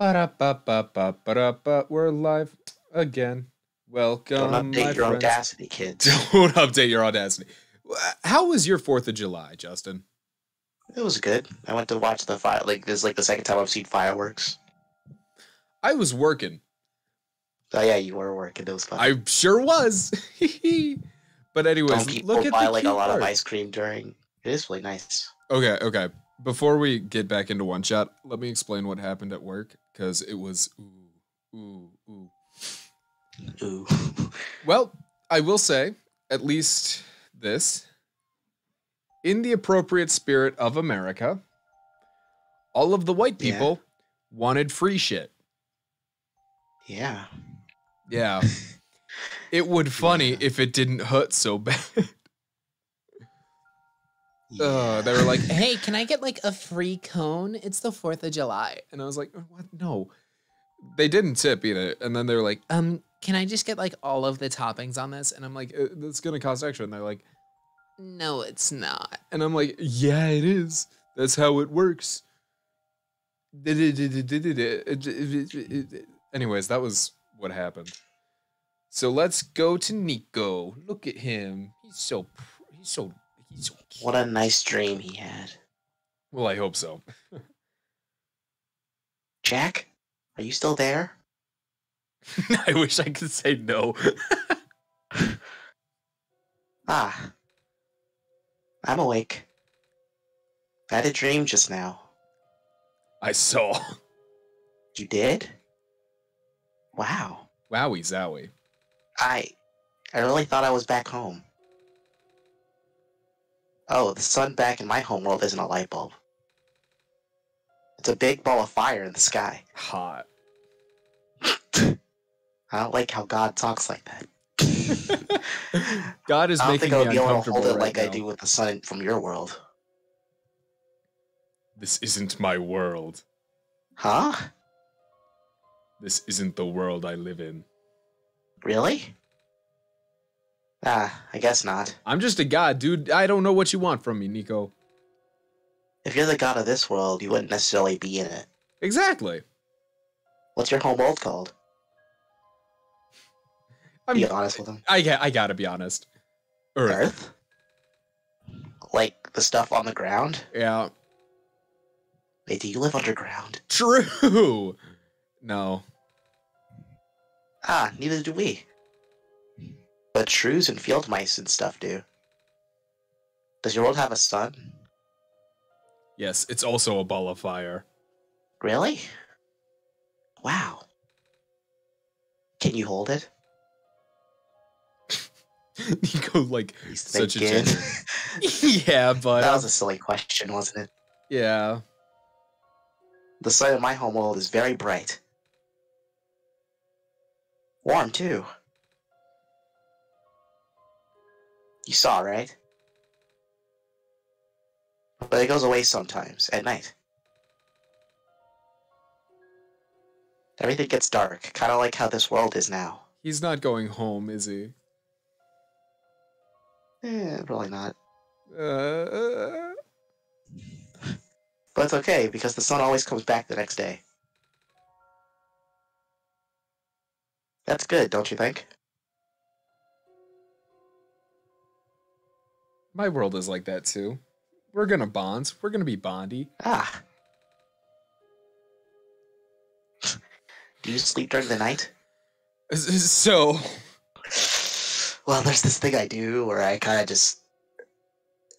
Ba-da-ba-ba-ba-ba-da-ba. We're live again. Welcome, Don't my update your friends. audacity, kids. Don't update your audacity. How was your Fourth of July, Justin? It was good. I went to watch the fire. Like this, is like the second time I've seen fireworks. I was working. Oh yeah, you were working. It was fun. I sure was. but anyways, Don't people look at buy like a lot of ice cream during. It is really nice. Okay, okay. Before we get back into OneShot, let me explain what happened at work because it was ooh, ooh, ooh. Ooh. Well, I will say at least this. In the appropriate spirit of America, all of the white Yeah. people wanted free shit. yeah. Yeah. it would funny Yeah. if it didn't hurt so bad. Yeah. Uh, they were like, "Hey, can I get like a free cone? It's the 4th of July." And I was like, "What? No." They didn't tip either. And then they were like, "Um, can I just get like all of the toppings on this?" And I'm like, "Uh, "That's going to cost extra." And they're like, "No, it's not." And I'm like, "Yeah, it is. That's how it works." Anyways, that was what happened. So let's go to Niko. Look at him. He's so pr- he's so he's so what a nice dream he had. Well, I hope so. Jack, are you still there? I wish I could say no. Ah. I'm awake. I had a dream just now. I saw. You did? Wow. Wowie zowie. I I really thought I was back home. Oh, the sun back in my homeworld isn't a light bulb. It's a big ball of fire in the sky. Hot. I don't like how God talks like that. God is I don't making think I me would be able to uncomfortable hold it right like I do with the sun from your world. This isn't my world. Huh? This isn't the world I live in. Really? Ah, I guess not. I'm just a god, dude. I don't know what you want from me, Niko. If you're the god of this world, you wouldn't necessarily be in it. Exactly. What's your homeworld called? I'm, Be honest with him. I, I gotta be honest. Earth. Earth? Like the stuff on the ground? Yeah. Wait, do you live underground? True. No. Ah, neither do we. But shrews and field mice and stuff do. Does your world have a sun? Yes, it's also a ball of fire. Really? Wow. Can you hold it? Niko, like, He's such a thinking. gen- yeah, but. that was a silly question, wasn't it? yeah. The sun in my homeworld is very bright. Warm, too. You saw, right? But it goes away sometimes, at night. Everything gets dark, kind of like how this world is now. He's not going home, is he? Eh, probably not. Uh, But it's okay, because the sun always comes back the next day. That's good, don't you think? My world is like that too. We're gonna bond. We're gonna be bondy. Ah. Do you sleep during the night? So, Well, there's this thing I do where I kind of just.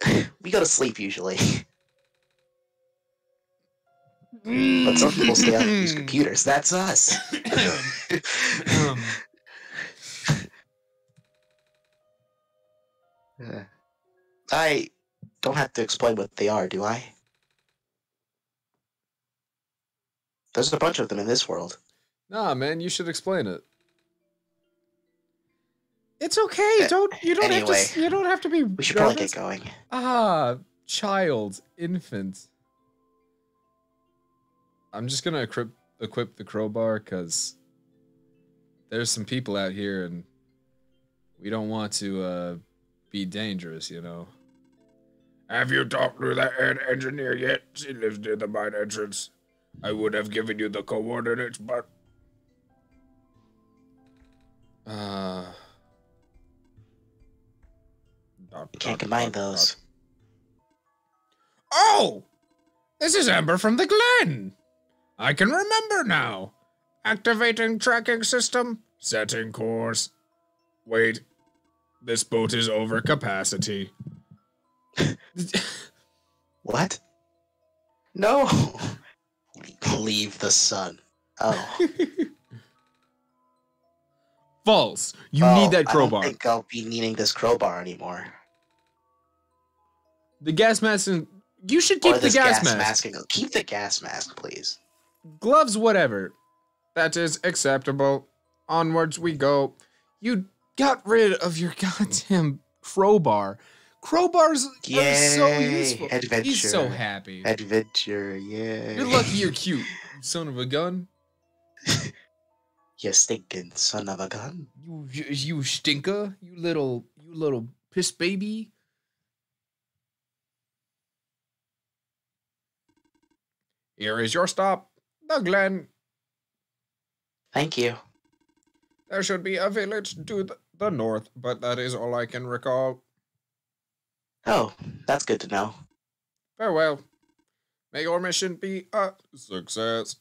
we go to sleep usually. but some people stay up and use computers. That's us. Um, Uh, I don't have to explain what they are, do I? There's a bunch of them in this world. nah, man, you should explain it. It's okay. Don't you don't have to. You don't have to be. We should probably get going. Ah, child, infant. I'm just gonna equip equip the crowbar because there's some people out here and we don't want to uh, be dangerous, you know. Have you talked to that head engineer yet? She lives near the mine entrance. I would have given you the coordinates, but. Uh. dot, You can't dot, combine dot, those. Oh! This is Amber from the Glen! I can remember now. Activating tracking system, setting course. Wait, this boat is over capacity. What? No. Leave the sun. Oh. False. You Oh, need that crowbar. I don't think I'll be needing this crowbar anymore. The gas mask. And, you should or keep the gas, gas, mask. masking. Keep the gas mask, please. Gloves, whatever. That is acceptable. Onwards we go. You got rid of your goddamn crowbar. Crowbars are so Yay, useful. He's so happy. Adventure, yeah. You're lucky you're cute, son of a gun. You stinking son of a gun. You you, you stinker. You little you little piss baby. Here is your stop, the Glen. Thank you. There should be a village to th- the north, but that is all I can recall. Oh, that's good to know. Farewell. May your mission be a success.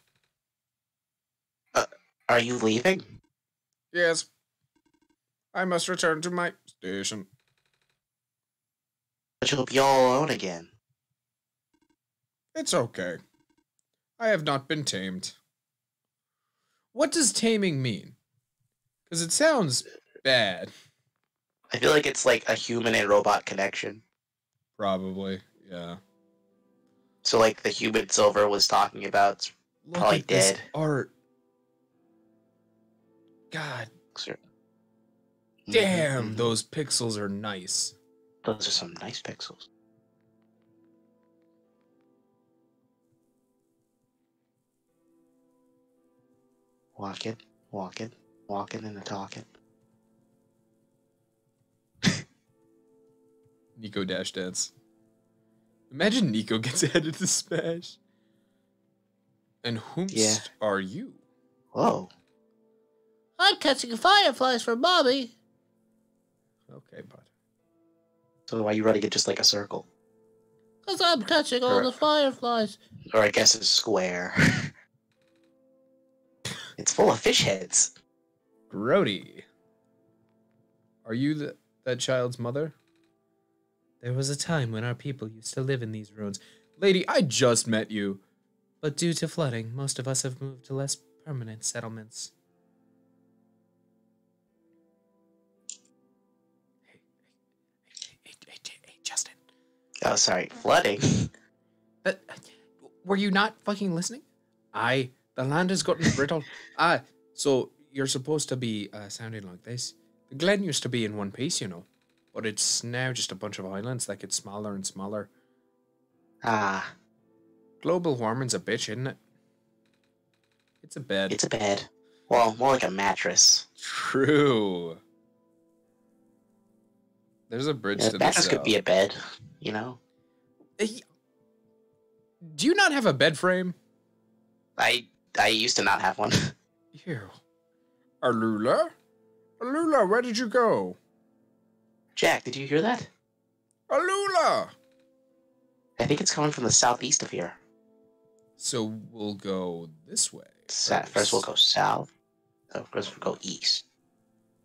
Uh, are you leaving? Yes. I must return to my station. But you'll be all alone again. It's okay. I have not been tamed. What does taming mean? Because it sounds bad. I feel like it's like a human and robot connection. Probably, yeah. So like the human Silver was talking about. Look Probably at this dead. art. God Sir. damn, Mhm, those pixels are nice. Those are some nice pixels. Walking, walking, walking and a talking. Niko Dash Dance. Imagine Niko gets added to Smash. And whomst Yeah. are you? Whoa. I'm catching fireflies for Bobby. Okay, bud. So why are you running it just like a circle? Because I'm catching all Correct. the fireflies. Or I guess it's square. it's full of fish heads. Grody. Are you the, that child's mother? There was a time when our people used to live in these ruins. Lady, I just met you. But due to flooding, most of us have moved to less permanent settlements. Hey, hey, hey, hey, Justin. Oh, sorry, flooding. That, were you not fucking listening? I. The land has gotten brittle. Ah, so you're supposed to be uh, sounding like this. The Glen used to be in one piece, you know, but it's now just a bunch of islands that get smaller and smaller. Ah, Global warming's a bitch, isn't it? It's a bed. it's a bed. Well, more like a mattress. True. There's a bridge Yeah, to the mattress could be a bed, you know? Eh, Do you not have a bed frame? I I used to not have one. Ew. Alula? Alula, where did you go? Jack, did you hear that? Alula! I think it's coming from the southeast of here. So we'll go this way. Sa- First we'll go south. Oh, first we'll go east.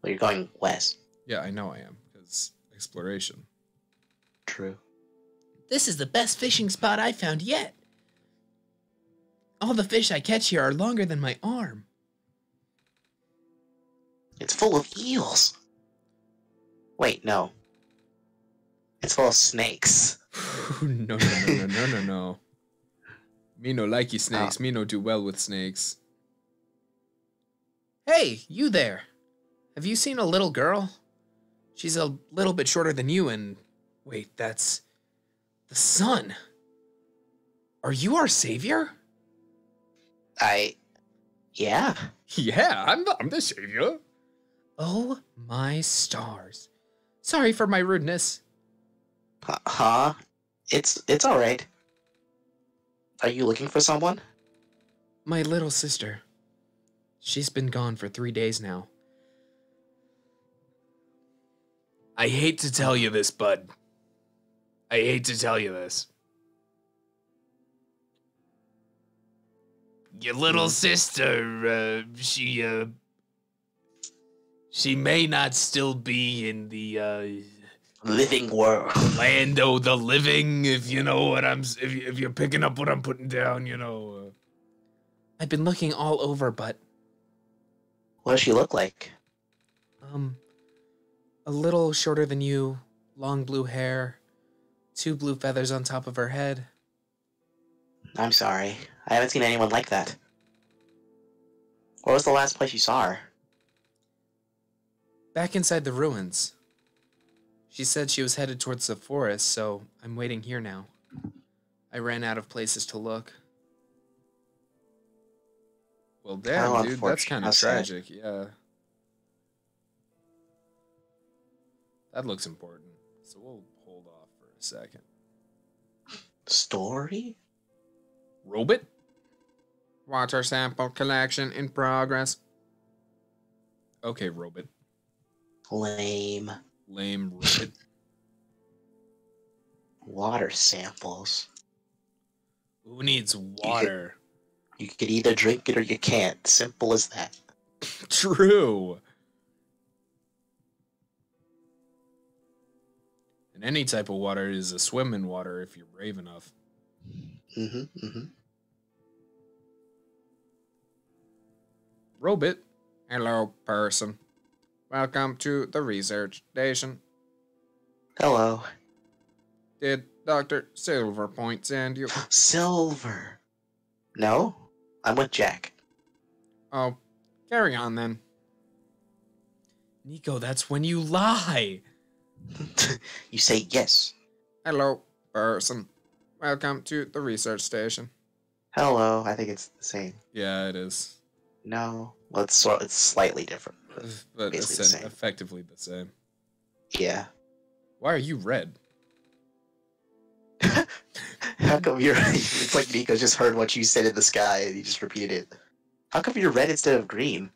Well, you're going west. Yeah, I know I am, because exploration. True. This is the best fishing spot I've found yet. All the fish I catch here are longer than my arm. It's full of eels. Wait, no. It's full of snakes. no, no, no, no, no, no, no. Me no likey snakes. Uh. Me no do well with snakes. Hey, you there. Have you seen a little girl? She's a little bit shorter than you, and wait, that's the sun. Are you our savior? I. Yeah. Yeah, I'm the, I'm the savior. Oh my stars. Sorry for my rudeness. Huh? huh? It's it's all right. Are you looking for someone? My little sister. She's been gone for three days now. I hate to tell you this, bud. I hate to tell you this. Your little sister, uh, she, uh, she may not still be in the, uh, Living world. land of the living, if you know what I'm, s- if, if you're picking up what I'm putting down, you know. Uh. I've been looking all over, but What does she look like? Um, a little shorter than you, long blue hair, two blue feathers on top of her head. I'm sorry. I haven't seen anyone like that. Where was the last place you saw her? Back inside the ruins. She said she was headed towards the forest, so I'm waiting here now. I ran out of places to look. Well, damn, How dude, that's kind of tragic. Yeah. That looks important. So we'll hold off for a second. Story? Robot? Water sample collection in progress. Okay, robot. Lame. Lame robot. Water samples. Who needs water? You can either drink it or you can't. Simple as that. True. And any type of water is a swimming water if you're brave enough. Mm-hmm. Mm-hmm. Robot. Hello, person. Welcome to the research station. Hello. Did Dr. Silverpoint send you? Silver. No? I'm with Jack. Oh, carry on then. Niko, that's when you lie. you say yes. Hello, person. Welcome to the research station. Hello. I think it's the same. Yeah, it is. No. Well, it's, it's slightly different. But But Basically it's the same. effectively the same. Yeah. Why are you red? How come you're? it's like Niko just heard what you said in the sky and he just repeated it. How come you're red instead of green?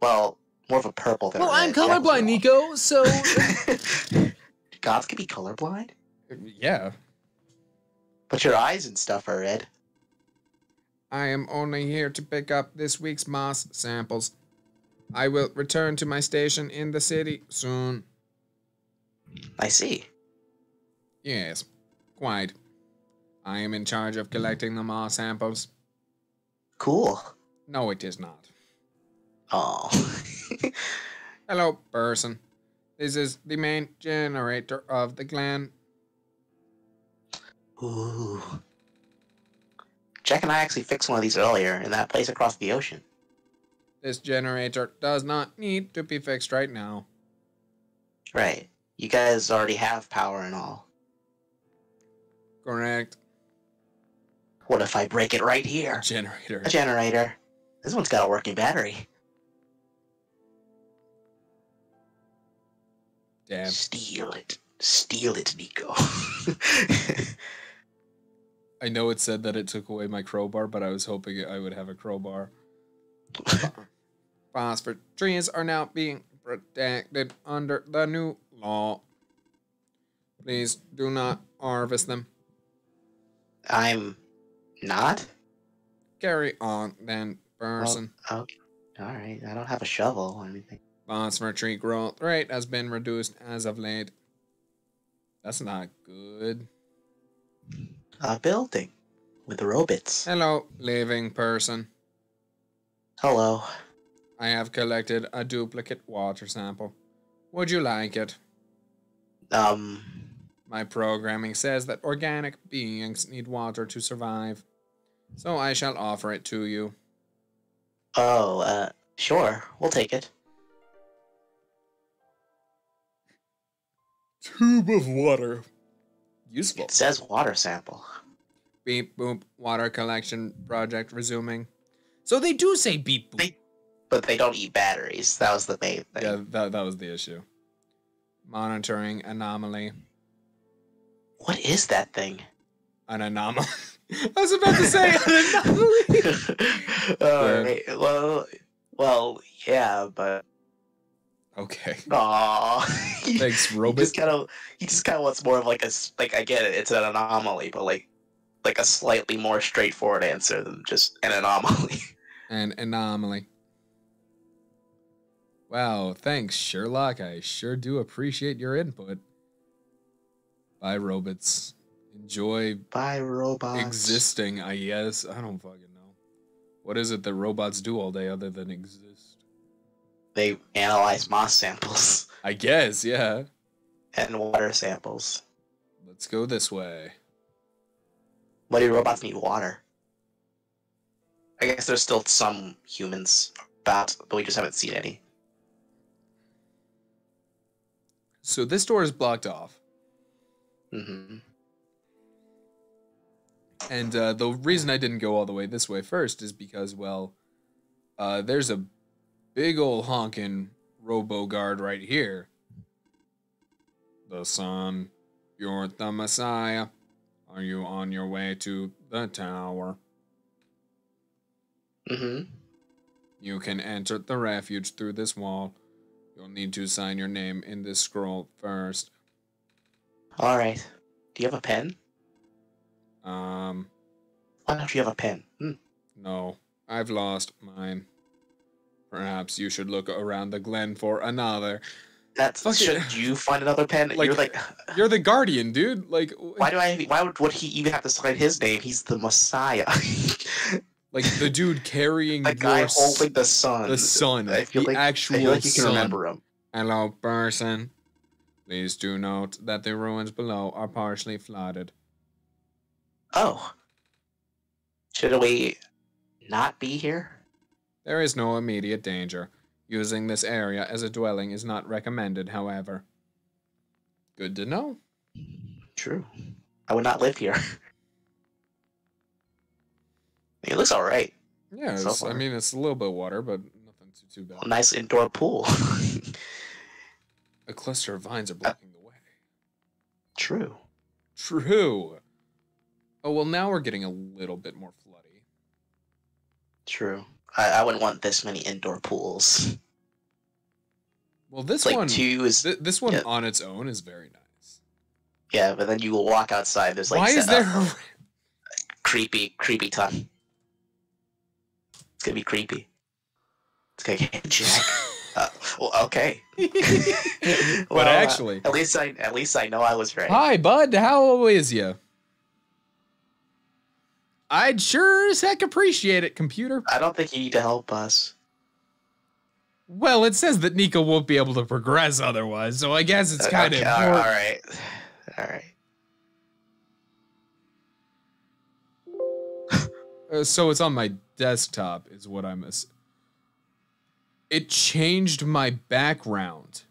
Well, more of a purple than. a Well, I'm red. Jack was colorblind, wrong. Niko, so. Gods can be colorblind, yeah. but your eyes and stuff are red. I am only here to pick up this week's moss samples. I will return to my station in the city soon. I see. Yes, quite. I am in charge of collecting the moss samples. Cool. No, it is not. Oh. Hello, person. This is the main generator of the Glen. Ooh. Jack and I actually fixed one of these earlier in that place across the ocean. This generator does not need to be fixed right now. Right. You guys already have power and all. Correct. What if I break it right here? Generator. A generator. This one's got a working battery. Damn. Steal it. Steal it, Niko. I know it said that it took away my crowbar, but I was hoping I would have a crowbar. Phosphor trees are now being protected under the new law. Please do not harvest them. I'm not? Carry on, then, person. Oh, oh alright. I don't have a shovel or anything. Phosphor tree growth rate has been reduced as of late. That's not good. A building. With robots. Hello, living person. Hello. I have collected a duplicate water sample. Would you like it? Um, My programming says that organic beings need water to survive. So I shall offer it to you. oh, uh, sure. We'll take it. Tube of water. Useful. It says water sample. Beep boop. Water collection project resuming. So they do say beep boop. They- But they don't eat batteries. That was the main thing. Yeah, that, that was the issue. Monitoring anomaly. What is that thing? An anomaly. I was about to say an anomaly. All right. Well, well, yeah, but Okay. aw. Thanks, He Robot. just kind of, he just kind of wants more of like a like I get it, it's an anomaly, but like like a slightly more straightforward answer than just an anomaly. An anomaly. Wow, thanks, Sherlock. I sure do appreciate your input. Bye, robots. Enjoy Bye, robots. existing, I guess. I don't fucking know. What is it that robots do all day other than exist? They analyze moss samples I guess, yeah. and water samples. Let's go this way. Why do robots need water? I guess there's still some humans about, but we just haven't seen any. So this door is blocked off. hmm And uh, the reason I didn't go all the way this way first is because, well, uh, there's a big old honking robo guard right here. The son, you're the Messiah. Are you on your way to the tower? Hmm You can enter the refuge through this wall. You'll need to sign your name in this scroll first. All right. Do you have a pen? Um, Why don't you have a pen? Hmm. no, I've lost mine. Perhaps you should look around the glen for another. That's Fuck it. should you find another pen? Like- You're like, You're the guardian, dude. Like, why do I? Why would, would he even have to sign his name? He's the Messiah. like the dude carrying the guy holding the sun. the sun, I feel the like actual I feel like you can remember him. Hello, person. Please do note that the ruins below are partially flooded. Oh, should we not be here? There is no immediate danger. Using this area as a dwelling is not recommended, however. Good to know. True. I would not live here. it looks all right. Yeah, So it's, I mean, it's a little bit of water, but nothing too, too bad. A nice indoor pool. A cluster of vines are blocking the way. True. True. Oh, well, now we're getting a little bit more floody. True. I, I wouldn't want this many indoor pools. Well, this like one, two is th- this one yeah. on its own is very nice. yeah, but then you will walk outside. There's like Why is there? uh, creepy, creepy ton. It's gonna be creepy. It's gonna get Jack. uh, well, okay. but Well, uh, actually, at least I at least I know I was right. hi, bud. How is you? I'd sure as heck appreciate it, computer. I don't think you need to help us. Well, it says that Niko won't be able to progress otherwise, so I guess it's Uh, kind okay, of all right, all right. Uh, so it's on my desktop, is what I'm. Ass- it changed my background.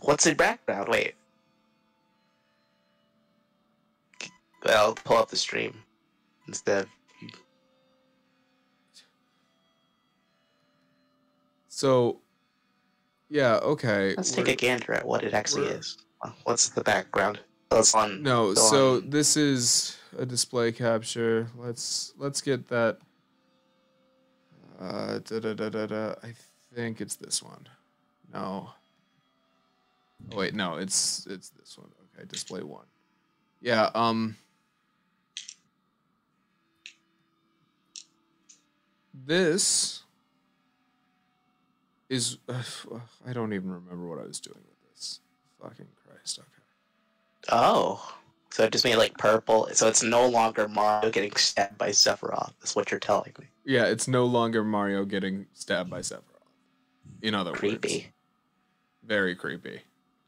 What's in background? Wait. Well, pull up the stream instead. So, yeah, okay. Let's take a gander at what it actually is. What's the background? Oh, it's on. No, so on. this is a display capture. Let's let's get that. Uh, da, da, da, da, da. I think it's this one. No. Oh, wait, no, it's it's this one. Okay, display one. Yeah. Um. This is. Uh, I don't even remember what I was doing with this. Fucking Christ. Okay. Oh, so it just made like purple. So it's no longer Mario getting stabbed by Sephiroth. Is what you're telling me. Yeah, it's no longer Mario getting stabbed by Sephiroth. In other words, Creepy. very creepy.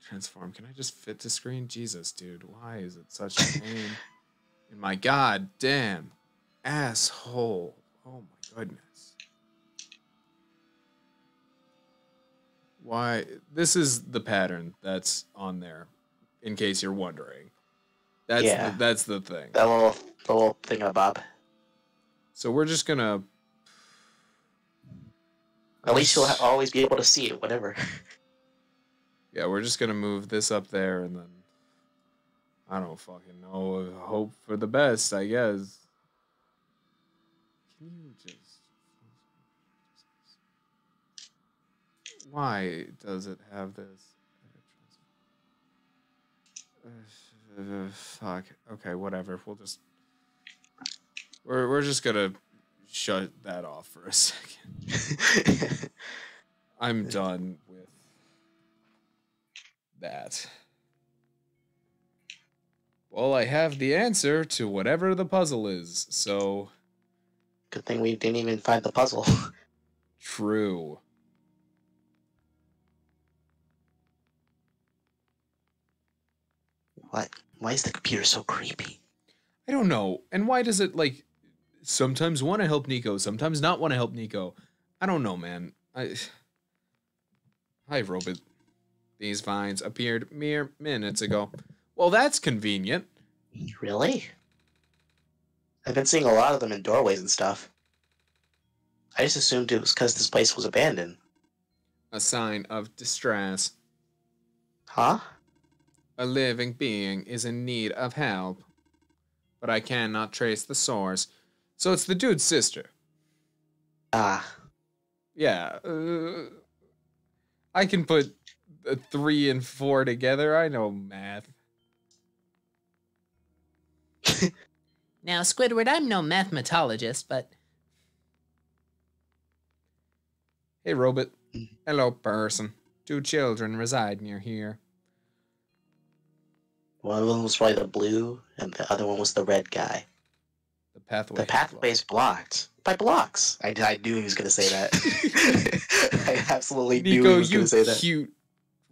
Transform. Can I just fit to screen? Jesus, dude, why is it such a pain? And my god damn asshole. Oh my goodness. Why? This is the pattern that's on there, in case you're wondering. That's Yeah. the, that's the thing. That little, the little thing Bob. So we're just gonna. At least you'll always be able to see it. Whatever. Yeah, we're just gonna move this up there and then I don't fucking know. Hope for the best, I guess. Can you just. Why does it have this? Uh, fuck. Okay, whatever. We'll just. We're, we're just gonna shut that off for a second. I'm done with that. Well, I have the answer to whatever the puzzle is, so Good thing we didn't even find the puzzle. true. What? Why is the computer so creepy? I don't know. And why does it like sometimes want to help Niko, sometimes not want to help Niko? I don't know, man. I Hi, Robot. These vines appeared mere minutes ago. Well, that's convenient. Really? I've been seeing a lot of them in doorways and stuff. I just assumed it was because this place was abandoned. A sign of distress. Huh? A living being is in need of help. But I cannot trace the source. So it's the dude's sister. Ah, Yeah. Uh, I can put three and four together. I know math. Now, Squidward, I'm no mathematologist, but Hey, robot. Hello, person. Two children reside near here. one of them was probably the blue, and the other one was the red guy. The pathway. The is pathway is blocked by blocks. I, I knew he was going to say that. I absolutely knew Niko, he was going to say that. cute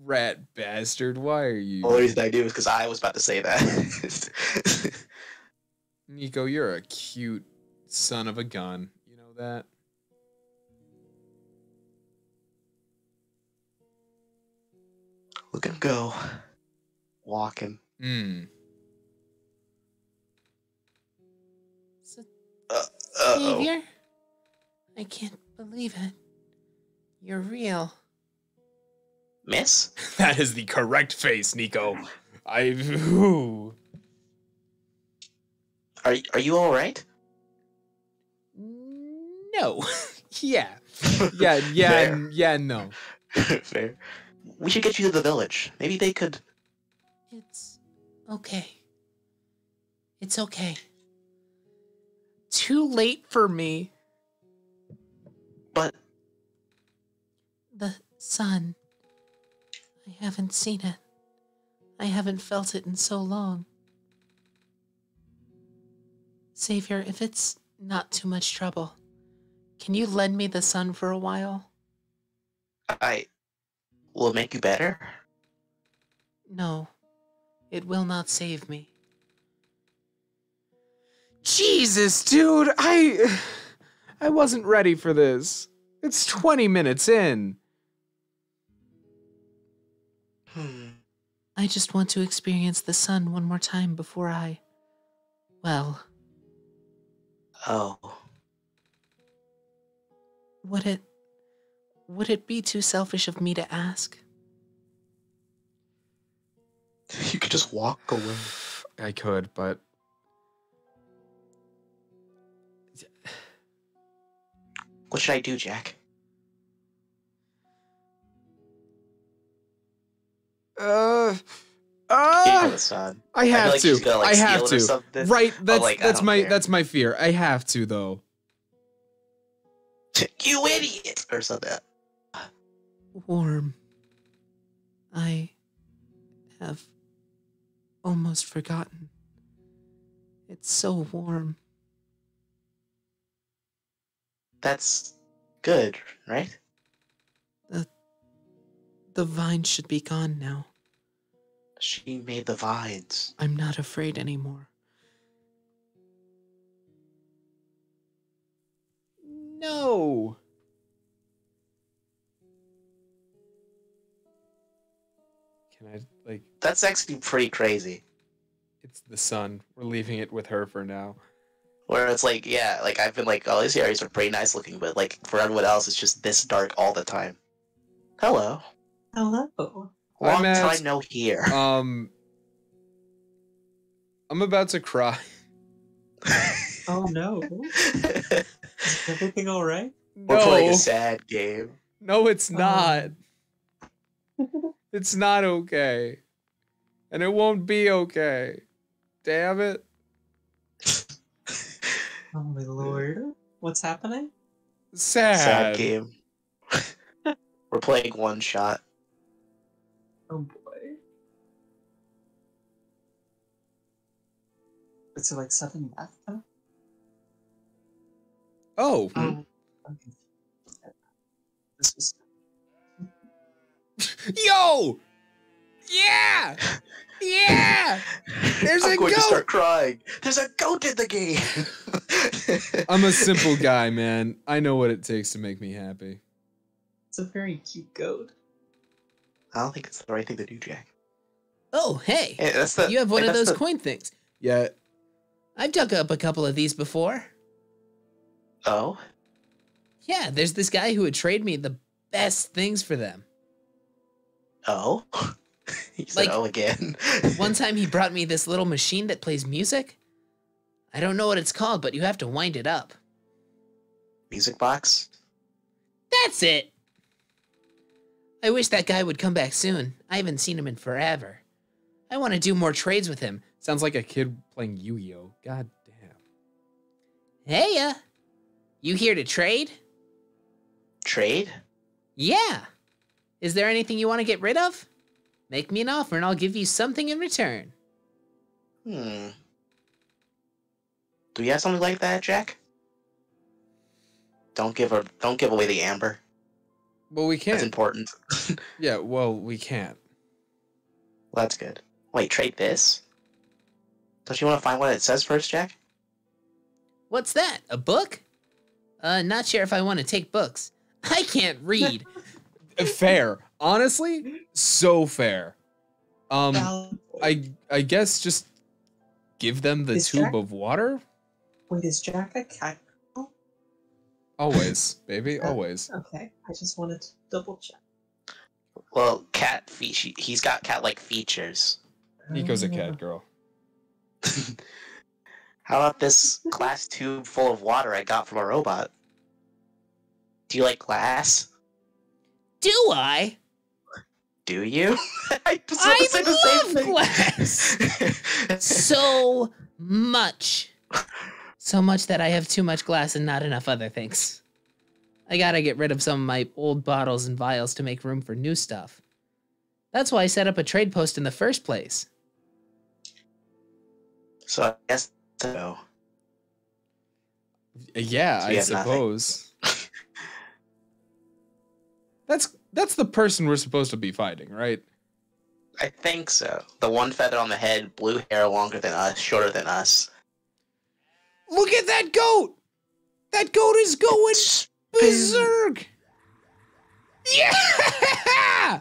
rat bastard. Why are you? The only reason I knew is because I was about to say that. Niko, you're a cute son of a gun. You know that? Look at him go. Walking. Hmm. Uh-oh. I can't believe it. You're real. Miss? That is the correct face, Niko. Oh. I. Ooh. Are, are you alright? No. yeah. Yeah. Yeah. Yeah. No. Fair. We should get you to the village. Maybe they could. It's okay. It's okay. Too late for me. But The sun. I haven't seen it. I haven't felt it in so long. Savior, if it's not too much trouble, can you lend me the sun for a while? I. Will make you better? No, it will not save me. Jesus, dude. I. I wasn't ready for this. It's 20 minutes in. Hmm. I just want to experience the sun one more time before I. Well, Oh. would it. Would it be too selfish of me to ask? You could just walk away. I could, but. What should I do, Jack? Uh. Uh, him the sun. I I have like to. gonna, like, I have to. Right. That's like, that's my care. that's my fear. I have to though. You idiot! Or something. Warm. I have almost forgotten. It's so warm. That's good, right? The vine should be gone now. She made the vines. I'm not afraid anymore. No. Can I like? That's actually pretty crazy. It's the sun. We're leaving it with her for now. Where it's like, yeah, like I've been like, oh, these areas are pretty nice looking, but like for everyone else, it's just this dark all the time. Hello. Hello. Long Matt. time no here. Um. I'm about to cry. Oh no. Is everything all right? We're playing No, a sad game. no, it's Oh. not. It's not okay. And it won't be okay. Damn it. Oh my lord. What's happening? Sad. Sad game. We're playing OneShot. Oh boy. It's like seven left though? Oh, Oh. Okay. This was yo! Yeah! Yeah! There's I'm a going to goat! start crying. There's a goat in the game. I'm a simple guy, man. I know what it takes to make me happy. it's a very cute goat. I don't think it's the right thing to do, Jack. Oh, hey, Hey, that's the, you have one like, of those the- coin things. Yeah, I've dug up a couple of these before. Oh, Yeah, there's this guy who would trade me the best things for them. oh. you said Like, oh again. One time he brought me this little machine that plays music. I don't know what it's called, but you have to wind it up. music box. That's it. I wish that guy would come back soon. I haven't seen him in forever. I want to do more trades with him. sounds like a kid playing Yu-Gi-Oh. God damn. Hey, uh, you here to trade? Trade. Yeah. Is there anything you want to get rid of? Make me an offer and I'll give you something in return. Hmm. Do you have something like that, Jack? Don't give her. Don't give away the amber. Well, we can't. It's important. Yeah, well, we can't. Well, that's good. Wait, trade this. Don't you want to find what it says first, Jack? What's that? A book? Uh, not sure if I want to take books. I can't read. Fair. Honestly, so fair. Um, I I guess just give them the Is tube Jack- of water. Wait, is Jack a cat? girl? Always, baby, Uh, always. Okay, I just wanted to double check. Well, cat fe- He's got cat-like features. Niko's a cat girl. How about this glass tube full of water I got from a robot? Do you like glass? Do I? Do you? I just I to say the same love thing. glass. So much. So much that I have too much glass and not enough other things. I gotta get rid of some of my old bottles and vials to make room for new stuff. That's why I set up a trade post in the first place. so I guess so. Yeah, So I you have nothing. suppose. that's that's the person we're supposed to be fighting, right? I think so. The one feather on the head, blue hair, longer than us, shorter than us. Look at that goat! That goat is going berserk! Yeah!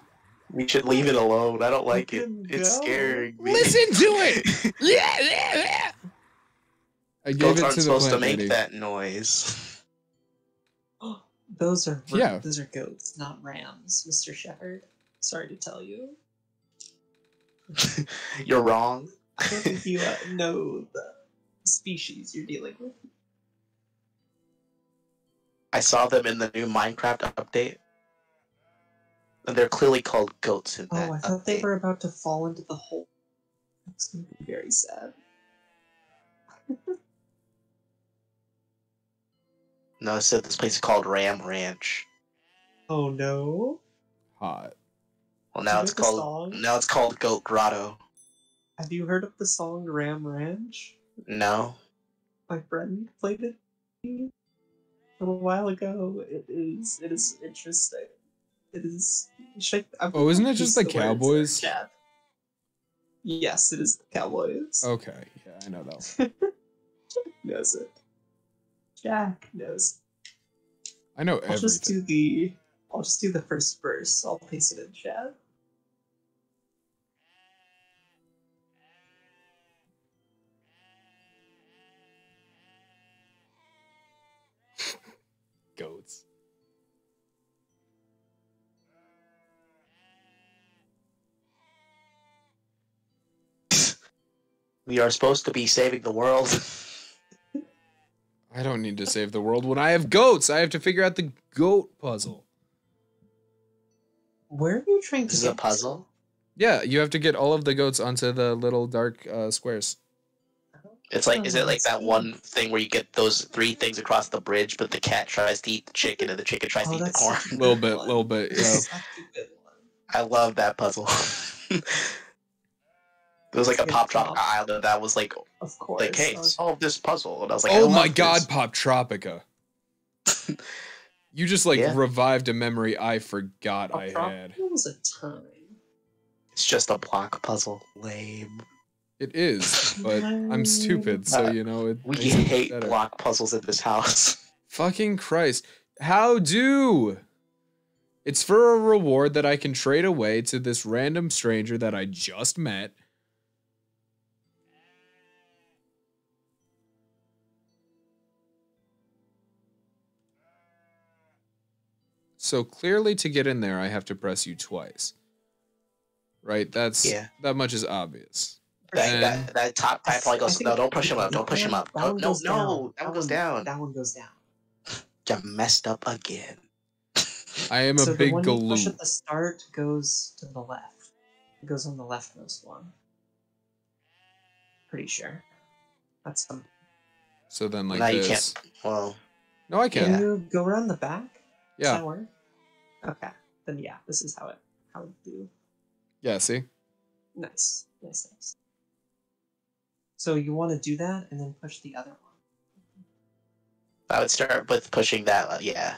We should leave it alone. I don't like it. It's go. scaring me. Listen to it! yeah, yeah, yeah! I gave Goats it aren't to the supposed to make lady. that noise. Those are Yeah. those are goats, not rams, Mr. Shepherd. Sorry to tell you. You're wrong. I don't think you uh, know the species you're dealing with. I saw them in the new Minecraft update. And they're clearly called goats in that Oh, I thought they update. were about to fall into the hole. That's gonna be very sad. No, it said this place is called Ram Ranch. Oh no! Hot. Well, now it's called song? now it's called Goat Grotto. Have you heard of the song Ram Ranch? No, My friend played it a little while ago. It is it is interesting. It is. I- Oh, isn't it just use the Cowboys? chat. Yes, it is the Cowboys. Okay, yeah, I know that. One. knows it. Jack knows. I know I'll everything. just do the. I'll just do the first verse. I'll paste it in chat. Goats. we are supposed to be saving the world. I don't need to save the world when I have goats. I have to figure out the goat puzzle. Where are you trying to This is get a puzzle. Yeah, you have to get all of the goats onto the little dark uh, squares. It's like, is it like that one thing where you get those three things across the bridge, but the cat tries to eat the chicken and the chicken tries to Oh, eat the corn? a Little bit, one. little bit, yeah. This is such a good one. I love that puzzle. there was like a Good pop drop job. island that was like, Of course. like, hey, solve this puzzle, and I was like, oh love my this. god, Poptropica. you just like Yeah. revived a memory I forgot I had. It was a time. It's just a block puzzle. Lame. It is, but I'm stupid, so Uh, you know it. We makes hate better. block puzzles at this house. Fucking Christ. How do? It's for a reward that I can trade away to this random stranger that I just met. So clearly to get in there I have to press you twice. Right? That's Yeah. that much is obvious. That, And- that, that top I guy probably goes, no, don't push him up, don't push him one- up. that No, one no, goes down. no, that one goes down. That one goes down. You messed up again. I am a so big the one you push at the start goes to the left. It goes on the leftmost one. Pretty sure. That's some. So then like Now you this. Well, No, I Can can. you go around the back? Does Yeah. that work? Okay. Then yeah, this is how it how it do. Yeah, see? Nice, nice, nice. So you want to do that and then push the other one. I would start with pushing that. uh, Yeah,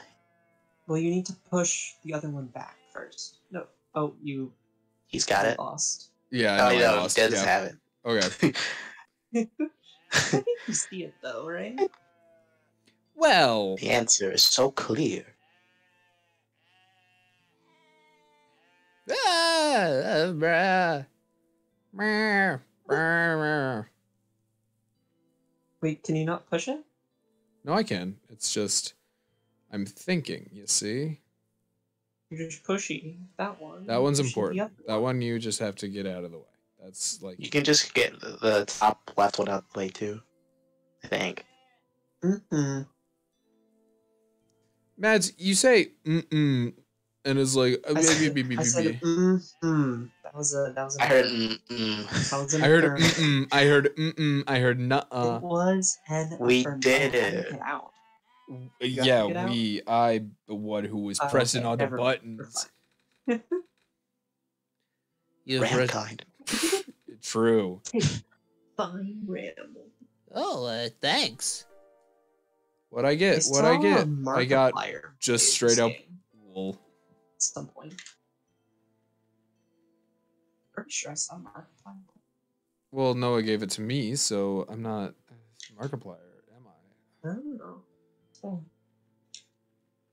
Well, you need to push the other one back first. No. Oh, you he's got you it. lost. Yeah, Oh, I know I no, he lost. doesn't Yeah. have it. Okay. I think you see it though, right? Well, The answer is so clear. Wait, can you not push it? No, I can. It's just I'm thinking, you see? You're just pushing that one. That one's important. other That one you just have to get out of the way. That's like You can just get the- the top left one out of the way too. I think. Mm-mm. Mads, you say mm-mm and it's like uh, I said, I said mm-mm. That was a that was. An I heard. Mm-mm. That was an I heard mm-mm, I heard mm-mm, I heard nuh-uh. It was an. We did I it. out. have to get Yeah, out? we I the one who was Oh, pressing okay, all the never mind. We're buttons. fine. You have re- Ramkind. True. Fine ramble. oh, uh, thanks. What I get? What I get? I got just straight up game wool. At some point. Pretty sure I saw Markiplier. Well, Noah gave it to me, so I'm not Markiplier, am I? I don't know. Oh.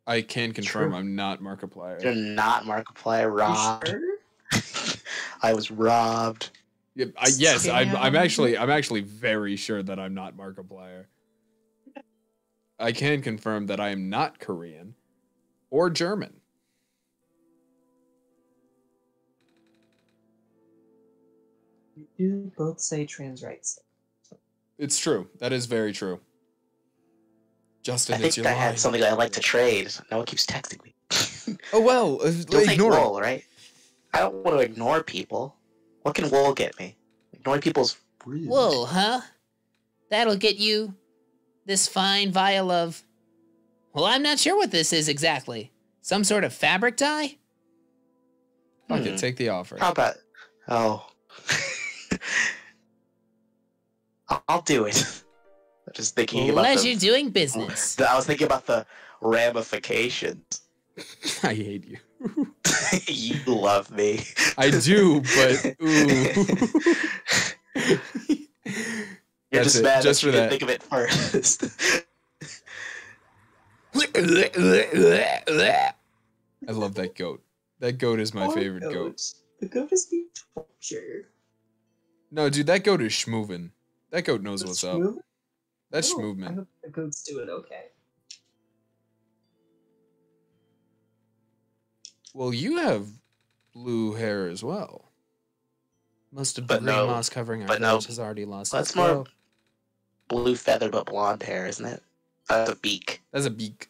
I can confirm True. I'm not Markiplier. You're Markiplier. not Markiplier. You Robbed. sure? I was robbed. Yeah, I, yes, I'm. I'm actually. I'm actually very sure that I'm not Markiplier. I can confirm that I am not Korean or German. Do both say trans rights. It's true. That is very true. Justin, I it's think your I had something I'd like to trade. Noah keeps texting me. Oh well, uh, Don't ignore wool, right? I don't want to ignore people. What can wool get me? Ignoring people's rude. Whoa, huh? That'll get you this fine vial of. Well, I'm not sure what this is exactly. Some sort of fabric dye? Fuck Hmm. it, take the offer. How about? Oh, I'll- I'll do it. Just thinking about Pleasure the, you're doing business. I was thinking about the ramifications. I hate you. you love me. I do, but ooh. You're That's just it, mad just that for didn't that. think of it first. I love that goat. That goat is my Poor favorite goat. goat. The goat is being tortured. No, dude, that goat is schmoovin'. That goat knows what's up. Schmoove? That's Oh, I hope the goat's doing okay. Well, you have blue hair as well. Most of the But green no- moss covering our but no. has already lost That's its more- glow. Blue feather but blonde hair, isn't it? That's a beak. That's a beak.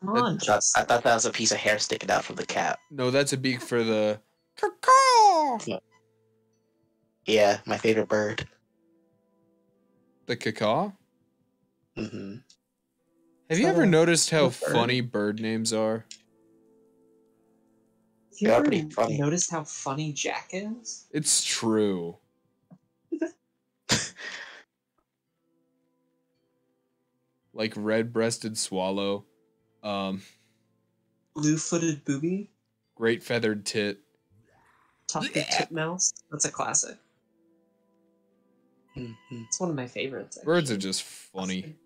Come on, I thought, I thought that was a piece of hair sticking out from the cap. No, that's a beak for the caw. Yeah, my favorite bird. The caw. hmm Have you ever noticed how bird? funny bird names are? Have you Yeah, ever pretty funny. noticed how funny Jack is? It's true. like red-breasted swallow, um, Blue-footed booby, great feathered tit. tufted titmouse. That's a classic. Hmm It's one of my favorites. Birds are just funny.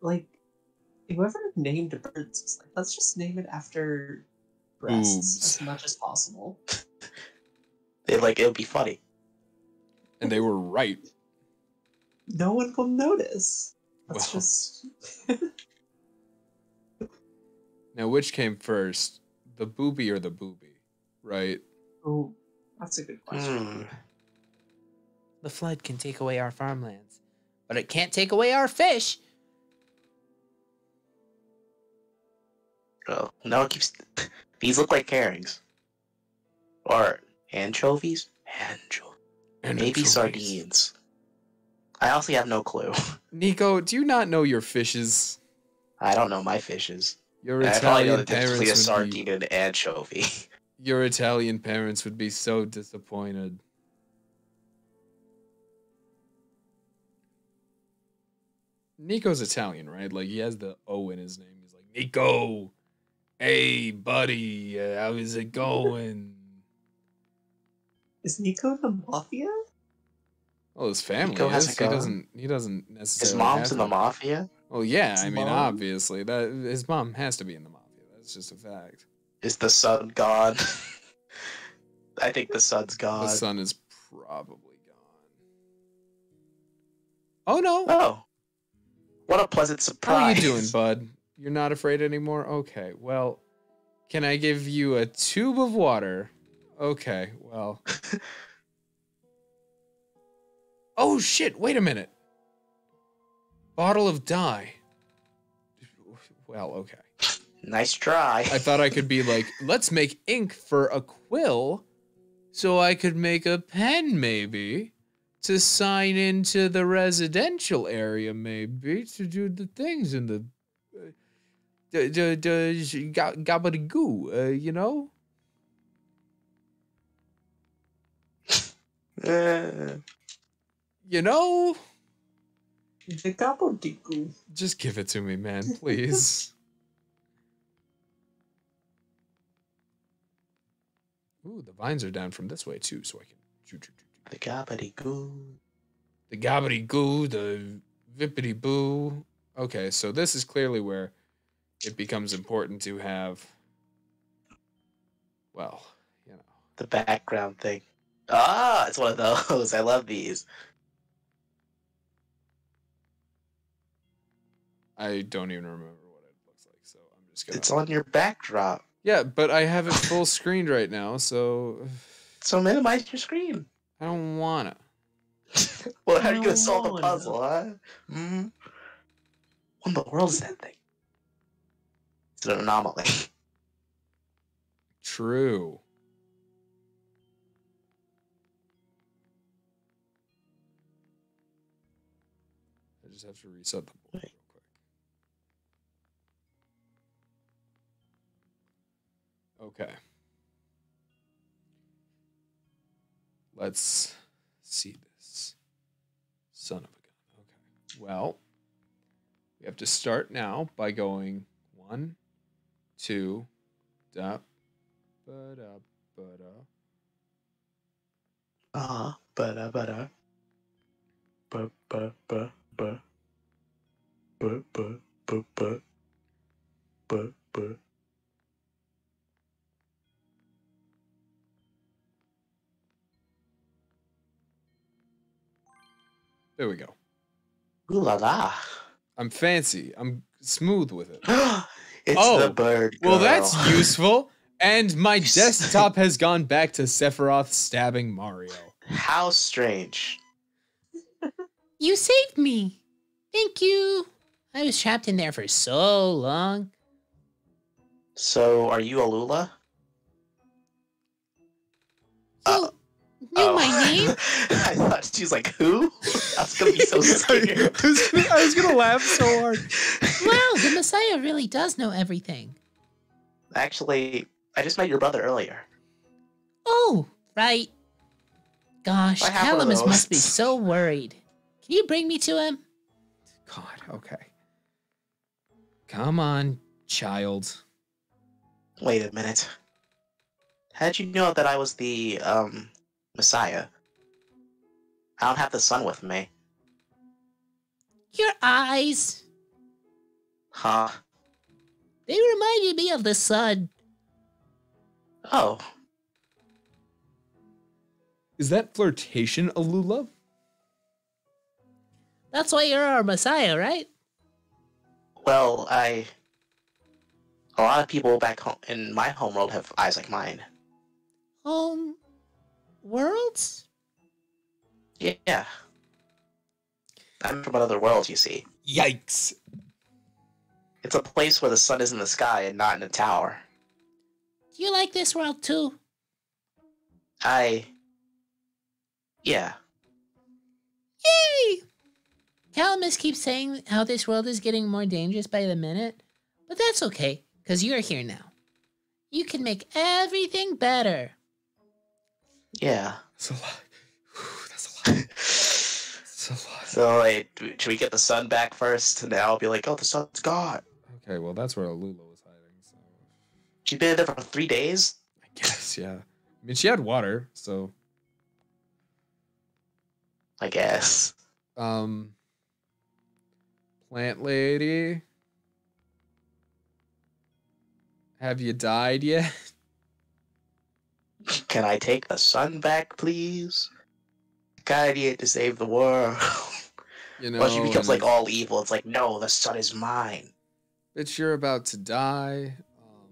Like, whoever named birds, was like, let's just name it after breasts Boobs. as much as possible. They like it would be funny. And they were right. No one will notice. That's Well. just. Now, which came first, the booby or the booby? Right? oh, that's a good question. Mm. The flood can take away our farmlands, but it can't take away our fish. Oh, no, it keeps. These look like herrings. Or anchovies? Ancho. Maybe sardines. I honestly have no clue. Niko, do you not know your fishes? I don't know my fishes. Your I probably know Italian the difference between a parents would sardine be, and an anchovy. your Italian parents would be so disappointed. Niko's Italian, right? Like he has the O in his name. He's like Niko. Hey, buddy, uh, how is it going? Is Niko the mafia? Well, his family Niko has is. a He doesn't. He doesn't necessarily. His mom's have in the to. mafia. Well, yeah. His I mean, mom? obviously, that his mom has to be in the mafia. That's just a fact. Is the sun gone? I think the sun's gone. The son is probably gone. Oh no! Oh, what a pleasant surprise! How are you doing, bud? You're not afraid anymore? Okay, well, can I give you a tube of water? Okay, well. oh shit, wait a minute. Bottle of dye. Well, okay. Nice try. I thought I could be like, let's make ink for a quill so I could make a pen, maybe, to sign into the residential area, maybe, to do the things in the. Uh, the, the, the ga- uh, you know? Uh, You know? The gobbledygook. Just give it to me, man, please. Ooh, the vines are down from this way, too, so I can. The gobbledygoo. the gobbity goo, the vippity boo. Okay, so this is clearly where it becomes important to have, well, you know, The background thing. Ah, it's one of those. I love these. I don't even remember what it looks like, so I'm just gonna. It's on your backdrop. yeah, but I have it full screened right now, so So minimize your screen. I don't wanna. well, how are you gonna solve the wanna. puzzle, huh? hmm What in the world is that thing? It's an anomaly. True. I just have to reset the board real quick. Okay. Let's see this. Son of a gun. Okay. Well, we have to start now by going one, two, da, ba da, ba da. Ah, uh, ba da, ba da. Ba, ba, ba, ba. Ba, ba, ba, ba. Ba, ba. There we go. Ooh la la! I'm fancy. I'm smooth with it. it's Oh, the bird. Girl. Well, that's useful. And my desktop has gone back to Sephiroth stabbing Mario. How strange. You saved me. Thank you. I was trapped in there for so long. So, are you Alula? You Uh, knew my name? I thought she was like, who? I was gonna be so I, scared. was gonna, I was gonna laugh so hard. Wow, the Messiah really does know everything. Actually, I just met your brother earlier. Oh, right. Gosh, I have one of Calamus must be so worried. Can you bring me to him? God, okay. Come on, child. Wait a minute. How'd you know that I was the, um, Messiah? I don't have the sun with me. Your eyes. Huh? They reminded me of the sun. Oh, Is that flirtation, Alula? That's why you're our Messiah, right? well, I. A lot of people back home in my homeworld have eyes like mine. Home worlds? Yeah. I'm from another world, you see. Yikes. It's a place where the sun is in the sky and not in a tower. Do you like this world too? I. Yeah. Yay! Calamus keeps saying how this world is getting more dangerous by the minute, but that's okay, because you're here now. You can make everything better. Yeah. That's a lot. Whew, that's a lot. That's a lot. So, wait, should we get the sun back first? And then I'll be like, oh, the sun's gone. Okay, well, that's where Alula was hiding, so. She's been there for three days? I guess, yeah. I mean, she had water, so. I guess. Um. Plant lady. Have you died yet? Can I take the sun back, please? God, Guiding to save the world. You know, Well, she becomes like all evil. It's like, no, the sun is mine. bitch, you're about to die. Um,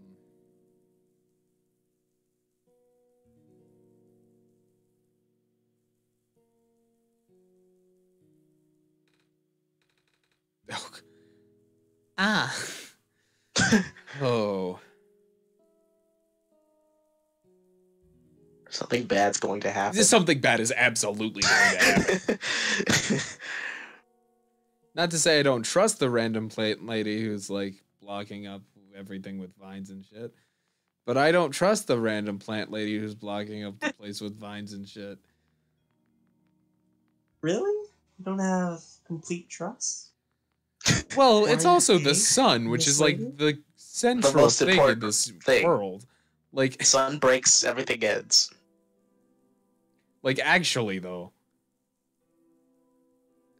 oh, Ah, oh, Something bad's going to happen. This- something bad is absolutely going to happen. Not to say I don't trust the random plate lady who's like blocking up everything with vines and shit, but I don't trust the random plant lady who's blocking up the place with vines and shit. Really? You don't have complete trust? Well, it's also the sun, which is like the central most thing in this thing. world. Like, sun breaks, everything ends. Like actually though.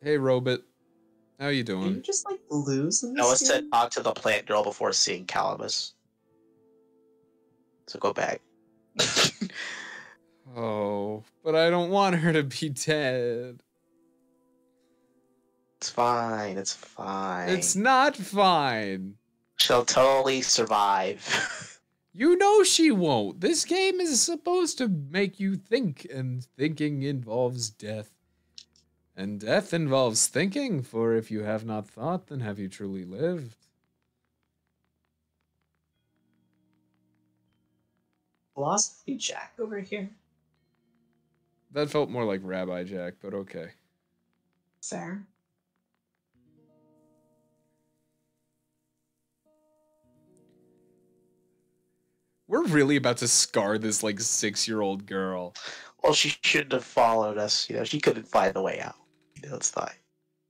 Hey, Robot, how you Did you doing? just like lose in this Noah game? said talk to the plant girl before seeing Calamus. So go back. Oh, but I don't want her to be dead. it's fine, it's fine. It's not fine. She'll totally survive. You know she won't. This game is supposed to make you think, and thinking involves death. And death involves thinking, for if you have not thought, then have you truly lived? Philosophy Jack over here. That felt more like Rabbi Jack, but okay. Fair. We're really about to scar this like six year old girl. well, she shouldn't have followed us. You know, she couldn't find the way out. You know, it's fine.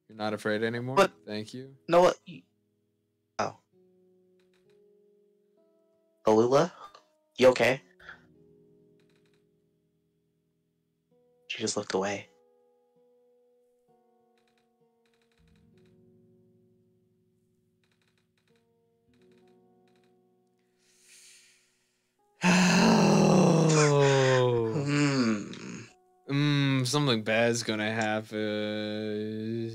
You're not afraid anymore? But- Thank you. No, what? Oh. Alula? You okay? She just looked away. Oh. Hmm. Mmm, something bad's gonna happen.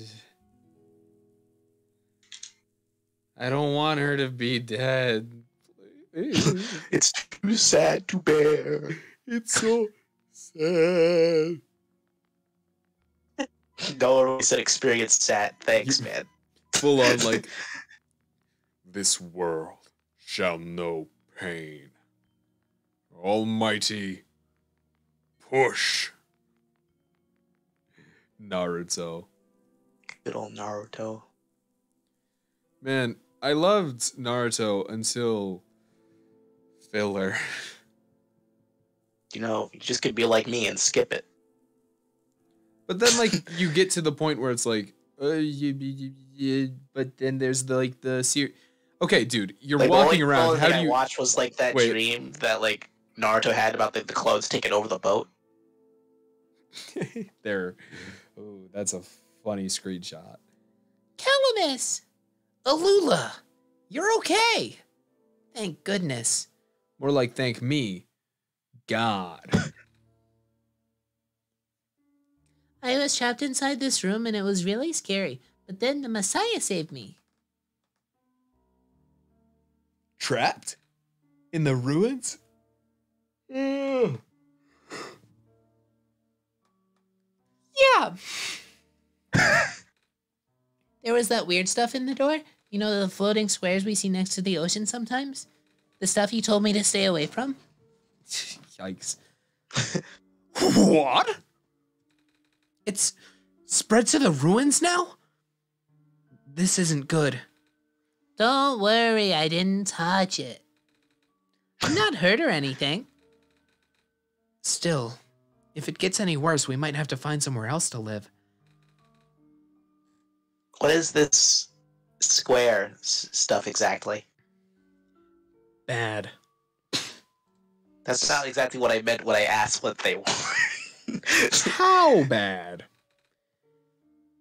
I don't want her to be dead. It's too sad to bear. It's so sad. No, he said experience sad. Thanks, man. Full on like this world shall know pain. Almighty push. Naruto. Good old Naruto. Man, I loved Naruto until filler. You know, you just could be like me and skip it. But then like you get to the point where it's like uh, you, you, you, but then there's the like the series. Okay, dude, you're Like, walking around. How do I you watched was like that Wait. dream that like Naruto had about the, the clothes taking over the boat. there? Oh, that's a funny screenshot. Calamus! Alula! You're okay! Thank goodness. More like thank me, God. I was trapped inside this room and it was really scary. But then the Messiah saved me. Trapped in the ruins. Ugh. Yeah. there was that weird stuff in the door. You know the floating squares we see next to the ocean sometimes? The stuff you told me to stay away from? Yikes. what? It's spread to the ruins now? This isn't good. Don't worry, I didn't touch it. I'm not hurt or anything. Still, if it gets any worse, we might have to find somewhere else to live. What is this square s- stuff exactly? Bad. That's not exactly what I meant when I asked what they were. How bad?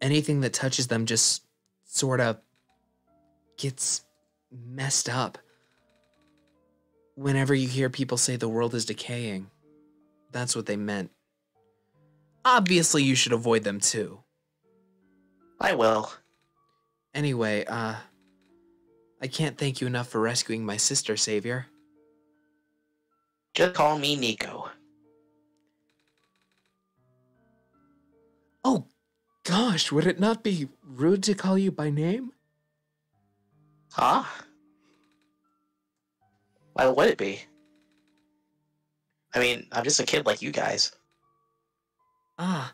Anything that touches them just sort of gets messed up. Whenever you hear people say the world is decaying, that's what they meant. Obviously, you should avoid them too. I will. Anyway, uh, I can't thank you enough for rescuing my sister, Savior. Just call me Niko. Oh, gosh, would it not be rude to call you by name? Huh? Why would it be? I mean, I'm just a kid like you guys. Ah,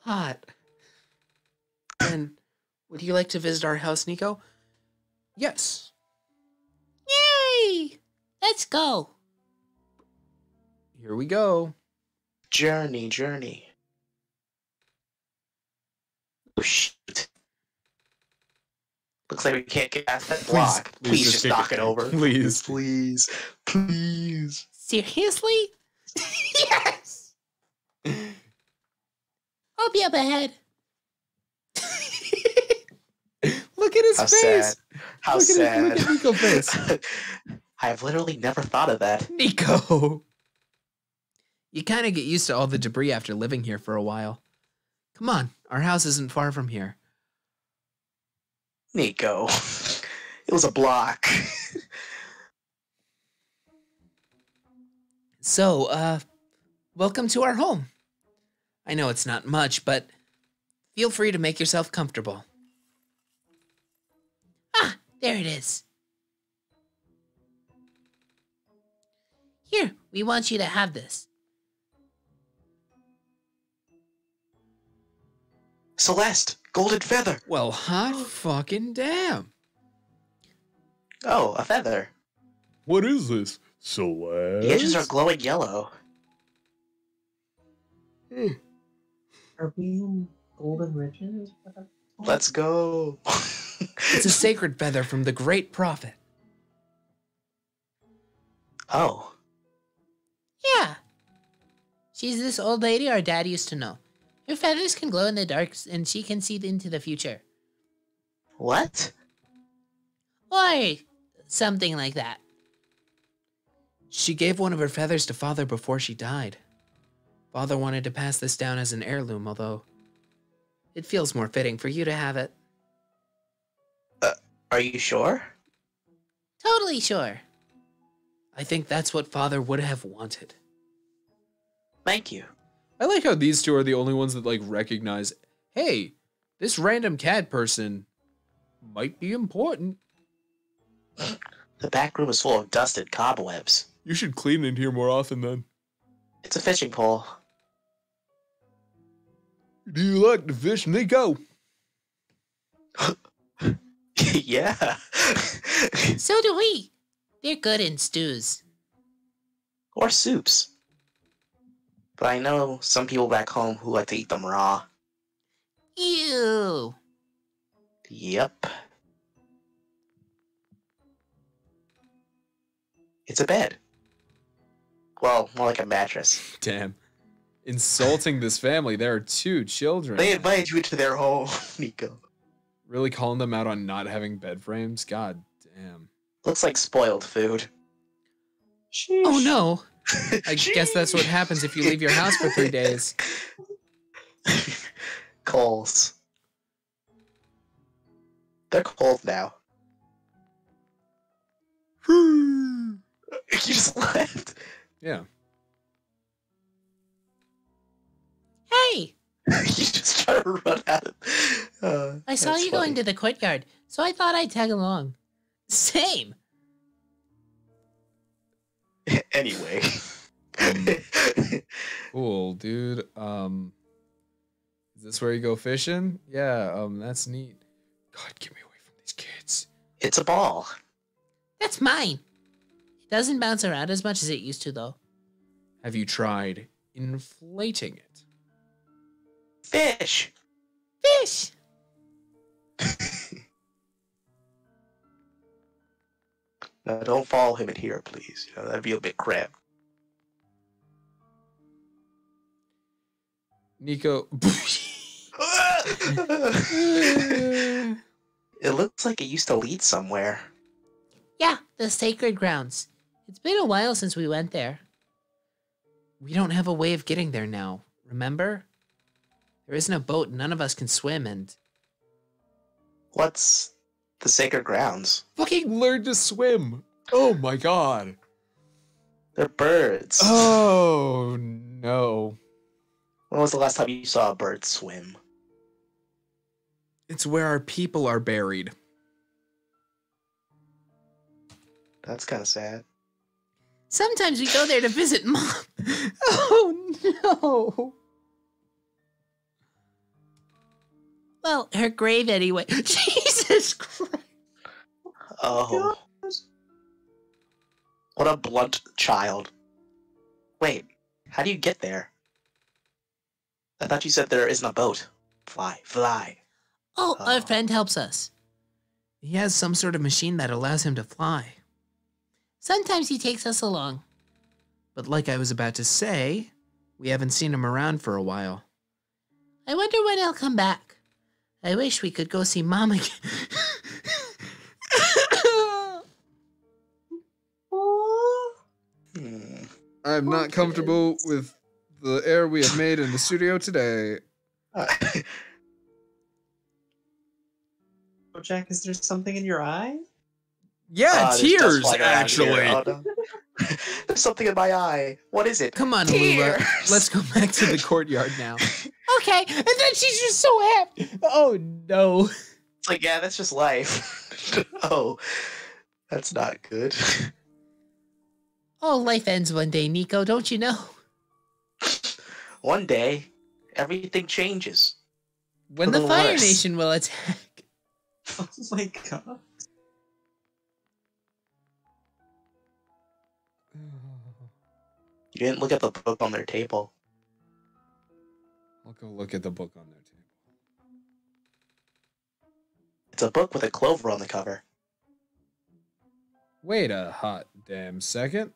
hot. And would you like to visit our house, Niko? Yes. Yay! Let's go. Here we go. Journey, journey. Oh shoot. Looks like we can't get past that block. Please, just, kick knock it over. Please. Please. Please. Seriously? yes! I'll be up ahead. Look at his How face. sad. How Look at his- sad. look at Niko's face. I've literally never thought of that. Niko. You kind of get used to all the debris after living here for a while. Come on, our house isn't far from here. Niko. It was a block. So, uh, welcome to our home. I know it's not much, but feel free to make yourself comfortable. Ah, there it is. Here, we want you to have this. Celeste, golden feather. Well, hot fucking damn. Oh, a feather. What is this? Celeste? The edges are glowing yellow. Hmm. Are we in Golden Ridges? Let's go. It's a sacred feather from the great prophet. oh, Yeah. She's this old lady our dad used to know. Her feathers can glow in the dark and she can see into the future. what? Or something like that. She gave one of her feathers to father before she died. Father wanted to pass this down as an heirloom, although it feels more fitting for you to have it. Uh, are you sure? Totally sure. I think that's what father would have wanted. Thank you. I like how these two are the only ones that like recognize, hey, this random cat person might be important. The back room is full of dust and cobwebs. You should clean in here more often then. It's a fishing pole. Do you like to fish, Niko? yeah. So do we. They're good in stews. or soups. But I know some people back home who like to eat them raw. Ew. Yep. It's a bed. Well, more like a mattress. Damn. Insulting this family. There are two children. They invited you to their home, Niko. really calling them out on not having bed frames. God damn. Looks like spoiled food. Oh no. I guess that's what happens if you leave your house for three days. Coals. They're cold now. you just left. Yeah. Hey, you just try to run out of. Uh, I saw that's you going to the courtyard, so I thought I'd tag along. Same. anyway. Cool, dude. Um Is this where you go fishing? Yeah, um that's neat. God, get me away from these kids. it's a ball. That's mine. It doesn't bounce around as much as it used to, though. Have you tried inflating it? Fish. Fish! now, don't follow him in here, please. You know, that'd be a bit cramped. Niko it looks like it used to lead somewhere. Yeah, the sacred grounds. It's been a while since we went there. We don't have a way of getting there now, remember? There isn't a boat, none of us can swim, and What's the sacred grounds? fucking learn to swim. Oh my god. They're birds. Oh no. When was the last time you saw a bird swim? It's where our people are buried. That's kind of sad. Sometimes we go there to visit mom. oh no. Well, her grave anyway. Jesus Christ. Oh. What a blunt child. Wait, how do you get there? I thought you said there isn't a boat. Fly, fly. Oh, Oh. our friend helps us. He has some sort of machine that allows him to fly. Sometimes he takes us along. But like I was about to say, we haven't seen him around for a while. I wonder when he'll come back. I wish we could go see mom again. Hmm. I'm not comfortable with the air we have made in the studio today. Uh, Oh, Jack, is there something in your eye? Yeah, ah, there's dust tears, actually. here. Oh, no. There's something in my eye. What is it? Come on, Lula. Let's go back to the courtyard now. okay, and then she's just so happy. Oh no. It's like, yeah, that's just life. oh, that's not good. Oh, life ends one day, Niko, don't you know? One day, everything changes. When The the Fire worse. Nation will attack. Oh my god. You didn't look at the book on their table. I'll go look at the book on their table. It's a book with a clover on the cover. Wait a hot damn second.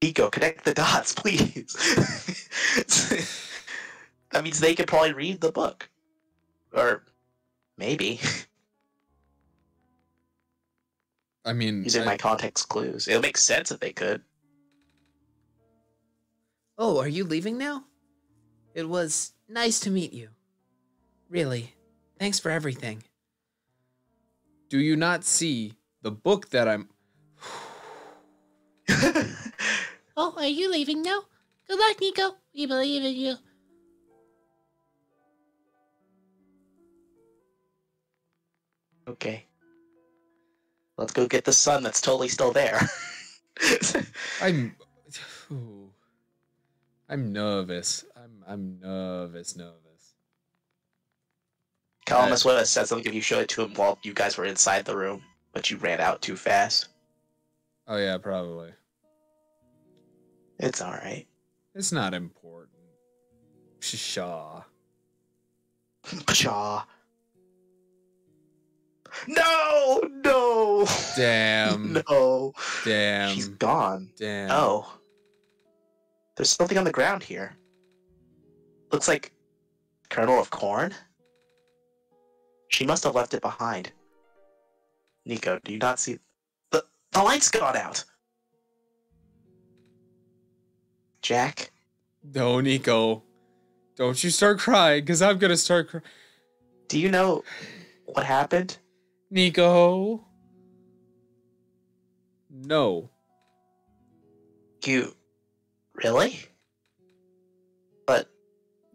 Niko, connect the dots, please. that means they could probably read the book. Or maybe, I mean, using I- my context clues. It'll make sense if they could. Oh, are you leaving now? It was nice to meet you. Really. Thanks for everything. do you not see the book that I'm Oh, are you leaving now? Good luck, Niko. We believe in you. Okay. Let's go get the sun that's totally still there. I'm. Ooh. I'm nervous. I'm I'm nervous, nervous. Calamus would have said something if you showed it to him while you guys were inside the room, but you ran out too fast. Oh yeah, probably. It's alright. It's not important. Pshaw. Pshaw. No! No! Damn. no! Damn. She's gone. Damn. Oh. There's something on the ground here. Looks like kernel of corn? She must have left it behind. Niko, do you not see the the light's gone out? Jack? No, Niko. Don't you start crying, because I'm gonna start crying. Do you know what happened? Niko. No. You really? But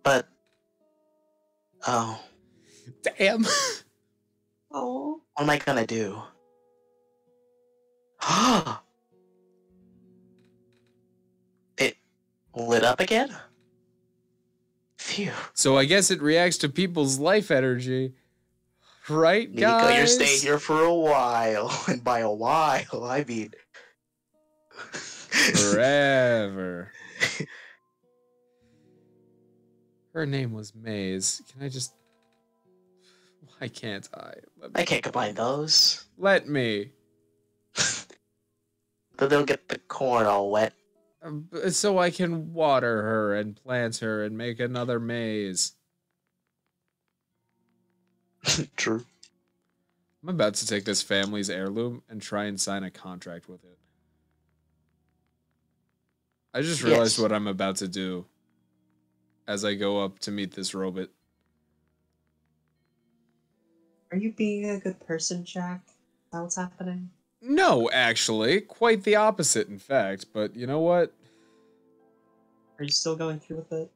but oh, Damn. Oh, what am I gonna do? it lit up again? Phew. so I guess it reacts to people's life energy. Right, Niko, guys? you're staying here for a while. And by a while, I mean Forever. Her name was Maize. Can I just. Why can't I? I can't combine those. let me. Then they'll get the corn all wet. Um, So I can water her and plant her and make another maze. True. I'm about to take this family's heirloom and try and sign a contract with it. I just realized Yes. what I'm about to do as I go up to meet this robot. are you being a good person, Jack? Is that what's happening? No, actually, quite the opposite, in fact. But you know what? Are you still going through with it?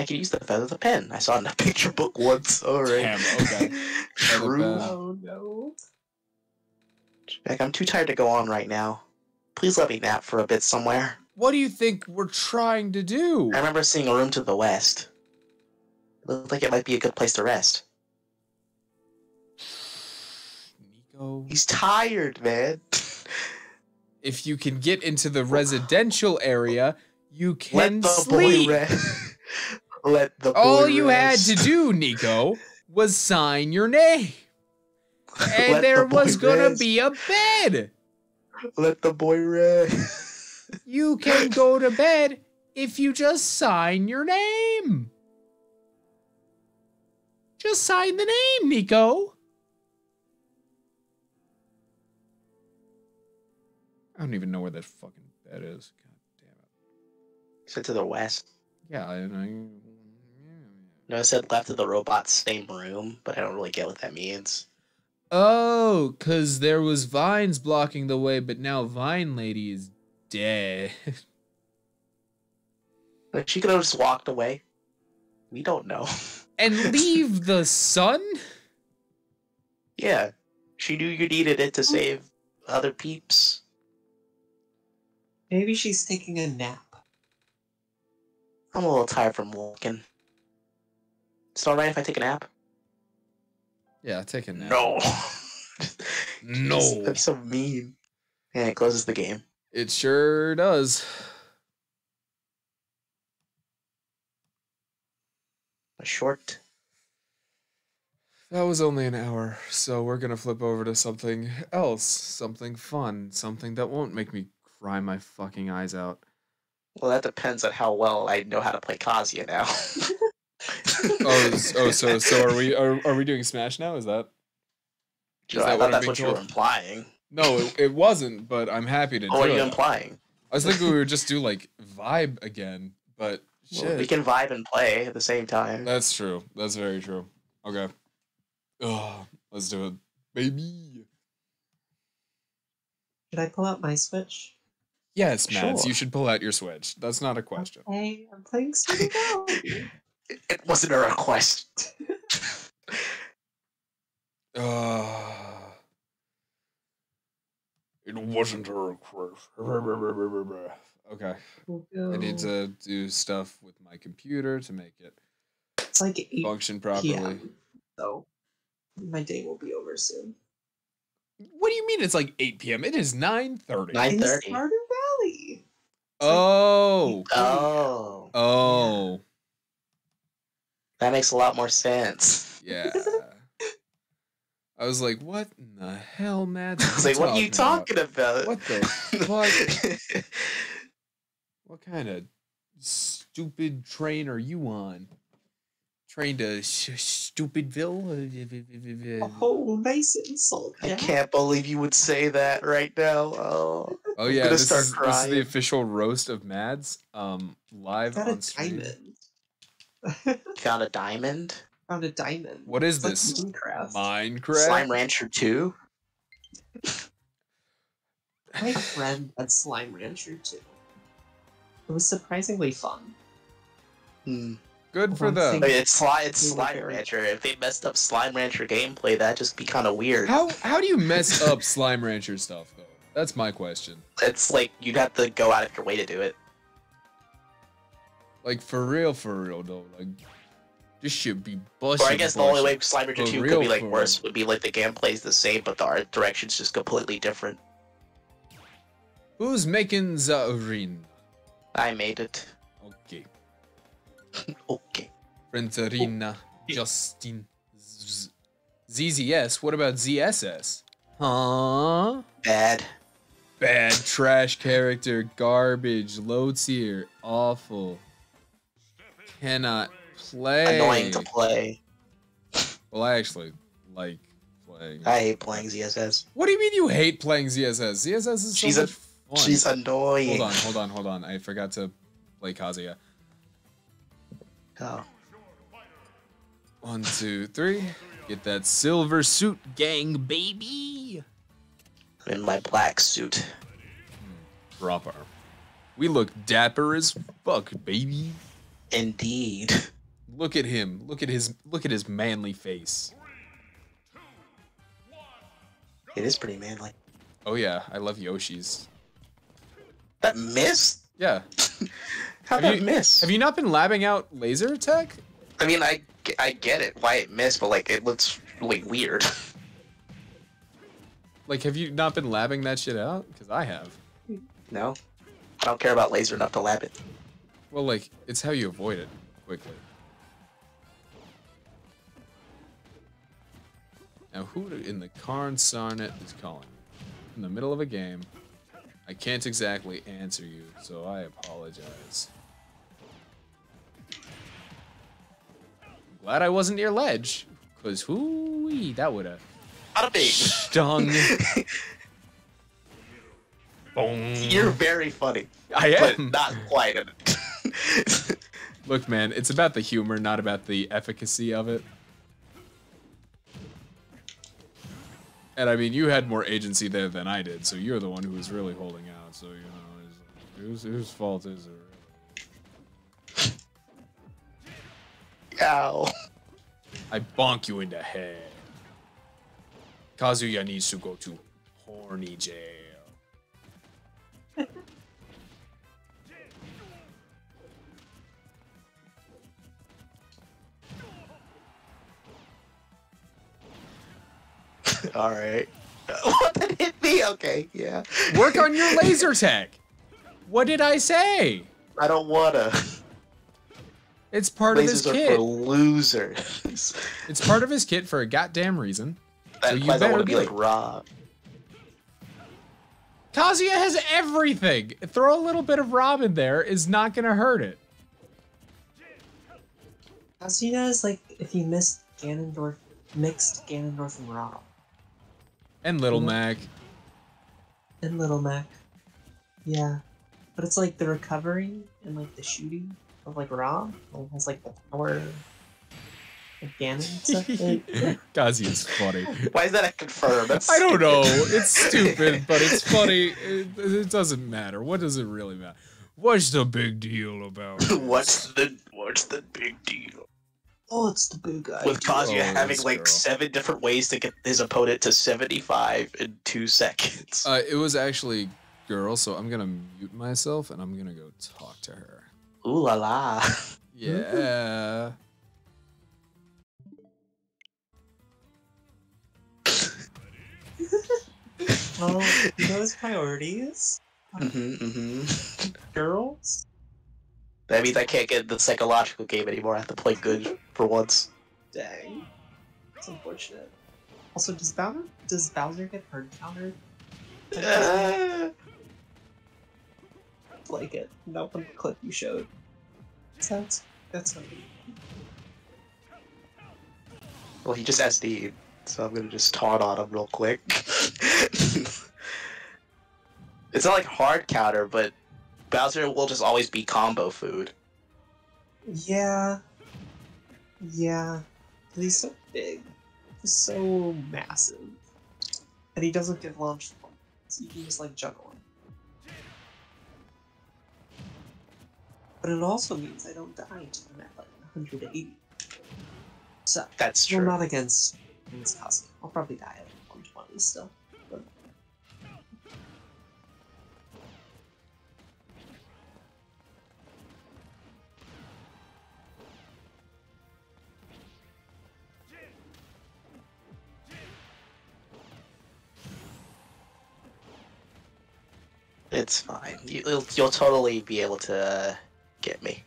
I can use the feather of the pen. I saw it in a picture book once. Alright. Damn, okay. True. Oh no. Jack, I'm too tired to go on right now. Please let me nap for a bit somewhere. What do you think we're trying to do? I remember seeing a room to the west. It looked like it might be a good place to rest. Niko, He's tired, man. if you can get into the residential area, you can Let the sleep. boy rest. Let the boy All you had to do, Niko, was sign your name. And Let there the boy was gonna rest. be a bed. Let the boy rest. You can go to bed if you just sign your name. Just sign the name, Niko. I don't even know where that fucking bed is. God damn it. Said to the west. Yeah, I, I, No, I said left of the robot's same room, but I don't really get what that means. Oh, cause there was vines blocking the way, but now Vine Lady is dead. Like, she could have just walked away. We don't know. and leave the sun? yeah, she knew you needed it to save other peeps. Maybe she's taking a nap. I'm a little tired from walking. It's alright if I take a nap? Yeah, take a nap. No. No. Jeez, That's so mean. Yeah, it closes the game. It sure does. A short. That was only an hour, so we're gonna flip over to something else, something fun, something that won't make me cry my fucking eyes out. Well, that depends on how well I know how to play Kazuya now. Oh, oh, so so are we are, are we doing Smash now? Is that? Sure, is I that thought what I'm that's being what you were implying. No, it, it wasn't, but I'm happy to Oh, what do are you it. implying? I was thinking we would just do like vibe again, but shit. Well, we can vibe and play at the same time. That's true. That's very true. Okay. Oh, let's do it, baby. Should I pull out my Switch? Yes, Mads, Sure. you should pull out your Switch. That's not a question. Hey, I'm playing Stardew Valley. It, it wasn't a request. Uh, It wasn't a request. okay. We'll I need to do stuff with my computer to make it It's like 8 function properly. p.m. So my day will be over soon. What do you mean it's like 8 p.m.? It is 9.30. Nine- In 9:30. Stardew Valley. Oh. Oh, Oh. That makes a lot more sense. Yeah. I was like, what in the hell, Matt? I was like, what are you talking about? What the fuck? What kind of stupid train are you on? Train to sh- Stupidville? Oh, nice insult. I can't believe you would say that right now. Oh, Oh yeah, gonna this is, this is the official roast of Mads. Um, live on stream. diamond. found a diamond. Found a diamond. What is It's like this? Minecraft. Minecraft. Slime Rancher 2. My friend at Slime Rancher too. It was surprisingly fun. Hmm. Good for them. I mean, it's, sli- it's Slime Rancher. If they messed up Slime Rancher gameplay, that'd just be kind of weird. How how do you mess up Slime Rancher stuff though? That's my question. It's like you'd have to go out of your way to do it. Like for real, for real though. Like this should be busted. Or I guess the only way Slime Rancher 2 real, could be like worse real. would be like the gameplay's the same, but the art direction's just completely different. Who's making the arena? I made it. Okay. Okay. Rentarina, oh, Justin, Z- ZZS. What about ZSS? Huh? Bad. Bad trash character, garbage, low tier, awful. Cannot play. Annoying to play. Well, I actually like playing. I hate playing ZSS. What do you mean you hate playing ZSS? ZSS is so She's a- fun. She's annoying. Hold on, hold on, hold on. I forgot to play Kazuya. Oh. One, two, three. Get that silver suit, gang, baby. I'm in my black suit. Hmm, proper. We look dapper as fuck, baby. Indeed. Look at him. Look at his look at his manly face. It is pretty manly. Oh yeah, I love Yoshi's. That miss? Yeah. Have that you- miss? Have you not been labbing out laser attack? I mean, I, I get it why it missed, but like it looks really weird. Like, have you not been labbing that shit out? Because I have. no, I don't care about laser enough to lab it. Well, like, it's how you avoid it quickly. Now, who in the Karn Sarnet is calling? In the middle of a game. I can't exactly answer you, so I apologize. Glad I wasn't near ledge, because whoo that would have stung. You're very funny, I but am. not quite. Look, man, it's about the humor, not about the efficacy of it. And I mean, you had more agency there than I did, so you're the one who was really holding out. So you know, whose whose fault is it? Ow. I bonk you in the head. Kazuya needs to go to horny jail. All right. What that hit me? Okay, yeah. Work on your laser tech. What did I say? I don't wanna. It's part of his Lasers are kit. for losers. It's part of his kit for a goddamn reason. That So you implies I better want to be like it. Rob. Kazuya has everything. Throw a little bit of Rob in there is not gonna hurt it. Kazuya is like if you missed Ganondorf, mixed Ganondorf and Rob. And Little. Mac. And Little Mac. Yeah. But it's like the recovery and like the shooting of like Rob. It has like the power. of Ganon said it. Kazi is funny. Why is that a confirm? That's I don't know. It's stupid, but it's funny. It, it doesn't matter. What does it really matter? What's the big deal about? what's the what's the big deal? Oh, it's the boo guy. With Kazuya Oh, having like girl. seven different ways to get his opponent to 75 in two seconds. Uh, it was actually girl, so I'm gonna mute myself and I'm gonna go talk to her. Ooh la la. Yeah. Well, those priorities, hmm hmm girls. That means I can't get the psychological game anymore. I have to play good for once. Dang, it's unfortunate. Also, does Bowser does Bowser get hard countered? Uh, like it. Not from the clip you showed. That's that's something. well, he just SD'd, so I'm gonna just taunt on him real quick. it's not like hard counter, but Bowser will just always be combo food. Yeah. Yeah. he's so big. He's so massive. And he doesn't get launched so you can just like juggle him. But it also means I don't die until I'm at like 180. So That's true. well not against against Kazuya. I'll probably die at 120 still. It's fine. You, you'll, you'll totally be able to uh, get me.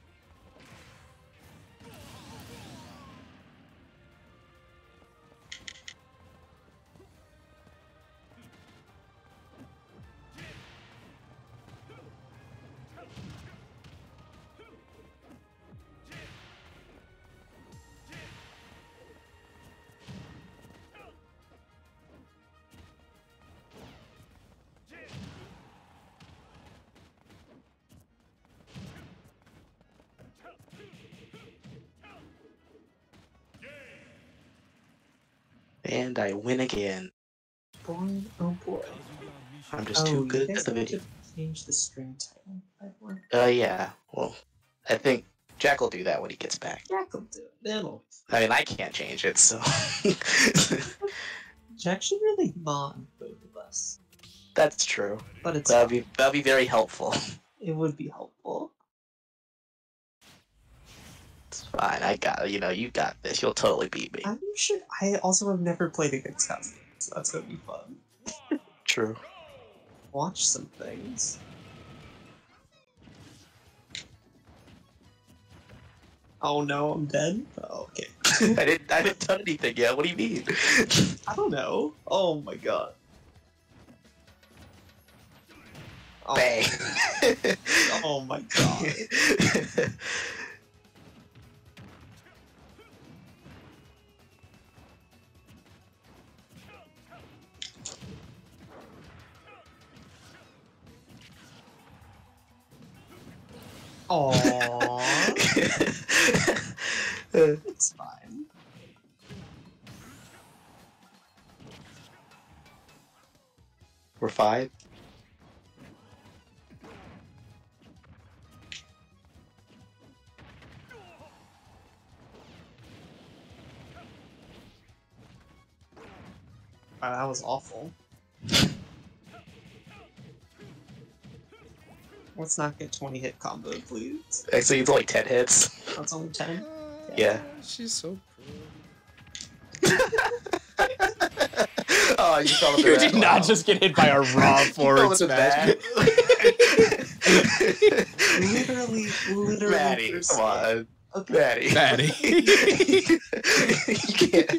And I win again. boy, oh boy. I'm just oh, too good at the video. change the string title. by the way. Uh, yeah. Well, I think Jack will do that when he gets back. Jack will do it. That'll I mean, I can't change it, so Jack should really mod both of us. that's true. But it's That'd be that'd be very helpful. it would be helpful. It's fine. I got oh, you know you got this. You'll totally beat me. I'm sure I also have never played against Kazuya, so that's gonna be fun. True. Watch some things. Oh no, I'm dead? Oh, okay. I didn't I didn't done anything yet. What do you mean? I don't know. Oh my god. Oh, Bang. oh my god. Aww. it's fine. We're fine. Wow, that was awful. Let's not get 20 hit combo, please. Actually, it's only ten hits. That's only 10. Uh, yeah. She's so pretty. oh, you fell You did not just get hit by a raw forward smash. Literally, literally. Maddie, first come on. Okay. Maddie. Maddie. you can't.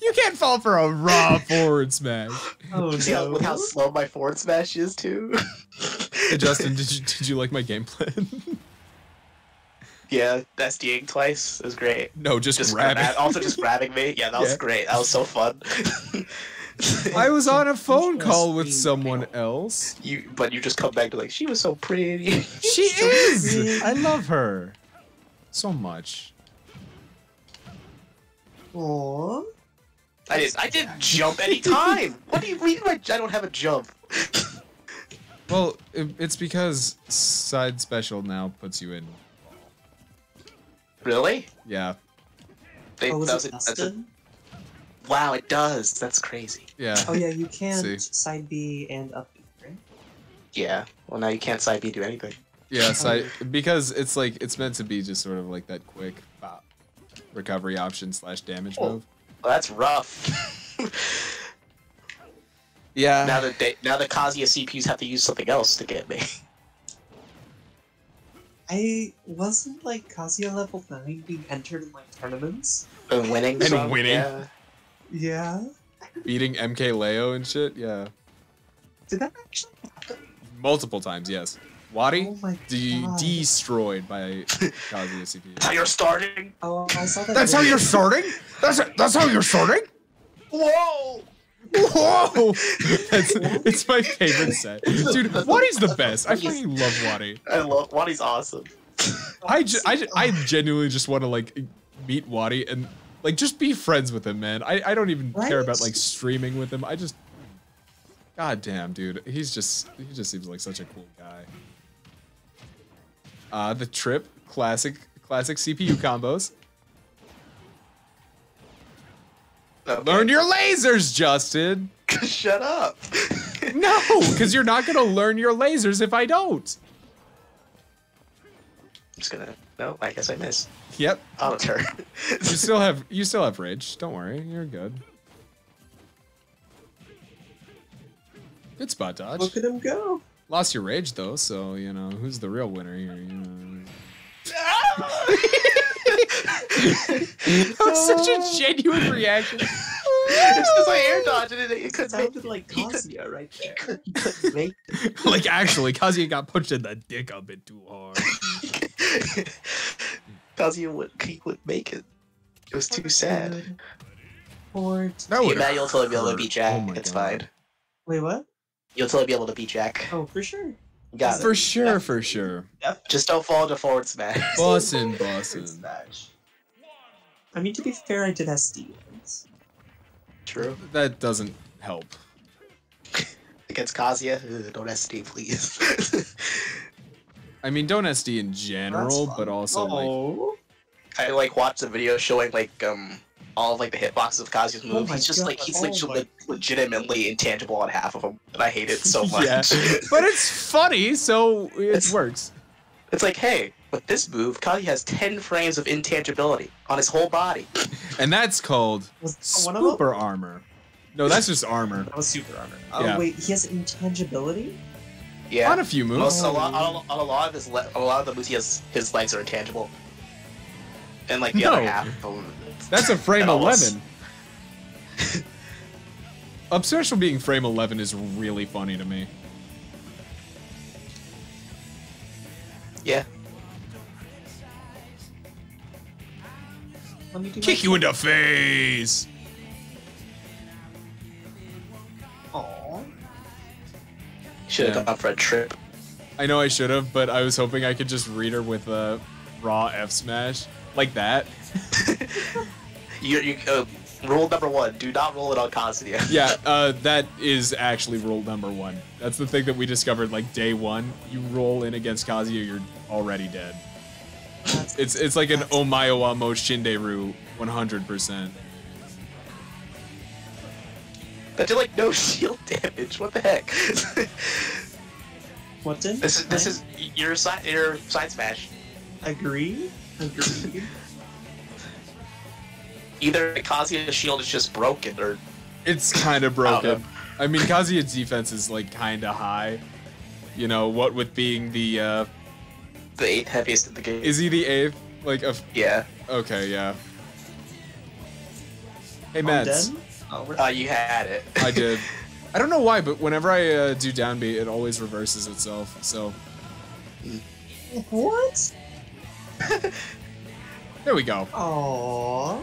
You can't fall for a raw forward smash. Oh See how, no. with how slow my forward smash is too. Hey, Justin, did you did you like my game plan? yeah, SDing twice is great. no, just, Just grabbing. grab, also just grabbing me. Yeah, that was Yeah. great. That was so fun. I was on a phone call with someone else. you, but you just come back to like she was so pretty. She is. I love her so much. Aww. I didn't. I didn't jump any time. What do you mean? I, I don't have a jump. Well, it, it's because side special now puts you in. Really? Yeah, They, Oh, was that it was a- that's a- nested? wow, it does. That's crazy. yeah. Oh yeah, you can See. side B and up B, right? Yeah. Well, now you can't side B do anything. Yeah, oh. side because it's like it's meant to be just sort of like that quick bop, recovery option slash damage Oh. move. Well, that's rough. Yeah. now that they, now the Kazuya CPUs have to use something else to get me. I wasn't like Kazuya level 9 being entered in like tournaments. And winning. And some, winning. Yeah. Yeah. beating MK Leo and shit. Yeah, Did that actually happen? multiple times. Yes. Wadi Oh my de- god. destroyed by Kazuya CPU. How you're starting? Oh, I saw that. That's how you're starting. That's that's how you're starting. Whoa! Whoa! That's it's my favorite set, dude. Wadi's the best. I fucking love Wadi. I love Wadi's awesome. I, ge- I, ge- I genuinely just want to like meet Wadi and like just be friends with him, man. I, I don't even care about like streaming with him. I just, god damn, dude, he's just he just seems like such a cool guy. Uh, the trip classic classic CPU combos. Okay. Learn your lasers, Justin. Shut up. No, because you're not gonna learn your lasers if I don't. I'm just gonna. No, I guess I missed. Yep. Auto turn. You still have you still have rage. Don't worry, you're good. Good spot dodge. Look at him go. Lost your rage though, so you know who's the real winner here. You know. That was such a genuine reaction. it's because I air dodged it. It It couldn't make sounded like he could- Kazuya right He there. could, he couldn't make like actually, Kazuya got punched in the dick a bit too hard. Kazuya would he would make it. It was too sad. Or That Hey, would Matt, you'll totally be able to hurt. beat Jack. Oh it's God. fine. wait, what? You'll totally be able to beat Jack. Oh, for sure. You got it. For sure, for sure. Yep. Just don't fall into forward smash. Boston, Forward Boston. smash. I mean, to be fair, I did SD once. True. That doesn't help. Against Kazuya, don't SD, please. I mean, don't SD in general, but fun. also like oh. I like watched a video showing like um all of like the hitboxes of Kazuya's Oh move. my he's just like he's oh leg- my- legitimately intangible on half of them, and I hate it so much. Yeah. but it's funny, so it It's- works. it's like, hey, with this move, Kazuya has ten frames of intangibility on his whole body. And that's called Was that one of them? super armor. No, that's just armor. That was super armor. Oh Yeah. wait, he has intangibility. Yeah. On a few moves. Most, a lot, on, a, on a lot of his le- a lot of the moves, he has his legs are intangible, and like the No. other half. Of them, That's a frame Almost. 11. Obsession being frame 11 is really funny to me. yeah. Let me do Kick you in the face! Aww. Should have Yeah. gone for a trip. I know I should have, but I was hoping I could just read her with a raw F smash. Like that. You, you uh, rule number one: do not roll it on Kazuya. Yeah, uh, that is actually rule number one. That's the thing that we discovered like day one. You roll in against Kazuya, you're already dead. That's It's it's like an That's- Omae wa mou shindeiru 100%. That did like no shield damage. What the heck? what did? this is this is your side your side smash. agree. Agree. Either Kazuya's shield is just broken, or It's kind of broken. I mean, Kazuya's defense is like kind of high. You know, what with being the uh the eighth heaviest in the game. is he the eighth? Like of yeah. okay, yeah. Hey I'm Mets, dead? Oh, we're- Uh, you had it. I did. I don't know why, but whenever I uh, do down B, it always reverses itself. So what? there we go. Aww.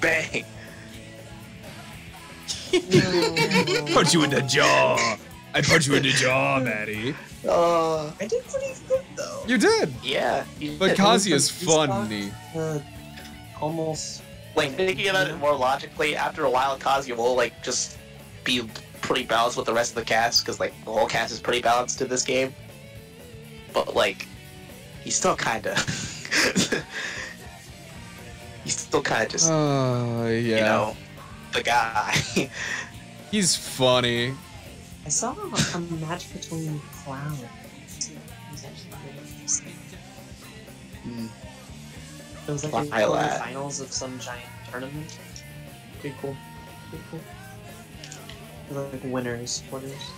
Bang. Punch you in the jaw. I punch you in the jaw, Maddie. Uh, I did pretty good though. You did. yeah. You But did. Kazuya's From funny. to almost like thinking about it more logically, after a while, Kazuya will like just be pretty balanced with the rest of the cast because like the whole cast is pretty balanced in this game. But like, he's still kind of, he's still kind of just Oh yeah. you know the guy. He's funny. I saw a match between Clown. It was actually really interesting. It was like a Lilat. finals of some giant tournament. Pretty cool. Pretty cool. Like winners, winners.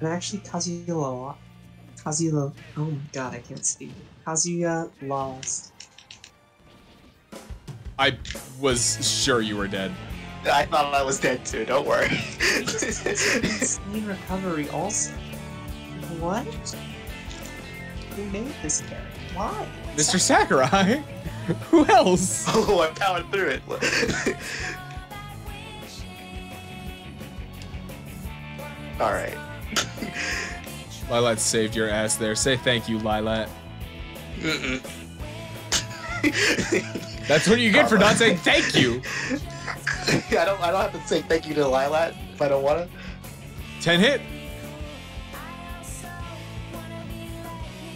And actually, Kazuya lo- Kazuya, lo- oh my god, I can't speak. Kazuya lost. I was sure you were dead. I thought I was dead too. Don't worry. Insane recovery also. What? Who made this character? Why? Mr. Sakurai? Who else? oh, I powered through it. All right. Lylat saved your ass there. Say thank you, Lylat. Mm-mm. That's what you get for not saying thank you. I don't. I don't have to say thank you to Lylat if I don't want to. 10 hit.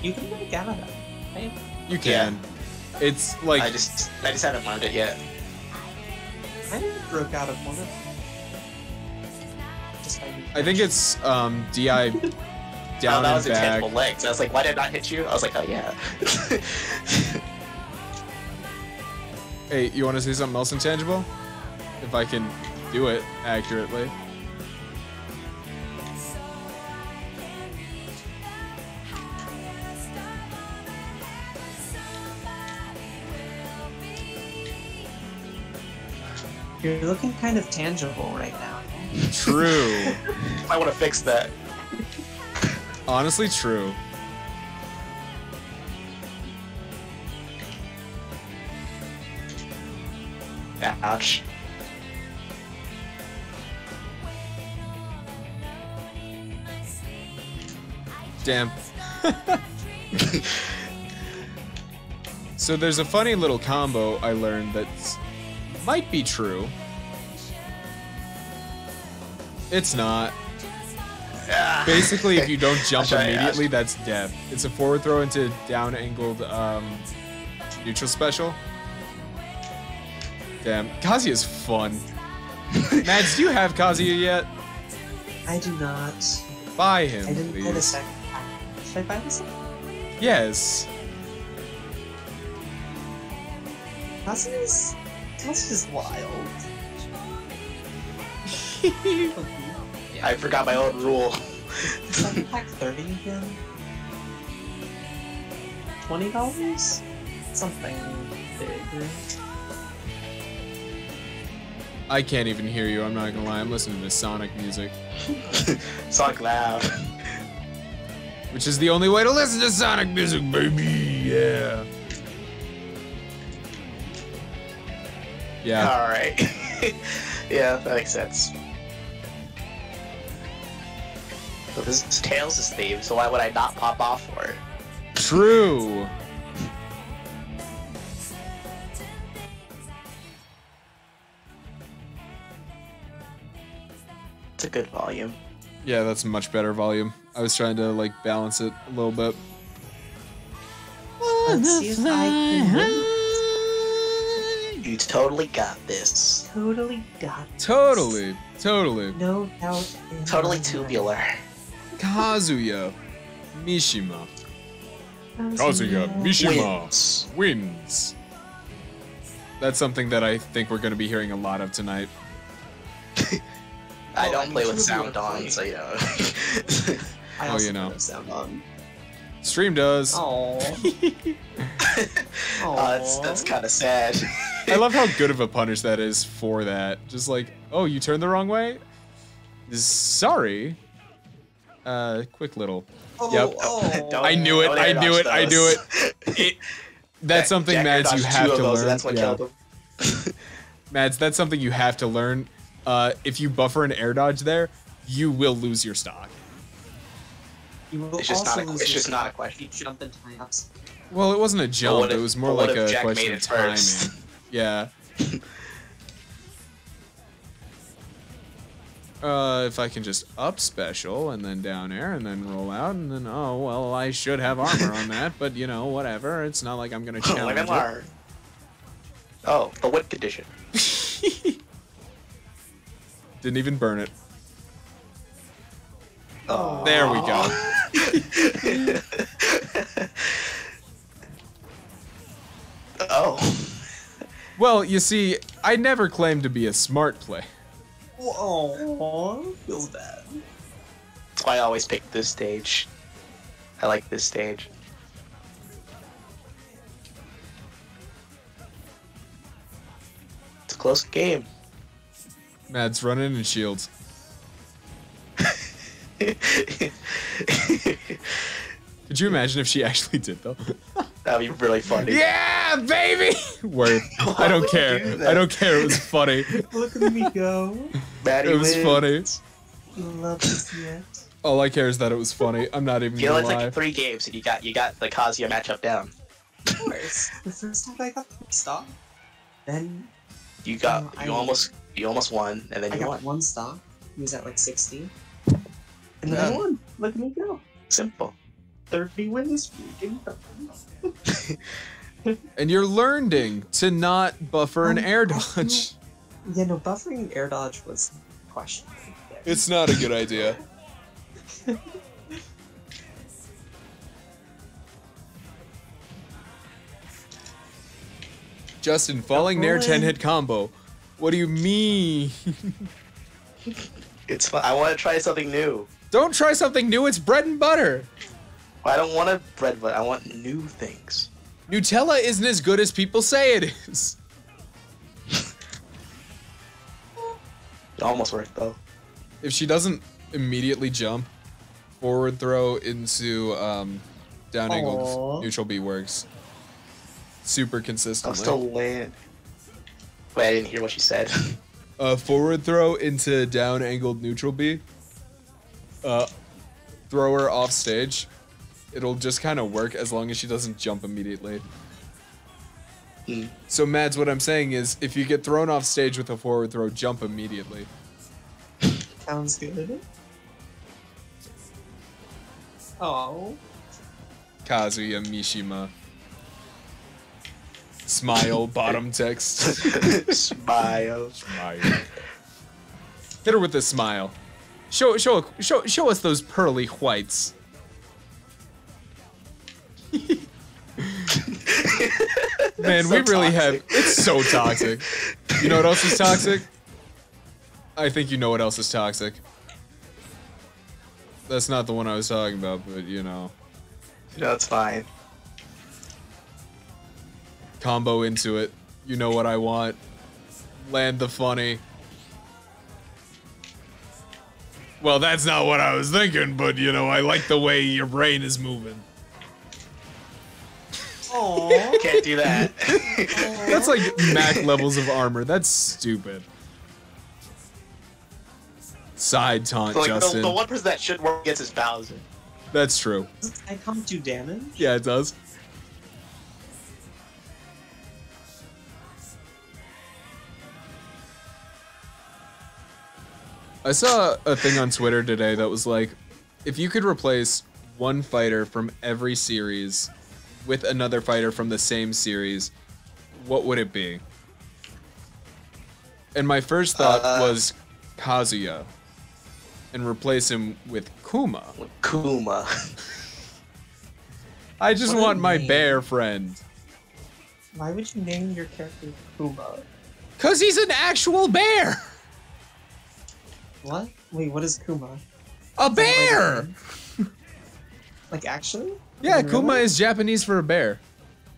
You can break out of that. Right? You can. It's like I just. I just haven't learned it yet. I never broke out of one of them. Just by I think it's um DI oh, down that and was back. intangible legs. I was like, why did I not hit you? I was like, oh yeah. Hey, you want to see something else intangible? If I can do it accurately. You're looking kind of tangible right now. True. I want to fix that. Honestly, true. Ouch. Damn. so there's a funny little combo I learned that might be true. It's not. Ah. Basically, if you don't jump immediately, that's death. It's a forward throw into down angled um, neutral special. Damn, Kazuya's fun. Mads, do you have Kazuya yet? I do not. Buy him, I didn't buy the please. second. Should I buy the second? Yes. Kazuya's. Kazuya's wild. I forgot my own rule. Is pack 30 again? $20? Something big. I can't even hear you. I'm not gonna lie. I'm listening to Sonic music, Sonic Loud. which is the only way to listen to Sonic music, baby. Yeah. Yeah. All right. yeah, that makes sense. So this is Tails' theme, so why would I not pop off for it? True. It's a good volume. Yeah, that's a much better volume. I was trying to like balance it a little bit. Let's see if I can. You totally got this. Totally got this. Totally, totally. No doubt. Totally my tubular. Kazuya Mishima mind. Kazuya Mishima Wins. wins. That's something that I think we're going to be hearing a lot of tonight. I don't play with sound on, so you know. I Oh, you know. put sound on. Stream does. Oh. uh, that's that's kind of sad. I love how good of a punish that is for that. Just like, oh, you turned the wrong way? Sorry. Uh, quick little. Oh, Yep. oh. I knew it, I knew dodge it, I knew those. It, that's something, Jack Mads, you have to of those, learn. That's what Yeah. killed him. Mads, that's something you have to learn. Uh, if you buffer an air dodge there, you will lose your stock. You will It's just not a- lose it's just not a question. You jump into my ups. Well, it wasn't a jump. what it was more but what like if a Jack question made of it timing. first? Yeah. Uh, if I can just up special and then down air and then roll out and then oh well I should have armor on that but you know whatever it's not like I'm gonna challenge and it. Oh, the win condition. Didn't even burn it. Oh. There we go. oh. Well, you see, I never claimed to be a smart play. Oh, feels bad. That's why I always pick this stage. I like this stage. It's a close game. Mad's running and shields. Could you imagine if she actually did though? That'd be really funny. yeah, baby. Word. I don't care. do? I don't care. It was funny. Look at me go. Maddie It was wins. funny. Love to see it. All I care is that it was funny. I'm not even You know, gonna it's lie. like three games, and you got you got the Kazuya matchup down. Of course. The first time I got the stock, then You got Um, I- you almost you almost won, and then I you got won. one stock. He was at like 60. And then Yeah. I won. Look at me go. Simple. 30 wins. And you're learning to not buffer an air dodge. Yeah, no, buffering air dodge was questionable. It's not a good idea. Justin, falling nair 10 hit combo. What do you mean? It's fun. I want to try something new. Don't try something new, it's bread and butter. I don't want to bread, but I want new things. Nutella isn't as good as people say it is. It almost worked though. If she doesn't immediately jump, forward throw into um, down Aw. angled neutral B works. Super consistent. I'll consistently. still land. Wait, I didn't hear what she said. uh, forward throw into down angled neutral B. Uh, throw her off stage. It'll just kind of work as long as she doesn't jump immediately. Hmm. So, Mads, what I'm saying is, if you get thrown off stage with a forward throw, jump immediately. Sounds good. Oh. Kazuya Mishima. Smile, bottom text. Smile. Smile. Hit her with a smile. Show, show, show, show us those pearly whites. Man, So we really have. It's so toxic. You know what else is toxic? I think you know what else is toxic. That's not the one I was talking about, but you know. No, it's fine. Combo into it. You know what I want. Land the funny. Well, that's not what I was thinking, but you know, I like the way your brain is moving. Aww. Can't do that. That's like Mac levels of armor. That's stupid. Side taunt, like the, Justin. the one person that should work against is Bowser. That's true. I come do damage. Yeah, it does. I saw a thing on Twitter today that was like, if you could replace one fighter from every series with another fighter from the same series, what would it be? And my first thought Uh. was Kazuya, and replace him with Kuma. Kuma. I just What want my name. bear friend. Why would you name your character Kuma? Cause he's an actual bear. What? Wait, what is Kuma? A bear. Like actually? Yeah, In Kuma is Japanese for a bear.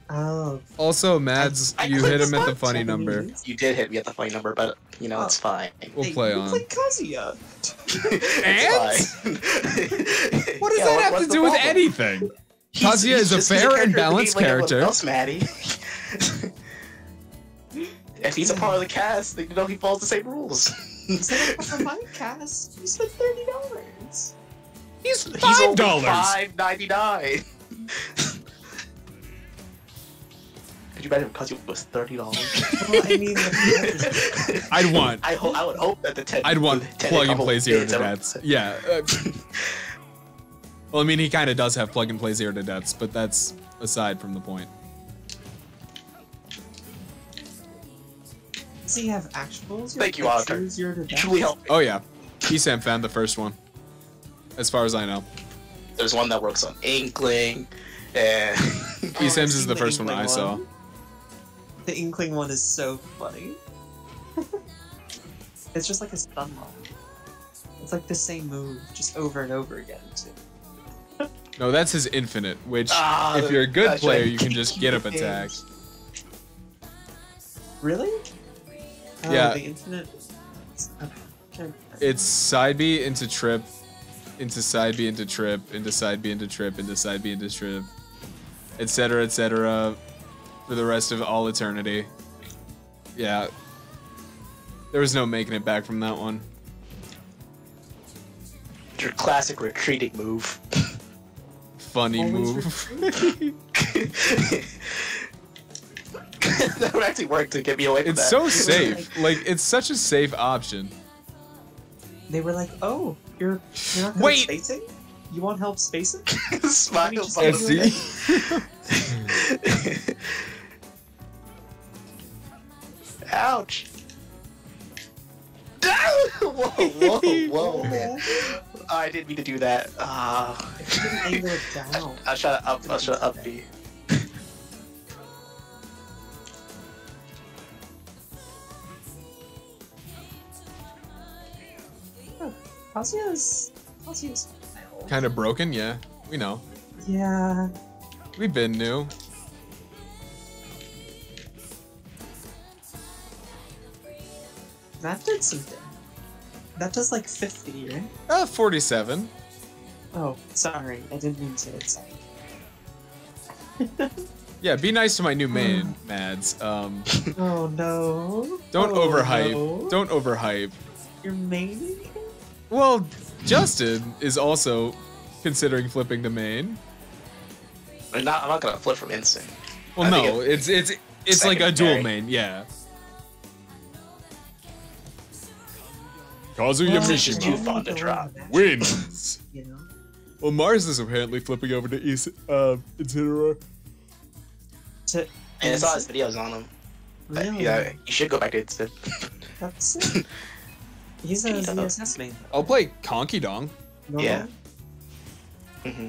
Oh. Also, Mads, I- I you hit him at the spot funny number. You did hit me at the funny number, but you know it's oh. fine. We'll Hey, play you on. play Kazuya. it's fine. What does Yeah, that have to do with problem? anything? He's- Kazuya he's is a fair he's and balanced behaves like character. Else, Maddie. if he's a part of the cast, then you know he follows the same rules. Set up for my cast. You spent thirty dollars. He's He's five only dollars. Five ninety nine. you imagine if Kazuya was thirty dollars? Well, I mean, I'd want. I hope I would hope that the ten. I'd want 10 plug and couple play zero days to deaths. Yeah. uh, well, I mean, he kind of does have plug and play zero to deaths, but that's aside from the point. Does he have actuals? Thank you, Like, Otter. true Zero to death? Truly help. Oh yeah, Esam found the first one, as far as I know. There's one that works on Inkling, and Oh, I've is seen the first one I saw. The Inkling one is so funny. it's just like a stun lock. It's like the same move, just over and over again, too. No, that's his infinite, which Ah, if you're a good gotcha. player, you can just get up attack. Really? Oh, Yeah. The infinite. Okay. It's side B into trip, into side B into trip, into side B into trip, into side B into trip, etc., etc., for the rest of all eternity. Yeah. There was no making it back from that one. Your classic retreating move. Funny Always move. that would actually work to get me away from it's that. so safe. Like it's such a safe option. They were like, "Oh, you're you're not Wait. spacing. You want help spacing?" Smiles Let on me the Ouch. whoa, whoa, whoa, man. I didn't mean to do that. Ah. If you didn't angle it down. I'll shut up. I'll shut up, B. Kazuya's Kazuya's kind of broken, yeah. We know. Yeah. We've been new. That did something. That does like 50, right? Uh, 47. Oh, sorry. I didn't mean to. Yeah, be nice to my new main, Mads. Um, Oh no. don't Oh, overhype. no. Don't overhype. You're maining? Well, Justin is also considering flipping the main. I'm not, I'm not gonna flip from instinct. Well, I think no, it's it's it's like a dual main, yeah. Kazuya Well, It's just you too don't fun to to drop. learn the match, Wins. You know? Well, Mars is apparently flipping over to Is uh Incineroar. To, And I saw his videos on him. But, really? Yeah, you should go back to instant. That's it. He's a He does. ZSS main. I'll play Conky Dong. No, Yeah. no. hmm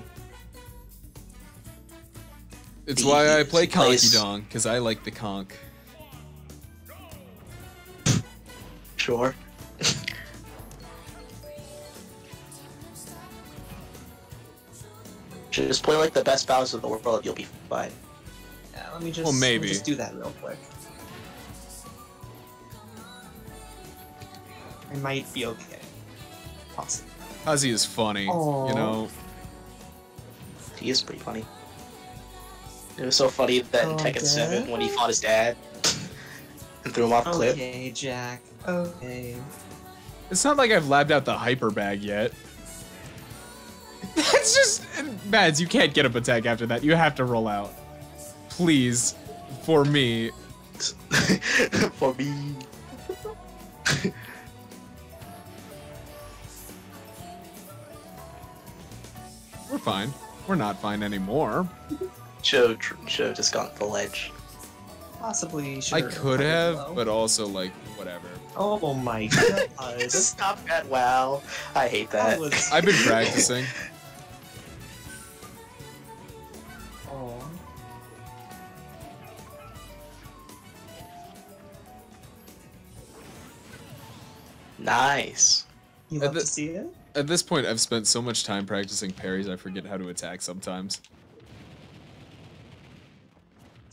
It's He- why I play Conky plays- Dong because I like the conk. Sure. Just play like the best Bowser of the world, you'll be fine. Yeah, let me just, Well, let me maybe. just do that real quick. I might be okay. Possibly. Kazi is funny, Aw. you know. He is pretty funny. It was so funny that in Oh, Tekken Dad? 7 when he fought his dad and threw him off a cliff. Okay, Jack. Okay. It's not like I've labbed out the hyper bag yet. That's just Mads, you can't get up attack after that. You have to roll out. Please. For me. For me. fine. We're not fine anymore. Joe, have, should just got to the ledge. Possibly. I could have, low. but also like whatever. Oh my god. Just stop that, wow. I hate that. That was- I've been practicing. oh. Nice. You Uh, love the- to see it? At this point, I've spent so much time practicing parries, I forget how to attack sometimes.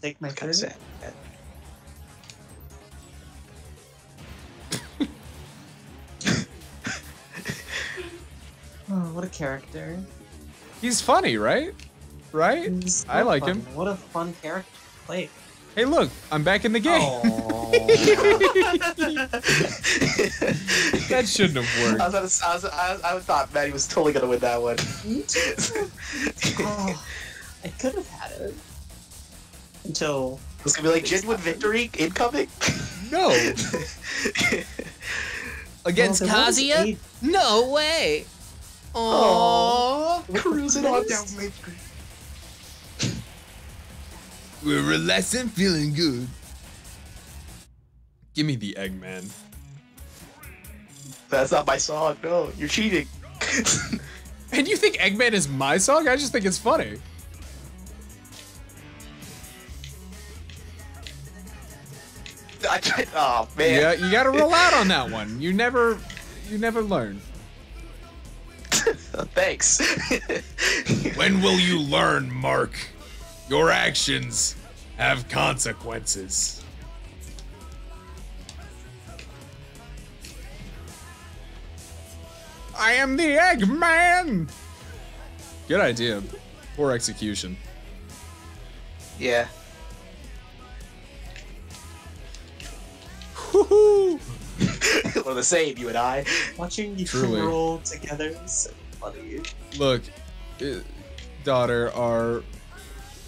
Take my Kind of turn. sad. Oh, what a character. He's funny, right? Right? So I like fun. him. What a fun character to play. Hey, look, I'm back in the game. That shouldn't have I worked. was, gonna- I was, I was, I thought Maddie was totally gonna win that one. Me too. oh, I could have had it until It's gonna be like genuine victory incoming. No. Against Well, there Kazuya? No way. Aw. Aww. Cruising on down Main Street. We're relaxing, feeling good. Give me the Eggman. That's not my song. No, you're cheating. And you think Eggman is my song? I just think it's funny. I tried. Oh man. Yeah, you gotta roll out on that one. You never, you never learn. Thanks. When will you learn, Mark? Your actions have consequences. I am the Eggman! Good idea. Poor execution. yeah. Woohoo! We're the same, you and I. Watching you Truly. roll together is so funny. Look, daughter, our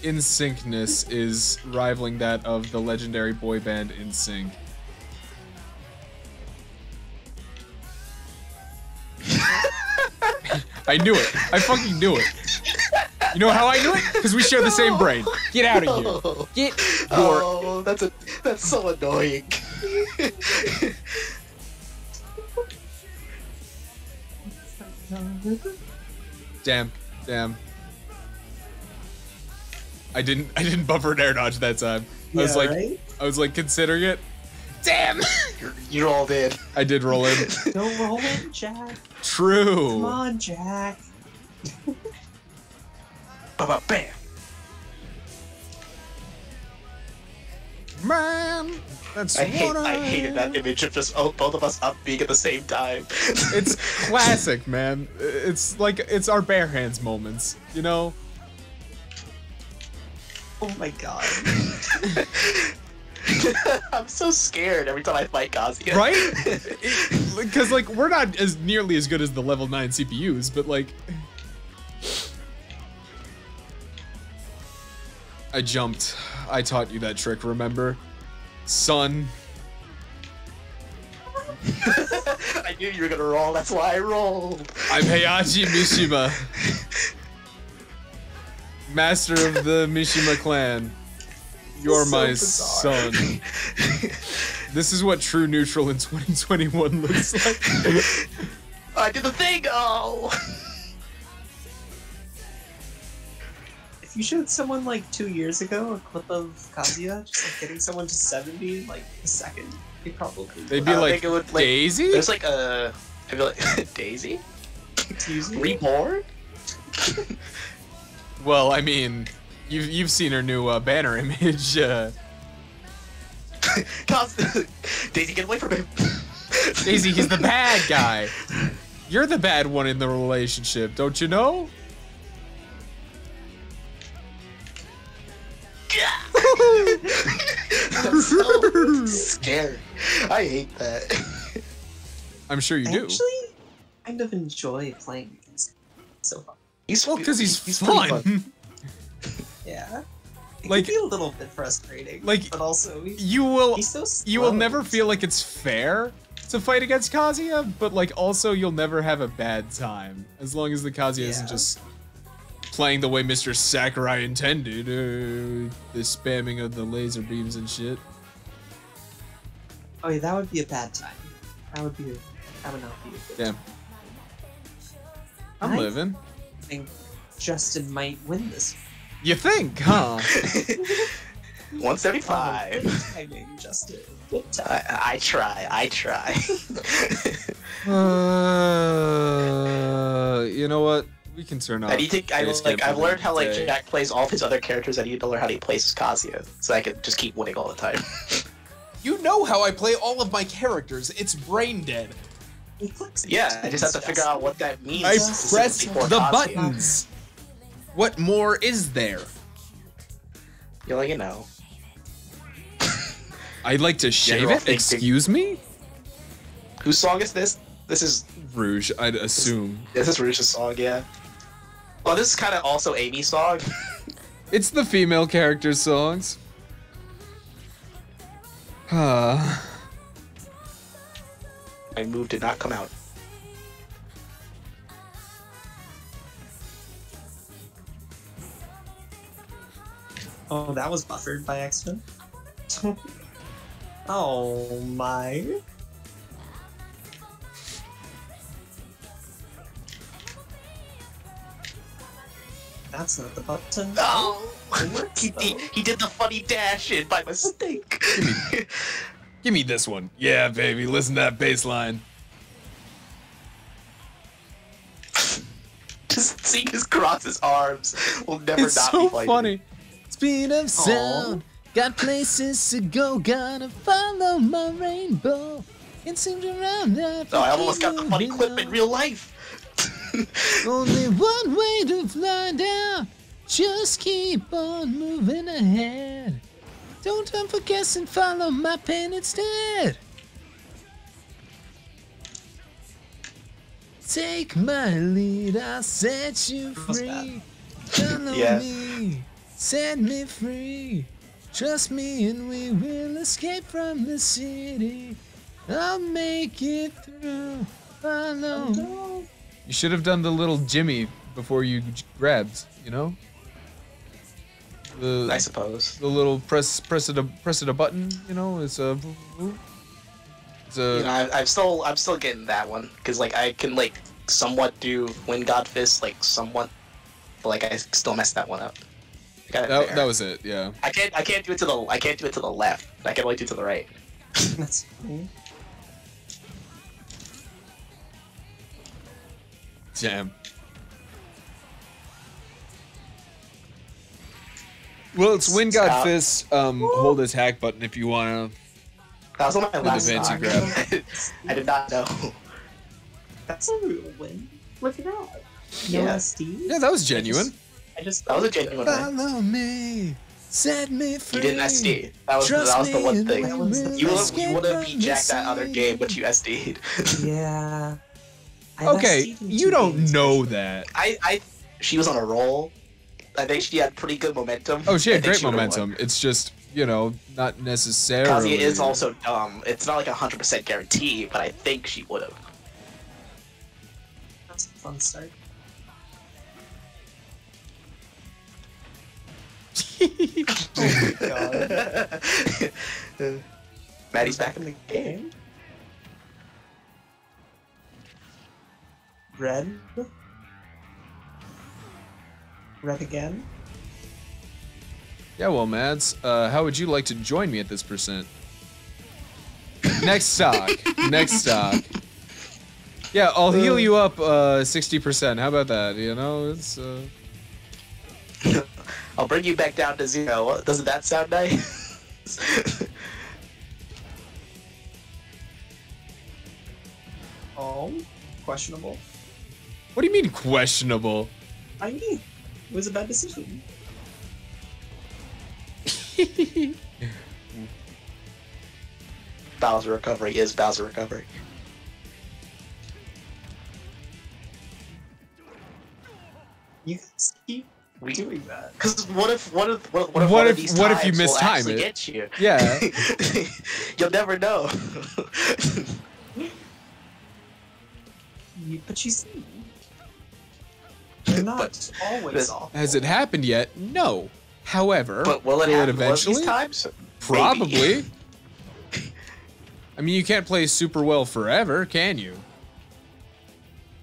in syncness is rivaling that of the legendary boy band NSYNC. I knew it. I fucking knew it. You know how I knew it? Because we share the same brain. Get out of here. Get your. oh that's a that's so annoying. Damn. Damn. I didn't. I didn't buffer an air dodge that time. I was Yeah, like, right? I was like considering it. Damn. You're, you all did. I did roll in. Don't roll in, Jack. True. Come on, Jack. Ba bam. Man, that's I hate. what I hated that image of just oh, both of us up being at the same time. It's classic, man. It's like it's our bare hands moments, you know. Oh my god. I'm so scared every time I fight Kazuya. Right? Because like we're not as nearly as good as the level nine CPUs, but like. I jumped. I taught you that trick, remember? Son. I knew you were gonna roll. That's why I rolled. I'm Heihachi Mishima. Master of the Mishima clan. You're So my bizarre. son. This is what true neutral in 2021 looks like. I did the thing. Oh. If you showed someone like two years ago a clip of Kazuya just like getting someone to 70 like a second, they probably They'd I be don't like, think it would, like, Daisy? There's like a. I feel like Daisy Excuse me? reborn. Well, I mean, you've, you've seen her new uh, banner image. Uh, Daisy, get away from him. Daisy, he's the bad guy. You're the bad one in the relationship, don't you know? I'm so scared. I hate that. I'm sure you I do. actually kind of enjoy playing so far. He's Well, because he's, pretty fun. Yeah. It Like- can be a little bit frustrating. like, but also he- You will so you will never feel like it's fair to fight against Kazuya, but like also you'll never have a bad time as long as the Kazuya isn't just playing the way Mr. Sakurai intended, uh, the spamming of the laser beams and shit. Oh yeah, that would be a bad time. That would be. That would not be a good. Damn. I'm I living. think Justin might win this. You think, huh? 175. Good timing, Justin. Good time. I, I try. I try. uh, you know what? We can turn off. I need to. I Face like. cam I've learned how like today. Jack plays all of his other characters. I need to learn how he plays as Kazuya, so I can just keep winning all the time. You know how I play all of my characters. It's brain dead. Yeah, I just have to figure out what that means. I press the Kazuya. buttons. What more is there? You'll let you know. I'd like to shave it. Excuse me? Whose song is this? This is Rouge, I'd assume. this is Rouge's song, yeah. Well, this is kind of also Amy's song. It's the female character songs. Uh, My move did not come out. Oh, that was buffered by accident. oh my. That's not the button. No! It works, he, he, he did the funny dash in by mistake. give me this one. Yeah, baby. Listen to that bass line. Just seeing his cross his arms will never It's not so be fighting. funny. Speed of sound. Got places to go. Gotta follow my rainbow. It seems around. Oh, I almost got the funny clip in real life. Only one way to fly down. Just keep on moving ahead. Don't unfocus and follow my pen instead. Take my lead, I'll set you free. Follow Yeah. me, set me free. Trust me and we will escape from the city. I'll make it through. Follow me. You should have done the little Jimmy before you grabbed, you know? The I suppose. the little press press it a press it a button, you know, it's a it's a You know, I, I'm still I'm still getting that one because like I can like somewhat do Wind God Fist like somewhat, but like I still messed that one up. I got that, that was it, yeah. I can't I can't do it to the I can't do it to the left. I can only do it to the right. That's funny. Damn. Well, it's Wind God Stop. Fist. Um, hold his hack button if you wanna. That was on my the last fancy knock. grab. I did not know. That's a real win. Look at that. No Yeah. SD? Yeah, that was genuine. I just That was a genuine win. Follow me, set me free. You didn't SD. That was Trust that was the one thing. we That was the- will You would have escape you would have beat Jack that other game, but you SD'd. Yeah. I Okay, you don't know actually. that. I I she was on a roll. I think she had pretty good momentum. Oh, she had great would've won. momentum. It's just, you know, not necessarily. Kazuya is also dumb. It's not like a hundred percent guarantee, but I think she would have. That's a fun start. Oh my god. Maddie's back in the game. Red. Red again. Yeah, well, Mads, uh, how would you like to join me at this percent? Next stock. Next stock. Yeah, I'll heal you up uh, 60%. How about that? You know, it's. Uh... I'll bring you back down to zero. Doesn't that sound nice? Oh, questionable. What do you mean questionable? I mean, it was a bad decision. Bowser recovery is Bowser recovery. You guys keep We doing that. Because what if what if what, what if What one if- of these what if you times will mistime actually it? Get you. Yeah. You'll never know. But you see, they're not But- always but- off. Has it happened yet? No. However, but will it Will it happen one these eventually? times? probably. I mean, you can't play super well forever, can you?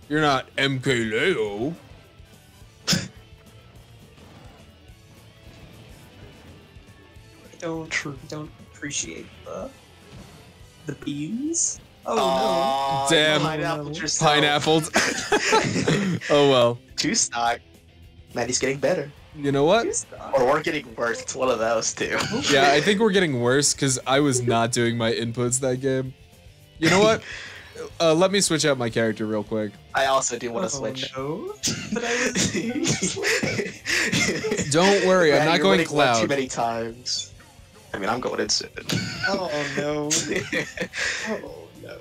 You're not MK Leo. I don't don't appreciate the the beans. Oh no! Damn. you pineappled oh well. Two stock. Maddie's getting better. You know what? Who's that? Or we're getting worse. It's one of those two. Yeah, I think we're getting worse because I was not doing my inputs that game. You know what? Uh, let me switch out my character real quick. I also do want to Oh, switch. No, but I was. Don't worry, I'm not you're going winning one Too many times. I mean, I'm going instant. oh no! Oh no!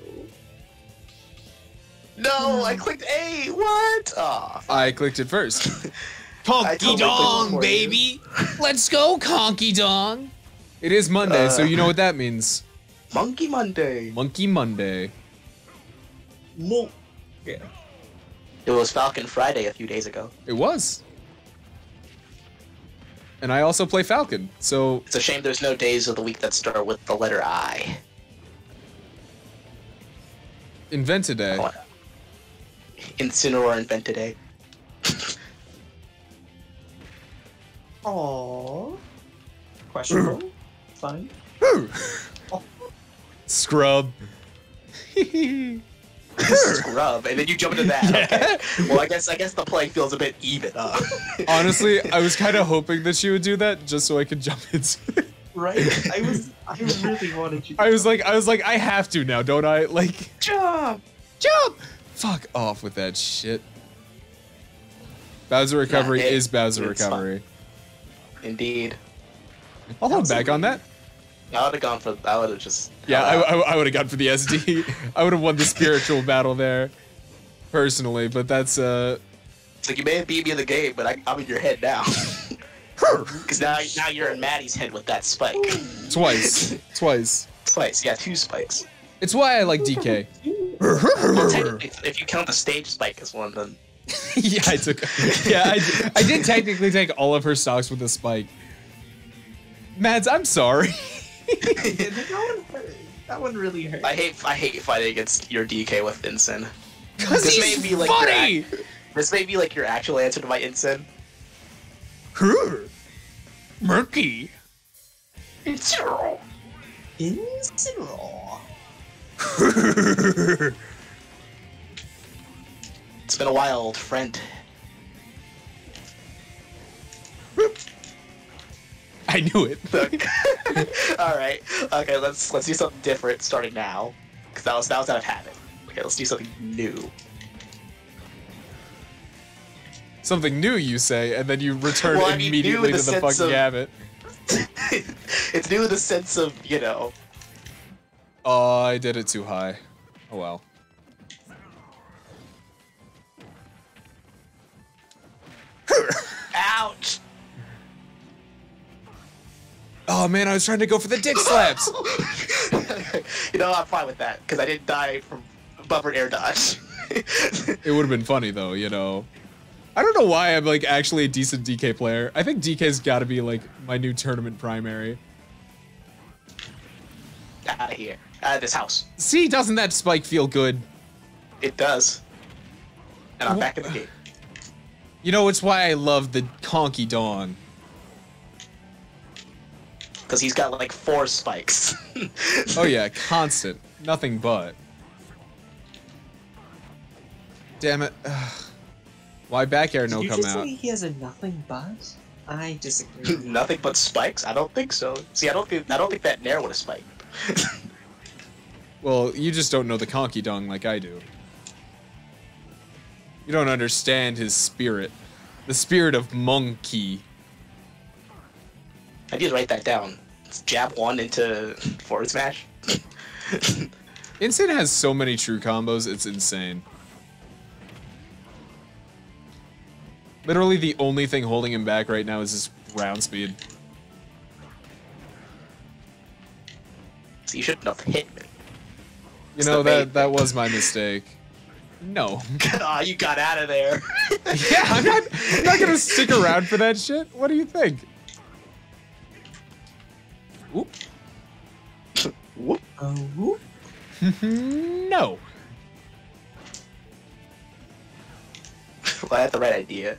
no, I clicked A. What? Ah, I clicked it first. Conky totally dong, clicked it for you. baby. Let's go, Conky dong. It is Monday, so Uh. you know what that means. Monkey Monday. Monkey Monday. Mo- yeah. It was Falcon Friday a few days ago. It was. And I also play Falcon, so It's a shame there's no days of the week that start with the letter I. invented a. Oh, Incineroar invented a. Aww. Questionable. Fine. Scrub. Scrub, and then you jump into that. Okay. Well, I guess I guess the play feels a bit even. Uh. Honestly, I was kind of hoping that she would do that just so I could jump into it. Right? I was. I really wanted you. To I was like, I was like, I have to now, don't I? Like, Jump. jump! Fuck off with that shit. Bowser recovery it- is Bowser it's fine. recovery. Indeed. I'll hold back on that. I would have gone for. I would have just. Yeah, I, I, I would have gone for the SD. I would have won the spiritual battle there, personally. But that's uh, It's like you may have beat me in the game, but I, I'm in your head now. Because now, now you're in Maddie's head with that spike. twice, twice. Twice, yeah, two spikes. It's why I like DK. Well, technically, if you count the stage spike as one, then yeah, I took. Yeah, I, I did technically take all of her stocks with a spike. Mads, I'm sorry. That one hurt. That one really hurt. I hate I hate fighting against your DK with Ensign. Cause This he's may be like your. This may be like your actual answer to my Ensign. Murky. It's zero. Incineroar. It's been a while, old friend. I knew it. All right. Okay, let's let's do something different starting now, because that was that was out of habit. Okay, let's do something new. Something new, you say, and then you return Well, I mean, immediately the to the fucking of- habit. it's new in the sense of you know. Oh, I did it too high. Oh well. Ouch! Oh man, I was trying to go for the dick slaps. you know, I'm fine with that because I didn't die from buffered air dodge. It would have been funny though, you know. I don't know why I'm like actually a decent DK player. I think DK's got to be like my new tournament primary. out of here, out of this house. See, doesn't that spike feel good? It does. And I'm back in the game. You know, it's why I love the Conky Dawn. Because he's got like four spikes. Oh yeah, constant, nothing but. Damn it! Ugh. Why back air no Did you come just out? say he has a nothing but? I disagree. Nothing but spikes? I don't think so. See, I don't think I don't think that Nair would have spiked. Well, you just don't know the Conky Dong like I do. You don't understand his spirit. The spirit of monkey. I did write that down. Jab one into forward smash. Insane has so many true combos, it's insane. Literally the only thing holding him back right now is his round speed. So you shouldn't have hit me. You It's know, that, that was my mistake. No. Aw, you got out of there. yeah, I'm not, I'm not gonna stick around for that shit. What do you think? Oop. Whoop. Oh, whoop. no. well, I had the right idea.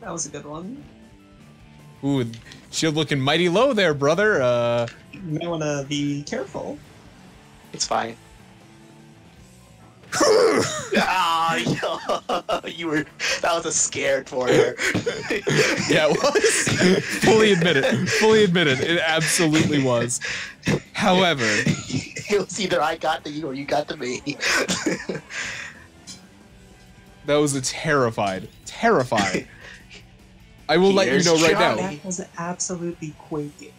that was a good one. Ooh, shield looking mighty low there, brother. Uh, You might want to be careful. It's fine. ah, yo, you were. That was a scared for her. yeah, it was. Fully admit it. Fully admit it. It absolutely was. However, it was either I got to you or you got to me. that was a terrified, terrified. I will let you know right Johnny. now. That was absolutely quaking.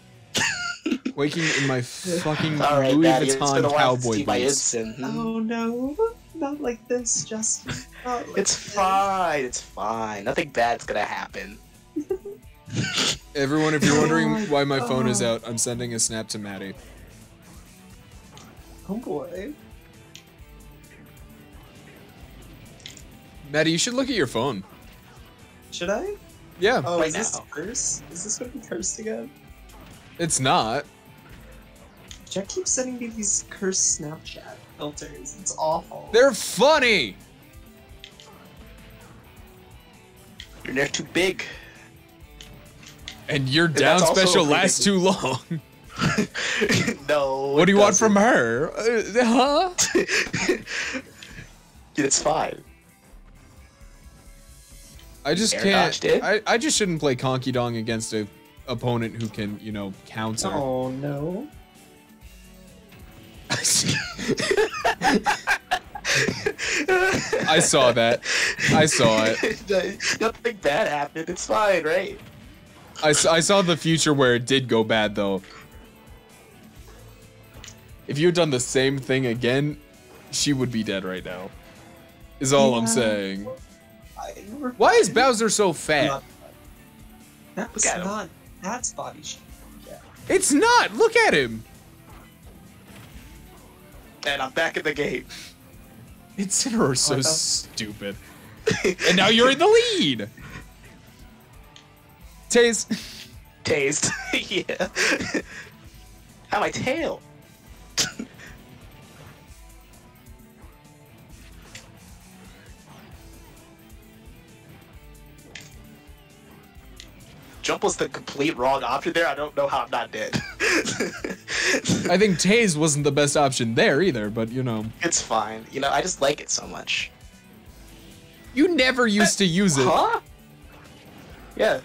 Waking in my fucking All right, Louis Maddie, Vuitton a cowboy boots. ensign. Oh no, not like this, Justin. Like It's this. fine. It's fine. Nothing bad's gonna happen. Everyone, if you're wondering Oh why my phone is out, I'm sending a snap to Maddie. Oh boy. Maddie, you should look at your phone. Should I? Yeah, Oh, Right is this now. cursed? Is this gonna be cursed again? it's not. Jack keeps sending me these cursed Snapchat filters. It's awful. They're funny. You're near too big. And your that's down special really lasts too long. no. what do it you want from her? Uh, huh? it's fine. I just Air can't. I, I just shouldn't play Conky Dong against a opponent who can, you know, counter. Oh no. I saw that. I saw it. Nothing bad happened. It's fine, right? I saw the future where it did go bad though. If you had done the same thing again, she would be dead right now. Is all I'm saying. Why is. Bowser so fat? Not- That's Look at him. not. That's body shape. Yeah. It's not. Look at him. And I'm back in the game. Incineroar so Oh, that- stupid. And now you're in the lead. Taze. Tased. yeah. How my tail? Jump was the complete wrong option there. I don't know how I'm not dead. I think Taze wasn't the best option there either, but you know. it's fine. You know, I just like it so much. You never used to use it. Huh? Yeah.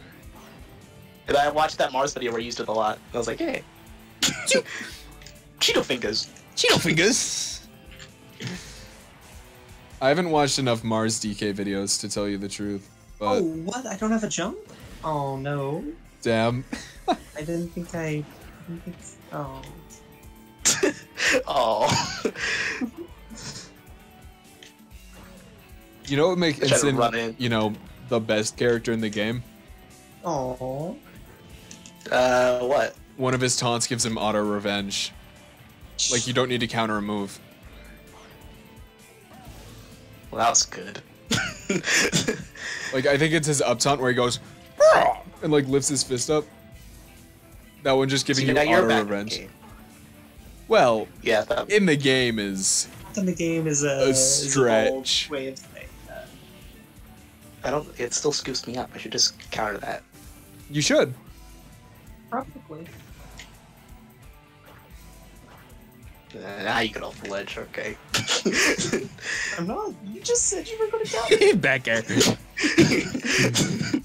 And I watched that Marss video where he used it a lot. I was like, hey. Cheeto fingers. Cheeto fingers. I haven't watched enough Marss DK videos to tell you the truth, but oh, what? I don't have a jump? Oh no. damn. I didn't think I. I didn't think. Oh. Oh. You know what would make I Ensign, run in. you know, the best character in the game? Oh. uh, what? One of his taunts gives him auto revenge. Like you don't need to counter a move. Well, that was good. Like I think it's his up taunt where he goes "Rah!" And like lifts his fist up. That one just giving See, you now you're auto back in the revenge. Well, Yeah, that, in the game is In the game is a, A is stretch. way of saying that. I don't. It still scoops me up. I should just counter that. you should. Probably. Now you get off the ledge. Okay. I'm not. You just said you were going to count. Back air.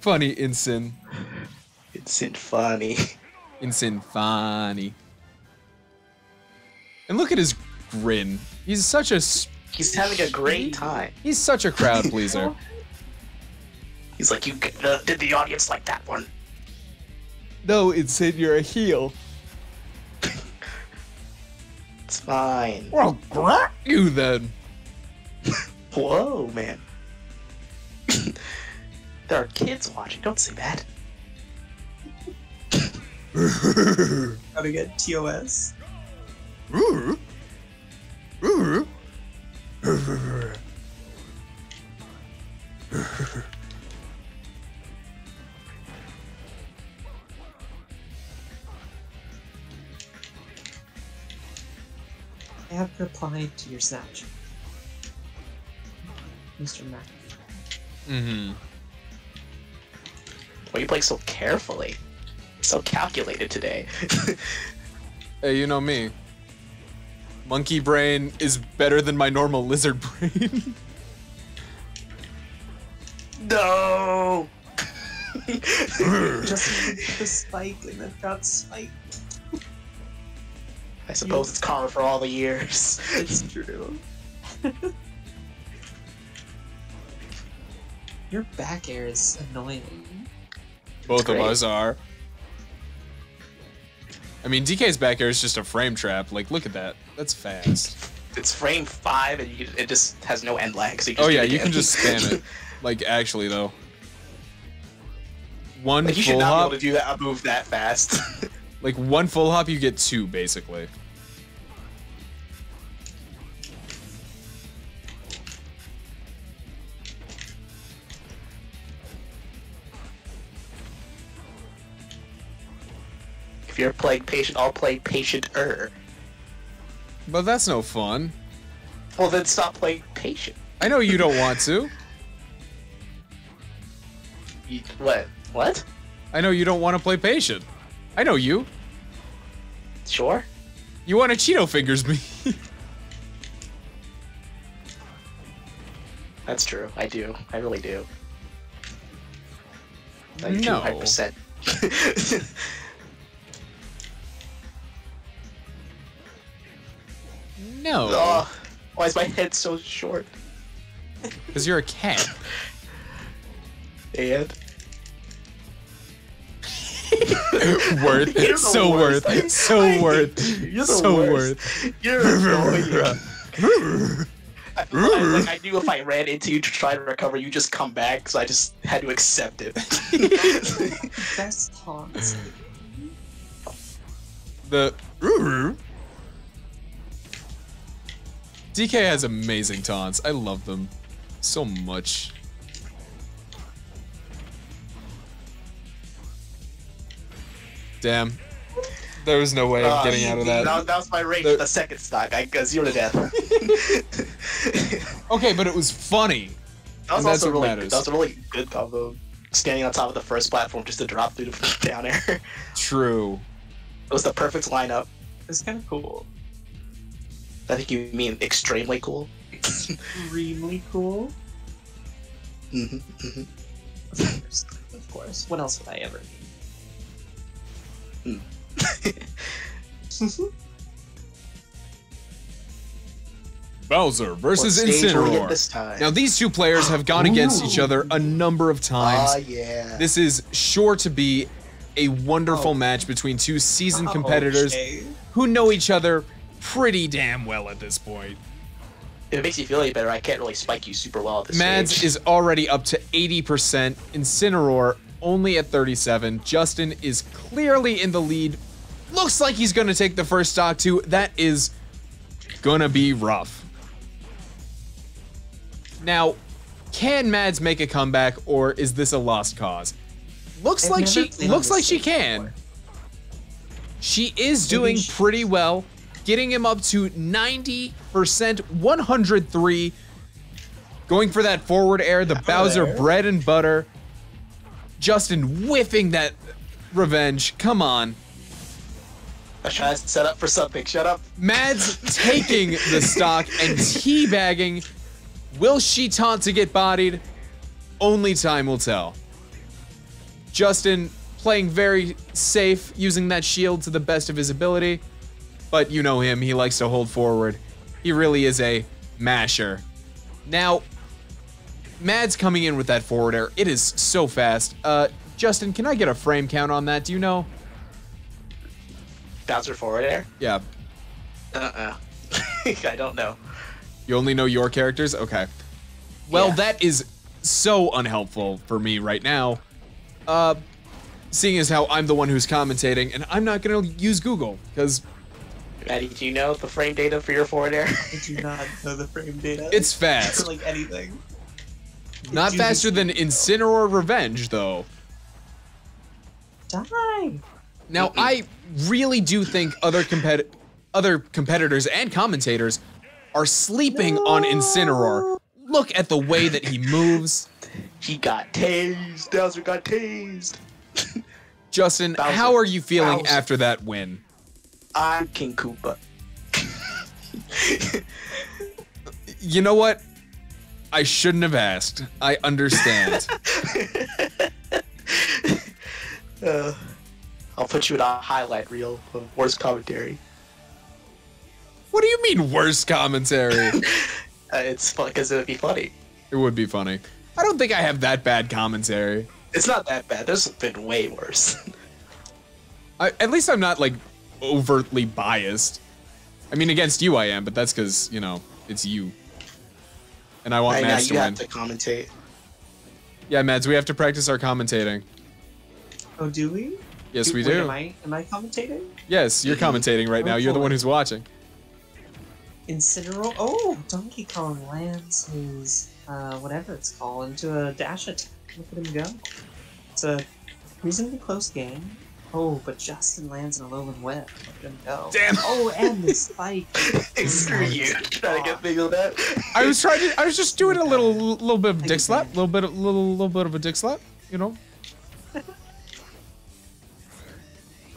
Funny Insin. Insin funny. Insin funny. And look at his grin. He's such a He's having a great time. he's such a crowd pleaser. He's like, you did the audience like that one? no, Ensign, you're a heel. It's fine. Well, grab you then. Whoa, man. There are kids watching. Don't say that. How to get TOS? I have replied to your Snapchat. Mr. Mac. Mm-hmm. Why are you playing so carefully? So calculated today. Hey, you know me. Monkey brain is better than my normal lizard brain. no. Just the spike and then got spike. I suppose it's karma for all the years. It's true. Your back air is annoying. Both of us are. I mean, DK's back air is just a frame trap. Like, look at that. That's fast. It's frame five, and you, it just has no end lag. So you just Oh yeah, you can just spam it. Like, actually though. one Like you should not hop, be able to do that move that fast. like one full hop, you get two basically. If you're playing patient, I'll play patient-er. But that's no fun. Well, then stop playing patient. I know you don't want to. You, what? What? I know you don't want to play patient. I know you. Sure. You want to Cheeto fingers me. That's true. I do. I really do. No. 200%. no. oh, why is my head so short? Because you're a cat. And worth. You're so worst. worth. I- so I worth. you. You're the so worst. worth. You're annoying. I, I, like, I knew if I ran into you to try to recover, you just come back, so I just had to accept it. Best taunts. The DK has amazing taunts. I love them so much. Damn. There was no way of Uh, getting out of that. That, that was my rage The- for the second stock. I got zero to death. Okay, but it was funny. was And that's also what really matters. that was a really good combo. Standing on top of the first platform just to drop through the down air. True. It was the perfect lineup. It's kind of cool. I think you mean extremely cool. Extremely cool. Mhm, mhm. Of course. Of course. What else would I ever need? Bowser versus What stage will we get Incineroar. this time? Now these two players have gone against each other a number of times. Ah, yeah. This is sure to be a wonderful Oh. match between two seasoned Oh, competitors okay. who know each other pretty damn well at this point. If it makes you feel any better, I can't really spike you super well at this Mads stage. is already up to 80%, Incineroar only at 37. Justin is clearly in the lead. Looks like he's going to take the first stock too. That is going to be rough. Now, can Mads make a comeback or is this a lost cause? Looks I've like she looks like she can. before. She is doing she- pretty well, getting him up to 90%, 103. Going for that forward air, the Bowser there. bread and butter. Justin whiffing that revenge. Come on. To set up for something. Shut up. Mads taking the stock and teabagging. Will she taunt to get bodied? Only time will tell. Justin playing very safe, using that shield to the best of his ability. But you know him, he likes to hold forward. He really is a masher. Now, Mads coming in with that forward air. It is so fast. Uh, Justin, can I get a frame count on that? Do you know? Bowser forward air? Yeah. Uh-uh. I don't know. You only know your characters? Okay. Well, Yeah. that is so unhelpful for me right now. Uh, seeing as how I'm the one who's commentating, and I'm not gonna use Google because Maddie, do you know the frame data for your forward air? I do not know the frame data. it's for fast. like anything. Not do faster than this- Incineroar Revenge, though. Die. Now, I really do think other competi- other competitors and commentators are sleeping on Incineroar. Look at the way that he moves. he got tased. Bowser got tased. Justin, Bowser. how are you feeling Bowser. after that win? I'm King Koopa. You know what? I shouldn't have asked. I understand. uh, I'll put you in a highlight reel of worst commentary. what do you mean worst commentary? Uh, it's fun because it would be funny. it would be funny. I don't think I have that bad commentary. It's not that bad. There's been way worse. I, at least I'm not like overtly biased. I mean, against you I am, but that's because you know it's you, and I want I know Mads to you win. have to commentate. Yeah, Mads, we have to practice our commentating. Oh, do we? Yes, we wait, do. Am I am I commentating? Yes, you're commentating right now. You're the one who's watching. Incineroar. Oh, Donkey Kong lands his uh, whatever it's called into a dash attack. Look at him go. It's a reasonably close game. Oh, but Justin lands in a Alolan Whip. Look at him go. Damn. Oh, and the spike. Screw you. Trying to get me with that. I was trying to. I was just doing a little, little bit of I dick slap, that. little bit, of, little, little bit of a dick slap. You know.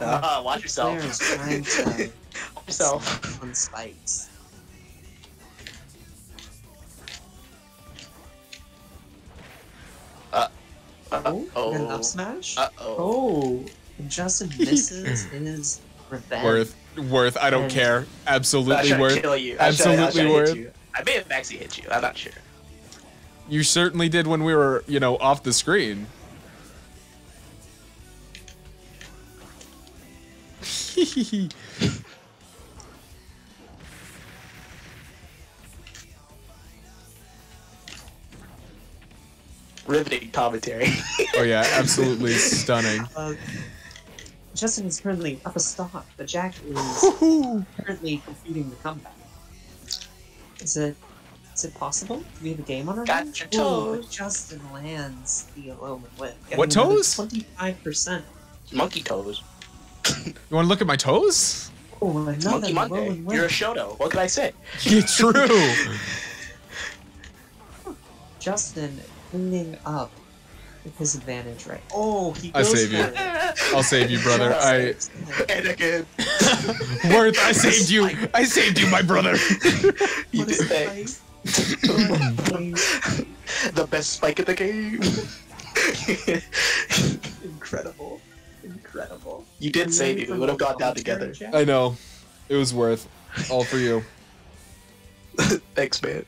Ah, watch yourself. Player is trying to watch yourself. on spikes. Uh, Oh, oh. an up smash. Uh oh. Oh, Justin misses in his revenge. Worth, worth. I don't And- care. Absolutely trying worth. kill you. I'm I'm Absolutely trying to hit worth. you. I may have actually hit you. I'm not sure. You certainly did when we were, you know, off the screen. Riveting commentary. oh yeah, absolutely stunning. Uh, Justin is currently up a stock, but Jack is currently completing the comeback. Is it is it possible? Do we have a game on our Got hands? your Ooh, toes. but Justin lands the Alolan Whip. What toes? Twenty-five percent. Monkey toes. You want to look at my toes? Oh, another Monkey Monday. Alolan You're a Shoto. What can I say? It's true. Justin cleaning up with his advantage, right? Oh, he I goes save you. I'll save you, brother. I Anakin. worth. I saved you. I saved you, my brother. You What did a that. spike. What a spike. the best spike in the game. Incredible. Incredible. you did I'm save ready me. We would have more gone down together. Jack. I know. It was worth. All for you. Thanks, man.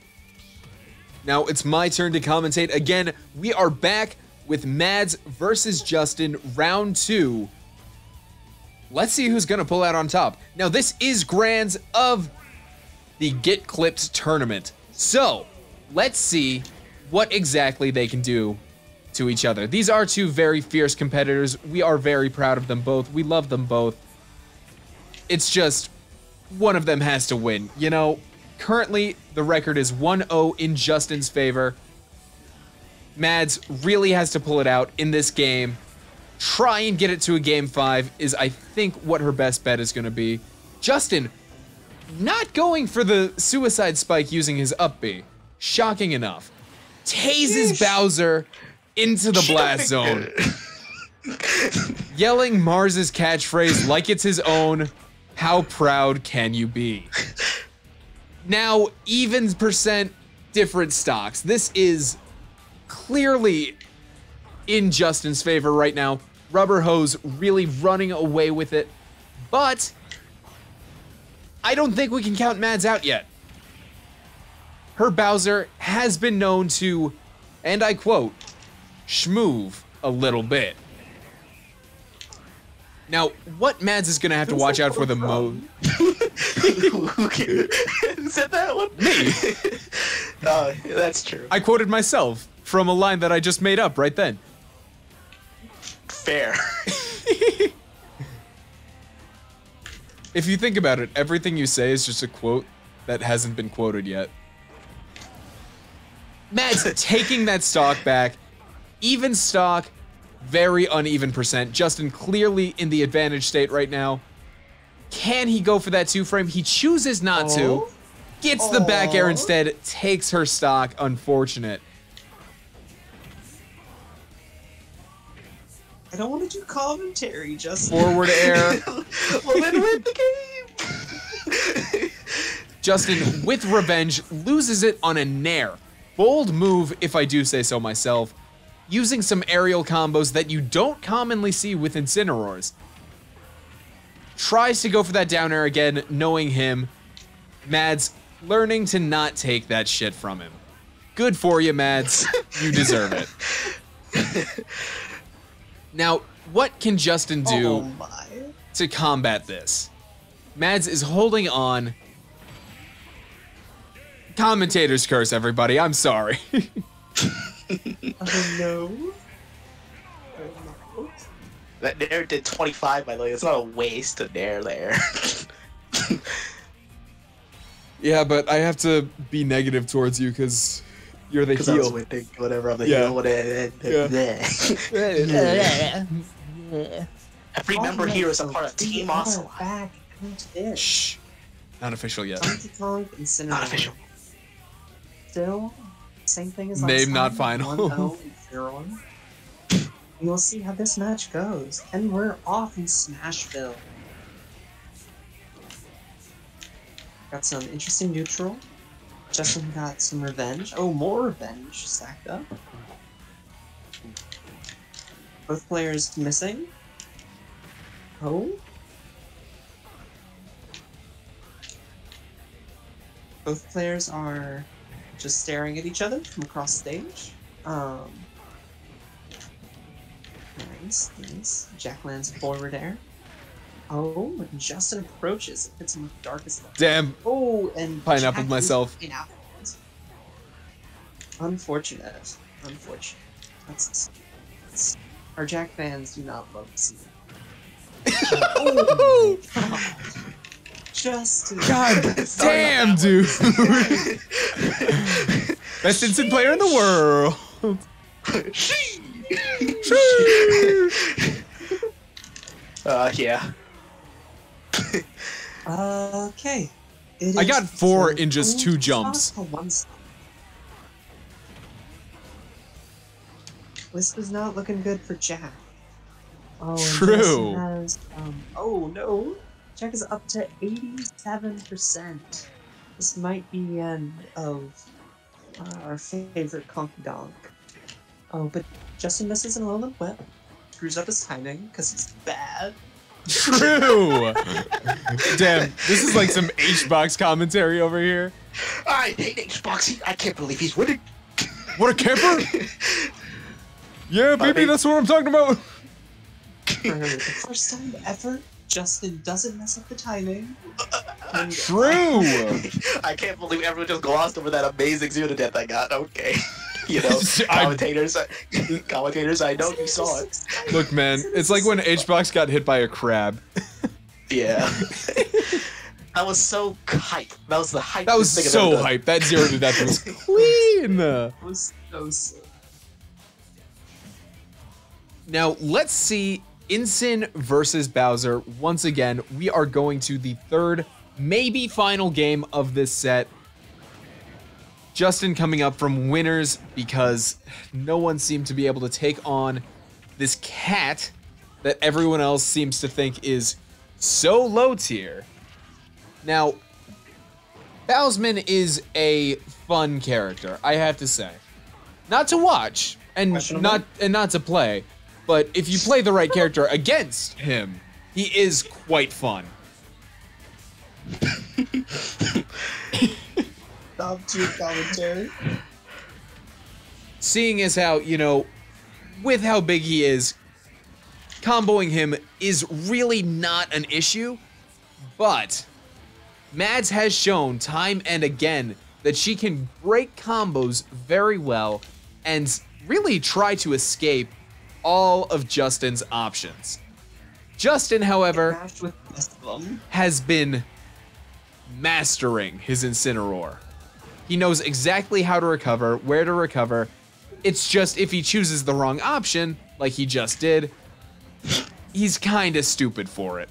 Now it's my turn to commentate. Again, we are back with Mads versus Justin, round two. Let's see who's gonna pull out on top. Now, this is grands of the Get Clipped tournament. So, let's see what exactly they can do to each other. These are two very fierce competitors. We are very proud of them both. We love them both. It's just one of them has to win. You know, currently the record is 1-0 in Justin's favor. Mads really has to pull it out in this game. Try and get it to a game 5 is I think what her best bet is going to be. Justin not going for the suicide spike using his up B. Shocking enough. Tases Bowser into the blast zone. Yelling Marss's catchphrase like it's his own. How proud can you be? Now, even percent different stocks. This is clearly in Justin's favor right now. Rubber Hose really running away with it. But I don't think we can count Mads out yet. Her Bowser has been known to, and I quote, schmoove a little bit. Now, what Mads is gonna have to watch out for the most. Who said that one? Me. uh, that's true. I quoted myself from a line that I just made up right then. Fair. If you think about it, everything you say is just a quote that hasn't been quoted yet. Mads taking that stock back, even stock, very uneven percent. Justin clearly in the advantage state right now. Can he go for that two frame? He chooses not to. Oh. Gets the back air instead, takes her stock. Unfortunate. I don't want to do commentary, just Forward air. well, then win the game. Justin, with revenge, loses it on a nair. Bold move, if I do say so myself. Using some aerial combos that you don't commonly see with Incineroars. Tries to go for that down air again, knowing him. Mads learning to not take that shit from him. Good for you, Mads. You deserve it. Now, what can Justin do? Oh my. to combat this. Mads is holding on. Commentator's curse, everybody. I'm sorry. Oh no. That Nair did 25, by the way. It's not a waste of Nair there. Yeah, but I have to be negative towards you because you're the Because I was heel. winning whatever on the Yeah. heel. Whatever. Every member here is a part of Team are Ocelot. back at. Shh. Not official yet. Donkey Kong and Not official. Still, same thing as Name last not final. 1-0 in Fairlawn. And We'll see how this match goes. And we're off in Smashville. Got some interesting neutral. Justin got some revenge. Oh, more revenge stacked up. Both players missing. Oh. Both players are just staring at each other from across stage. Um, nice, nice. Jack lands forward air. Oh, and Justin approaches. It hits him with darkest left. Damn. Oh, and pineapple Jack myself. is. Unfortunate. Unfortunate. That's, that's our Jack fans do not love to see that. oh. Justin. God damn, dude. Best instant player in the world. uh, yeah. Okay. It I got four in just two jumps. stop to one stop. This is not looking good for Jack. Oh, True. Has, um, oh no, Jack is up to eighty-seven percent. This might be the end of uh, our favorite Conky Donk. Oh, but Justin misses an Alolan Whip, screws up his timing because he's bad. True. Damn, this is like some H-box commentary over here. I hate Xbox. He- I can't believe he's winning. What a camper! Yeah, baby, Buddy. that's what I'm talking about. For the first time ever, Justin doesn't mess up the timing. And True. I can't believe everyone just glossed over that amazing zero death I got. Okay. You know, I- commentators, commentators, I know you saw it. Look, man, it's like when H-box got hit by a crab. Yeah. that was so hype. That was the hype. That was so hype. That zero to death was clean. It was so sick. Now let's see Ensign versus Bowser. Once again, we are going to the third, maybe final game of this set. Justin coming up from winners because no one seemed to be able to take on this cat that everyone else seems to think is so low tier. Now, Bowsman is a fun character, I have to say. Not to watch and not and not to play, but if you play the right character against him, he is quite fun. Top tier commentary. seeing as how, you know, with how big he is, comboing him is really not an issue. But Mads has shown time and again that she can break combos very well and really try to escape all of Justin's options. Justin, however, Mashed with the best of them. has been mastering his Incineroar. He knows exactly how to recover, where to recover. It's just if he chooses the wrong option, like he just did, he's kind of stupid for it.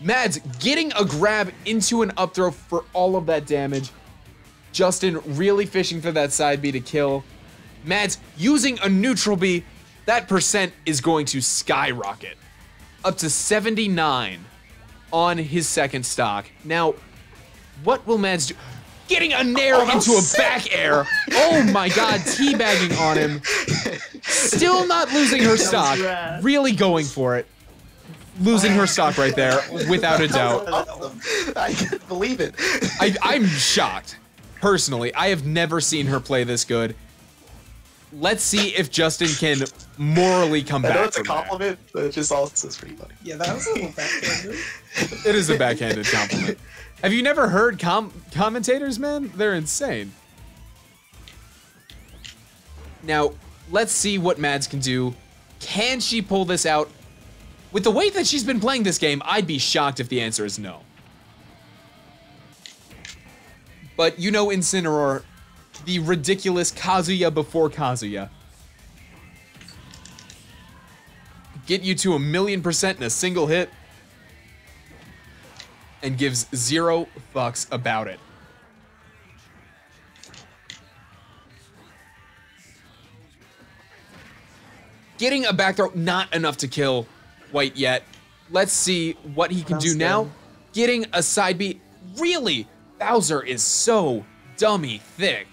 Mads getting a grab into an up throw for all of that damage. Justin really fishing for that side B to kill. Mads using a neutral B. That percent is going to skyrocket up to 79 on his second stock. Now, what will Mads do? Getting a nair Oh, into a sick. back air. Oh my god, teabagging on him. Still not losing her stock. Really going for it. Losing her stock right there, without a doubt. Awesome. I can't believe it. I, I'm shocked. Personally, I have never seen her play this good. Let's see if Justin can morally come I know back. it's a from that. but it just also is pretty funny. Yeah, that was a little backhanded. It is a backhanded compliment. Have you never heard com- commentators, man? They're insane. Now, let's see what Mads can do. Can she pull this out? With the way that she's been playing this game, I'd be shocked if the answer is no. But you know Incineroar, the ridiculous Kazuya before Kazuya. Get you to a million percent in a single hit and gives zero fucks about it. Getting a back throw, not enough to kill White yet. Let's see what he can do now. good. Getting a side B. Really? Bowser is so dummy thick.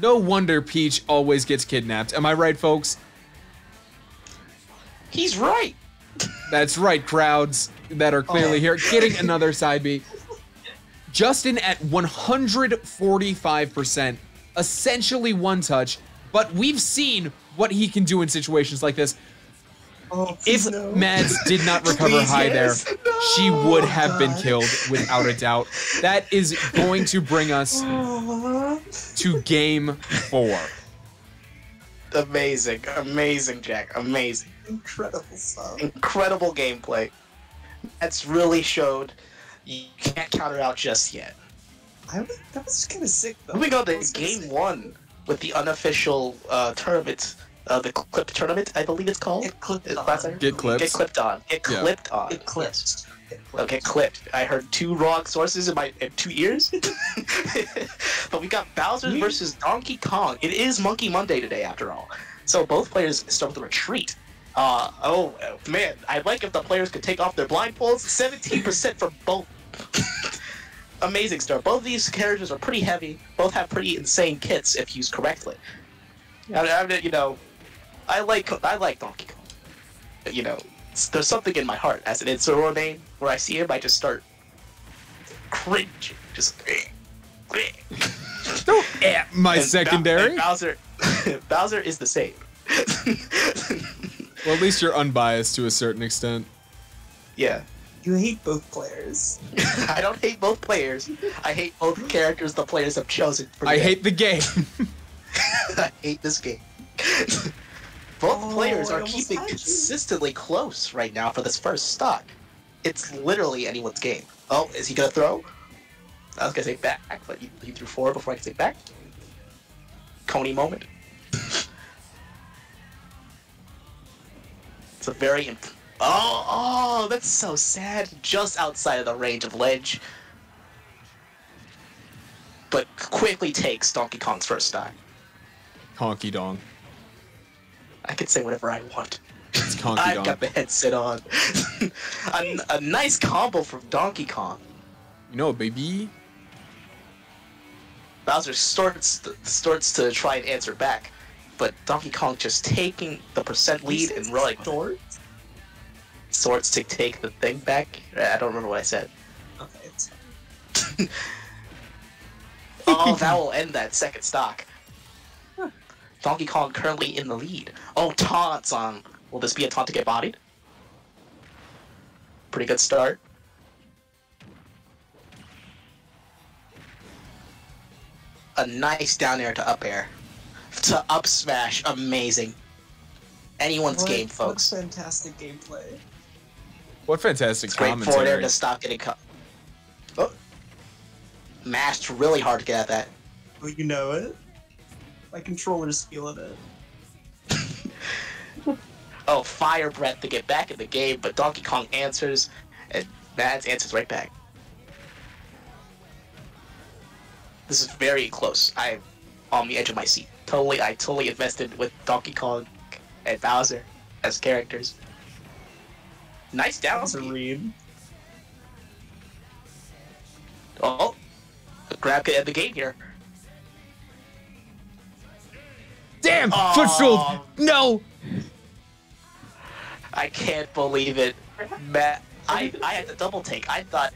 No wonder Peach always gets kidnapped. Am I right, folks? He's right. That's right, crowds that are clearly Oh. here. Getting another side B. Justin at 145%, essentially one touch, but we've seen what he can do in situations like this. Oh, If no. Mads did not recover Please, high yes. there, she would have been oh, killed without a doubt. That is going to bring us Oh, to game four. Amazing, amazing, Jack. Amazing. incredible stuff. Incredible gameplay. That's really showed you can't counter out just yet. I was, that was kind of sick though. Moving on to game sick. one with the unofficial uh, tournament, uh, the clip tournament, I believe it's called. Get clipped Is on. last time? Get clips. Get clipped on. Get Yeah. clipped on. Get clipped. It clipped. Okay, clipped. I heard two wrong sources in my in two ears. but we got Bowser versus Donkey Kong. It is Monkey Monday today, after all. So both players start with a retreat. Uh oh man, I'd like if the players could take off their blindfolds. Seventeen percent for both. Amazing start. Both of these characters are pretty heavy. Both have pretty insane kits if used correctly. I, I, you know, I like I like Donkey Kong. You know, there's something in my heart as an Incineroar main where I see him, I just start cringing, just. Don't eh, my And secondary. and Bowser, Bowser is the same. Well, at least you're unbiased to a certain extent. yeah, You hate both players. I don't hate both players. I hate both characters the players have chosen. For I hate the game. I hate this game. Both Oh, players are keeping consistently close right now for this first stock. It's literally anyone's game. Oh, is he gonna throw? I was gonna say back, but he, he threw four before I could say back. Coney moment. It's a very imp- oh oh that's so sad. Just outside of the range of ledge, but quickly takes Donkey Kong's first stock. Honky dong. I can say whatever I want. It's Conky I've dong. got the headset on. a, a nice combo from Donkey Kong. You know, baby. Bowser starts starts to try and answer back, but Donkey Kong just taking the percent lead and really Short. sorts to take the thing back. I don't remember what I said. Okay, Oh, that will end that second stock. Donkey Kong currently in the lead. Oh, taunts on. Will this be a taunt to get bodied? Pretty good start. A nice down air to up air. To up smash. Amazing. Anyone's what- game, what folks. fantastic gameplay. What fantastic It's great forward air commentary. to stop getting cut. Oh. Mashed really hard to get at that. Oh, you know it. My controller's feeling it. oh, fire breath to get back in the game, but Donkey Kong answers, and Mads answers right back. This is very close. I'm on the edge of my seat. Totally, I totally invested with Donkey Kong and Bowser as characters. Nice down That's a speed. read. Oh, the grab could end the game here. Damn! Aw. Footstool! No! I can't believe it. Matt, I, I had to double take. I thought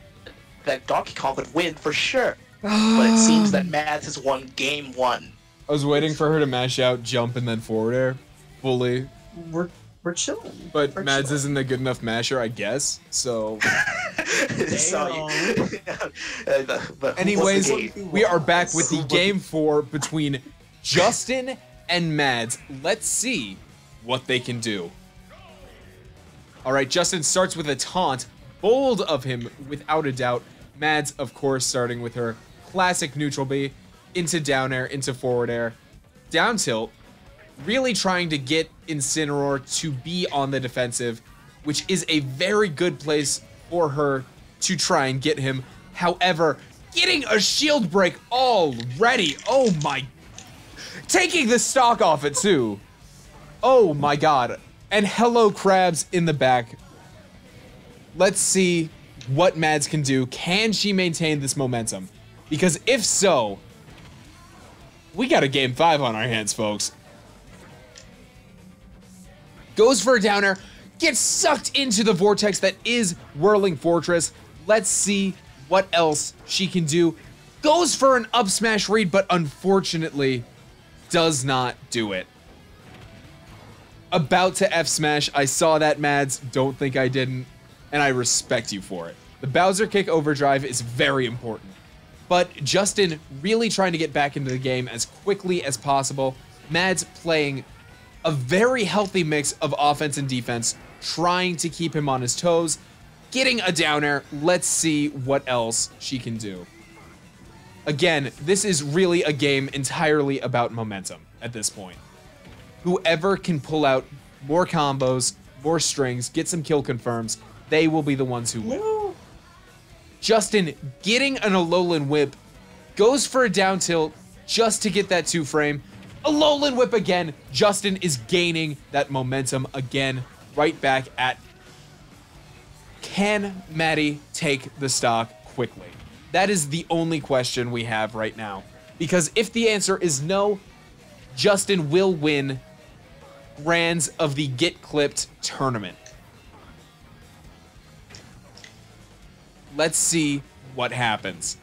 that Donkey Kong would win for sure, but it seems that Matt has won game one. I was waiting for her to mash out, jump, and then forward air fully. We're we're chilling. But We're Mads chilling. isn't a good enough masher, I guess. So, so, you- uh, but who won the anyways, we are back with the game four between Justin and Mads. Let's see what they can do. All right, Justin starts with a taunt. Bold of him, without a doubt. Mads, of course, starting with her classic neutral B into down air, into forward air. Down tilt, really trying to get Incineroar to be on the defensive, which is a very good place for her to try and get him. However, getting a shield break already. Oh my. Taking the stock off it too. Oh my god. And hello, crabs in the back. Let's see what Mads can do. Can she maintain this momentum? Because if so, we got a game five on our hands, folks. Goes for a downer, gets sucked into the vortex that is Whirling Fortress. Let's see what else she can do. Goes for an up smash read, but unfortunately does not do it. About to F smash. I saw that, Mads. Don't think I didn't. And I respect you for it. The Bowser kick overdrive is very important. But Justin really trying to get back into the game as quickly as possible. Mads playing a very healthy mix of offense and defense, trying to keep him on his toes, getting a downer. Let's see what else she can do. Again, this is really a game entirely about momentum at this point. Whoever can pull out more combos, more strings, get some kill confirms, they will be the ones who win. Justin getting an Alolan Whip, goes for a down tilt just to get that two frame. Alolan Whip again. Justin is gaining that momentum again, right back at. Can Maddie take the stock quickly? That is the only question we have right now. Because if the answer is no, Justin will win Grands of the Get Clipped tournament. Let's see what happens.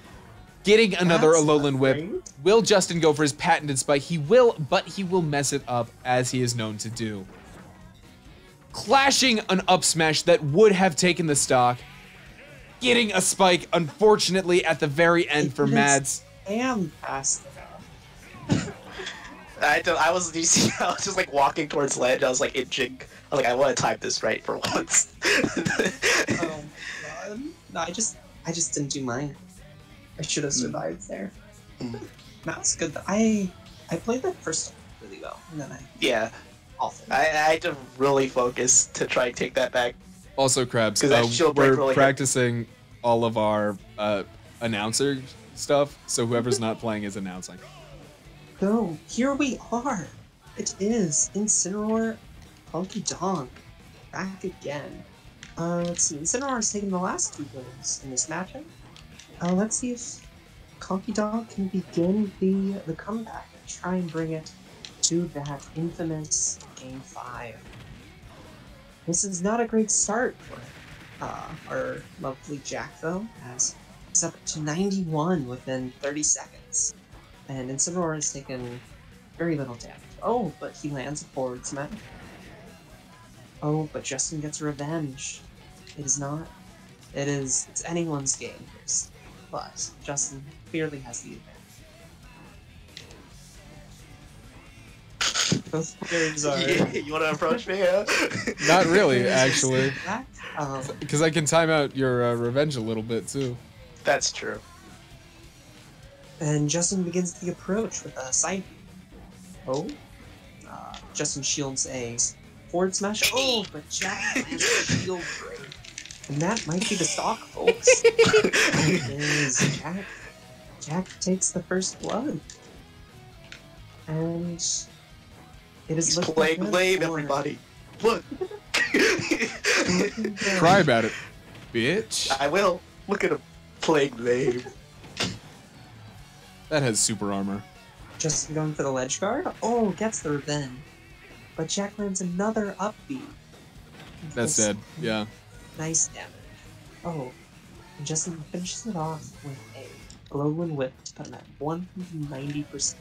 Getting another That's Alolan Whip. Will Justin go for his patented spike? He will, but he will mess it up as he is known to do. Clashing an up smash that would have taken the stock. Getting a spike, unfortunately, at the very end for It is- Mads. Am fast enough. I, I was, you see, I was just like walking towards ledge. I was like itching. I was like, I want to type this right for once. God. Oh. No, I just I just didn't do mine. I should have survived there. Mm. That was good. though. I I played that first really well, and then I yeah, awful. I, I had to really focus to try and take that back. Also, Krebs, 'Cause that uh, we're really hit. practicing all of our uh, announcer stuff, so whoever's not playing is announcing. So here we are. It is Incineroar, Funky Dong, back again. Uh, let's see. Incineroar has taken the last two games in this matchup. Uh, let's see if Conky Dog can begin the the comeback and try and bring it to that infamous Game Five. This is not a great start for uh, our lovely Jack, though, as up to 91 within 30 seconds and Incineroar has taken very little damage. Oh, but he lands a forward smash. Oh, but Justin gets revenge. It is not. It is. It's anyone's game, But Justin clearly has the advantage. Those players are. you want to approach me? Huh? Not really, actually, That, um, because I can time out your uh, revenge a little bit too. That's true. and Justin begins the approach with a side. Oh, uh, Justin shields a forward smash. Oh, but Jack lands a shield break, and that might be the stock, folks. It is Jack. Jack takes the first blood, and it is He's looking playing good lame, for- everybody. Look. Cry about it, bitch. I will. Look at him playing lame. That has super armor. Just going for the ledge guard. Oh, gets the revenge, but Jack lands another upbeat. That's dead. Yeah. Nice damage. Oh, and Justin finishes it off with a Alolan Whip to put him at 190%.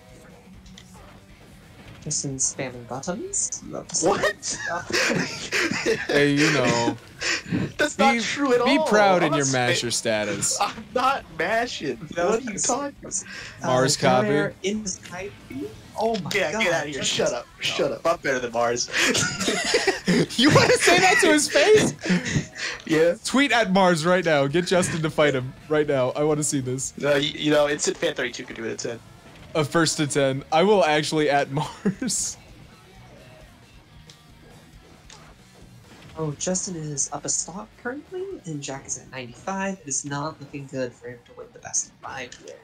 Justin's spamming buttons. Love to see What? Hey, you know. That's not true at be all. Be proud I'm in not your spa- masher status. I'm not mashing. What are you talking about? Marss uh, down copy? In the sky. Oh my Yeah, god. get out of here. Shut up. Shut up. I'm better than Marss. you want to say that to his face? yeah. Tweet at Marss right now. Get Justin to fight him right now. I want to see this. No, you, you know, Instant Fan 32 could do it at 10. A first to ten. I will actually at Marss. Oh, Justin is up a stock currently, and Jack is at 95. It is not looking good for him to win the best of five here.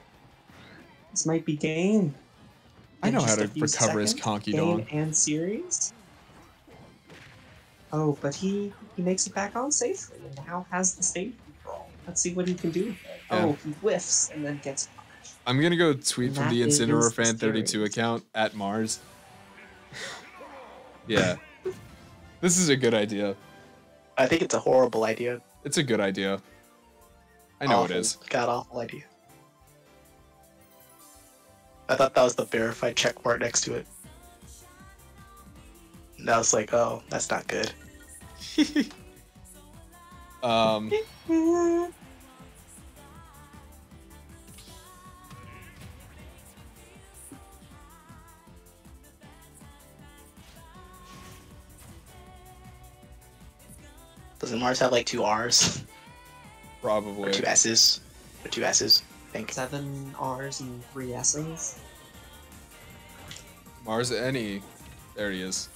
This might be game. I know how to recover his seconds. conky game dong. and series. Oh, but he he makes it back on safely, and now has the stage control. Let's see what he can do. Yeah. Oh, he whiffs and then gets. I'm gonna go tweet from That the is Incineroar fan 32 account at Marss. yeah. This is a good idea. I think it's a horrible idea. It's a good idea. I know Awful, it is. God awful idea. I thought that was the verified check mark next to it. And I was like, oh, that's not good. Um, Doesn't Marss have like two R's? probably. or two S's? Or two S's, I think. Seven R's and three S's. Marss any. There he is.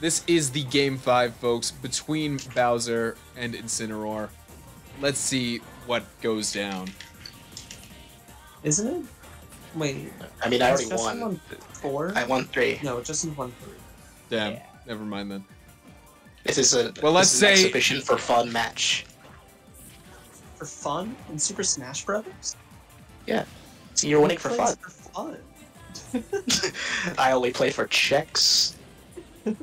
This is the game five, folks, between Bowser and Incineroar. Let's see what goes down. Isn't it? Wait. I mean, I has already Justin won. four? I won three. No, Justin won three. Damn. Yeah. Never mind then. This is a Well, let's this is an say- exhibition for fun match. For fun in Super Smash Brothers? Yeah, so you're winning for fun. For fun. I only play for checks.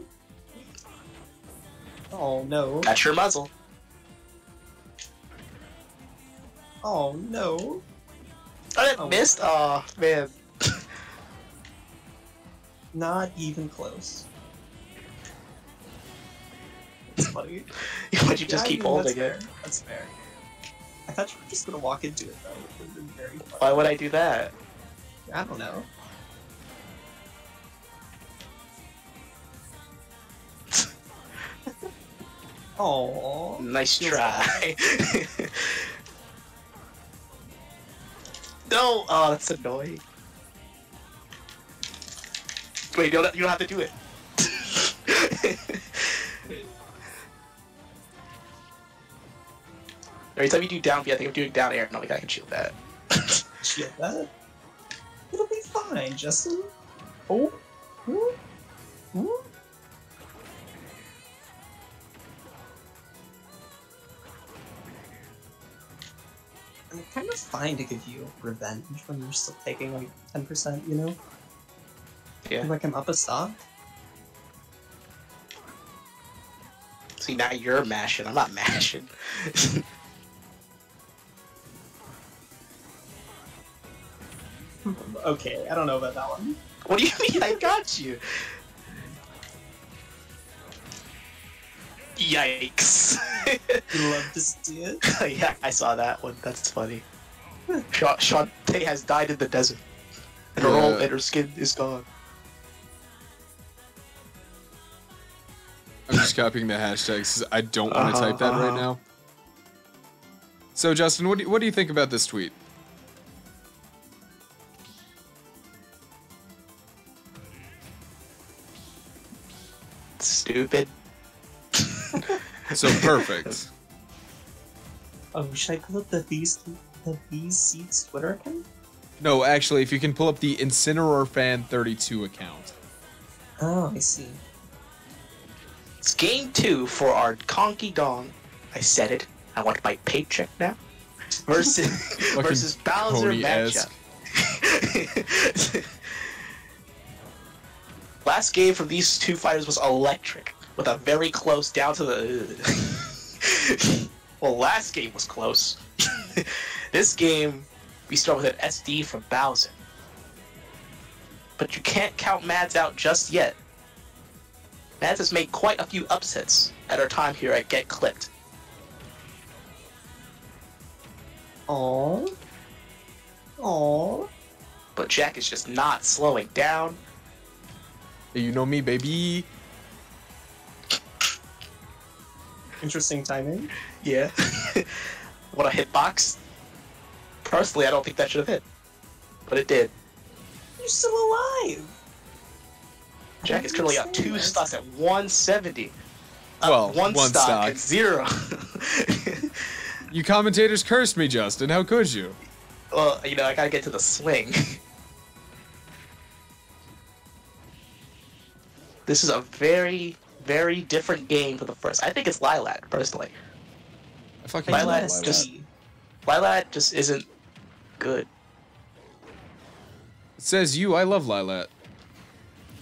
Oh no. That's your muzzle. Oh no. I Oh. missed. Oh man. Not even close. That's funny. but you just Yeah, I keep mean, holding that's it. Fair. That's fair. I thought you were just gonna walk into it though. It would have been very fun. Why would I do that? I don't know. Oh. Nice try. no. Oh, that's annoying. Wait, you don't, you don't have to do it. Every time you do down B, I think I'm doing down air. No, like I can shield that. shield that. It'll be fine, Justin. Oh. Ooh. Ooh. I'm kind of fine to give you revenge when you're still taking like 10%, you know? Yeah. Like I'm up a stock. See, now you're mashing. I'm not mashing. Okay, I don't know about that one. what do you mean? I got you. Yikes. You love to see it. yeah, I saw that one. That's funny. Sha- Shantae has died in the desert. And her, whole, Yeah. and her skin is gone. I'm just copying the hashtags. I don't want to Uh-huh, type that right uh-huh. now. So, Justin, what do, what do you think about this tweet? So perfect. Oh, should I pull up the these the these seats Twitter account? no, actually, if you can pull up the Incineroar Fan 32 account. Oh, I see. It's game two for our Conky Dong. I said it. I want my paycheck now. Versus versus Bowser Pony-esque. matchup. Last game from these two fighters was electric, with a very close down to the. well, last game was close. this game, we start with an SD from Bowser. But you can't count Mads out just yet. Mads has made quite a few upsets at our time here at Get Clipped. Aww. Aww. But Jack is just not slowing down. Hey, you know me, baby. Interesting timing. Yeah. what a hitbox. Personally, I don't think that should have hit. But it did. You're still alive. Jack is currently up two stocks at 170. Up Well, one, one stock, stock. at zero. You commentators cursed me, Justin. How could you? well, you know, I gotta get to the swing. this is a very, very different game for the first. I think it's Lylat, personally. I fucking My love lad Lylat. just- Lylat just isn't good. It says you. I love Lylat.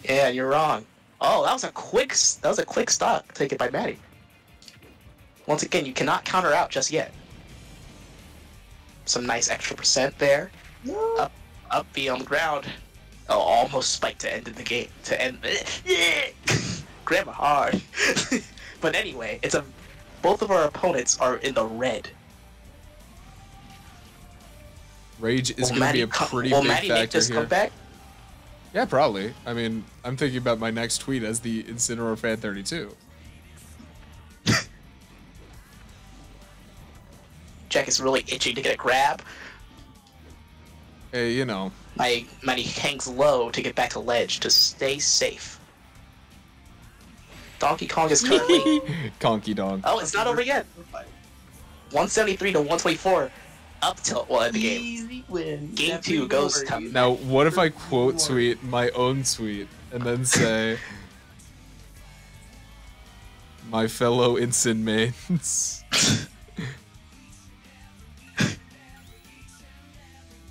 Yeah, you're wrong. Oh, that was a quick. That was a quick stock taken by Maddie. Once again, you cannot counter out just yet. Some nice extra percent there. No. Up, up B on the ground. Oh, almost spiked to end of the game. To end. Grandma hard. but anyway, it's a. Both of our opponents are in the red. Rage is going to be a pretty big Maddie factor here. comeback? Yeah, probably. I mean, I'm thinking about my next tweet as the Incineroar fan 32. Jack is really itching to get a grab. Hey, you know, My money hangs low to get back to ledge to stay safe. Donkey Kong is currently. conky dog. oh, it's not over yet. 173 to 124. Up till well, at the game. Easy win. Game Never two goes to- Now, what if I quote tweet my own tweet and then say, "My fellow Incin mates."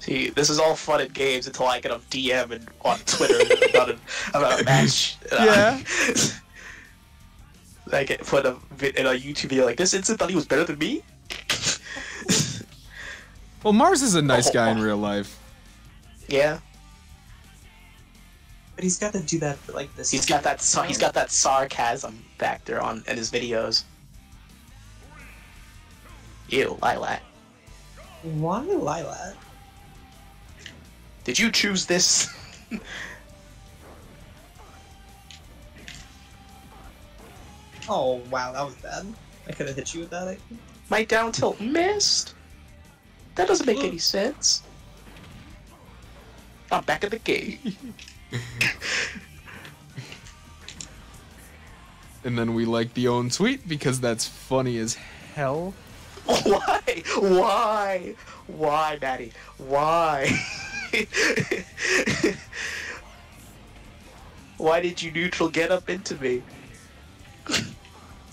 See, this is all fun and games until I get a DM and on Twitter about a, about a match. Yeah. I get put a vid in a YouTube video like this. Instant thought he was better than me. Well, Marss is a nice guy in oh. real life. Yeah, But he's got to do that like this. he's got that. Sar- he's got that sarcasm factor on in his videos. Ew, Lylat. Why Lylat? Did you choose this? Oh wow, that was bad. I could have hit you with that. I think. My down tilt missed. That doesn't make any sense. I'm back in the game. And then we like the own tweet because that's funny as hell. Why? Why? Why, Maddie? Why? Why did you neutral get up into me?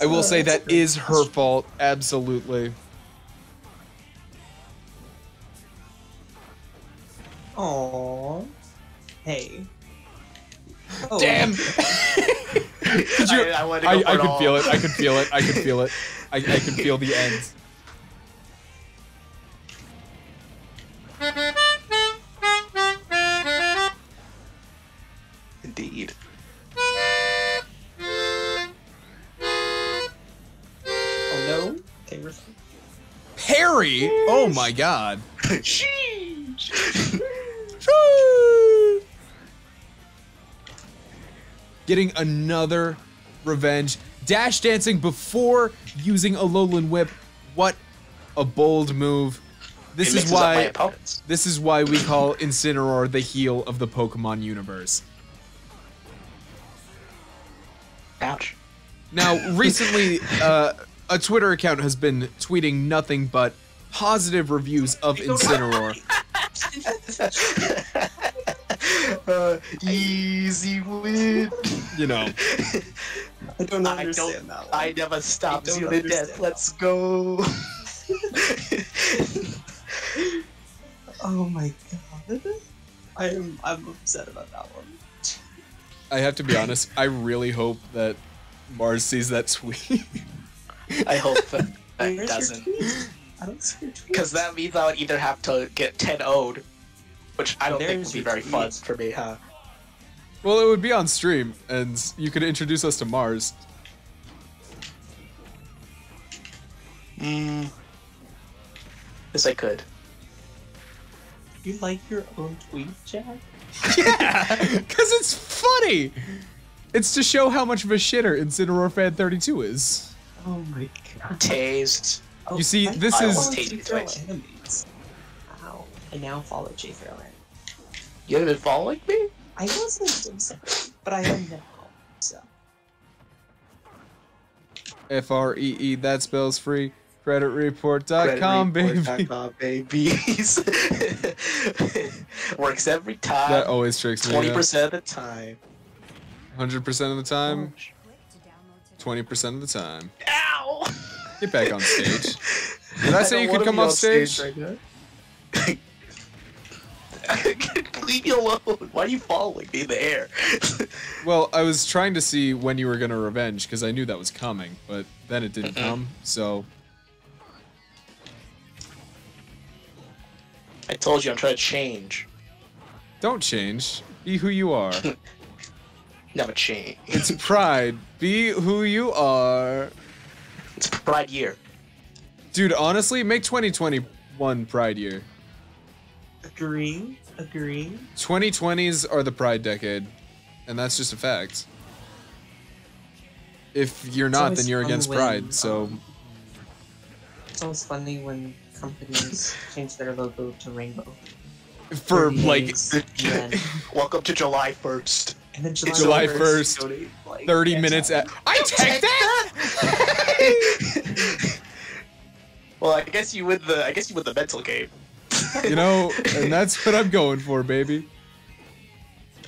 I will Uh, say that's a that good is her fault, absolutely. Aww. Hey. Oh, Damn! Could you? I, I, I, I could feel it. I could feel it. I could feel it. I, I could feel the end. Indeed. Okay, we're. Perry! Oh my god. Sheesh. Getting another revenge. Dash dancing before using a Alolan whip. What a bold move. This It is mixes up my why this is why we call Incineroar the heel of the Pokemon universe. Ouch. Now, recently, uh, a Twitter account has been tweeting nothing but positive reviews of Incineroar. uh, easy win. You know, I don't I understand don't. that one. I never stopped I don't death. Let's go. Oh my god. I am I'm upset about that one. I have to be honest, I really hope that Marss sees that tweet. I hope that, that doesn't. tweet? I don't see your tweet. Because that means I would either have to get 10 0'd, which I don't think would be your very fun for me, huh? Well, it would be on stream, and you could introduce us to Marss. Mm. Yes, I could. You like your own tweet, Jack? Yeah, because it's funny. It's to show how much of a shitter Incineroar Fan 32 is. Oh my god. Tased. Oh, You see, I- this I is- follow Tasty enemies. Ow. I now follow J Thrill You haven't been following me? I wasn't, but I am now. So. F R E E, that spells free. Creditreport.com, baby. Credit babies. Works every time. That always tricks me. Twenty yeah. percent of the time. 100% of the time, Oh, 20% of the time. Ow! Get back on stage. Did I say don't you could come off on stage? right now. Leave me alone. Why are you following me in the air? Well, I was trying to see when you were gonna revenge because I knew that was coming, but then it didn't come. So I told you I'm trying to change. don't change. Be who you are. Never change. It's pride. Be who you are, It's Pride Year. dude. Honestly, make 2021 Pride year. Agree. Agree. 2020s are the Pride decade, and that's just a fact. If you're It's not, then you're fun against when, Pride. So um, It's always funny when companies change their logo to rainbow. for 30 like days, and Welcome to July 1st. And then July, July 1st, 1st, like, 30 minutes at. I take that. well, I guess you with the. I guess you with the mental game. you know, and that's what I'm going for, baby.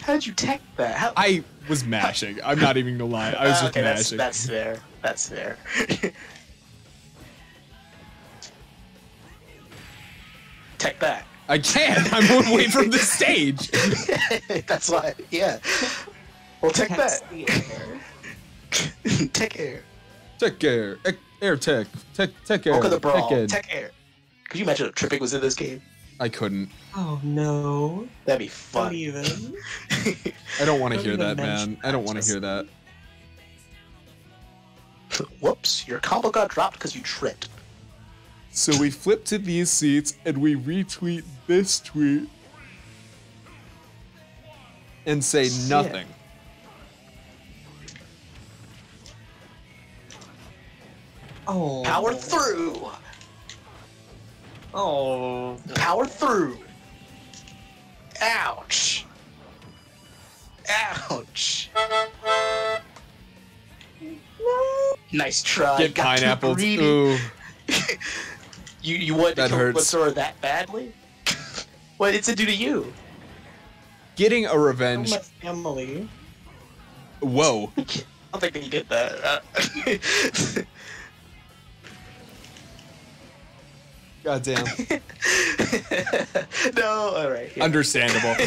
How did you tech that? How? I was mashing. I'm not even gonna lie. I was just okay, that's, mashing. that's fair. That's fair. tech that. I can't. I'm away from the stage. that's why. Yeah. Well, tech Text that. the air. tech air. Air, air tech, tech tech air, Welcome to Brawl. tech. Tech air. Could you imagine if tripping was in this game? I couldn't. Oh no! That'd be Don't fun. even. I don't want to hear that, man. mention I don't want to hear that. Whoops, your combo got dropped because you tripped. So we flip to these seats and we retweet this tweet and say Shit. nothing. Oh. Power through. Oh. Power through. Ouch. Ouch. Nice try. Get Got too pineapples. Ooh. You you wanted That to kill hurts. Blitzor that badly? what did it do to you? Getting a revenge. my family. Whoa. I don't think they did that. Uh, God damn. no, alright. yeah. Understandable. Like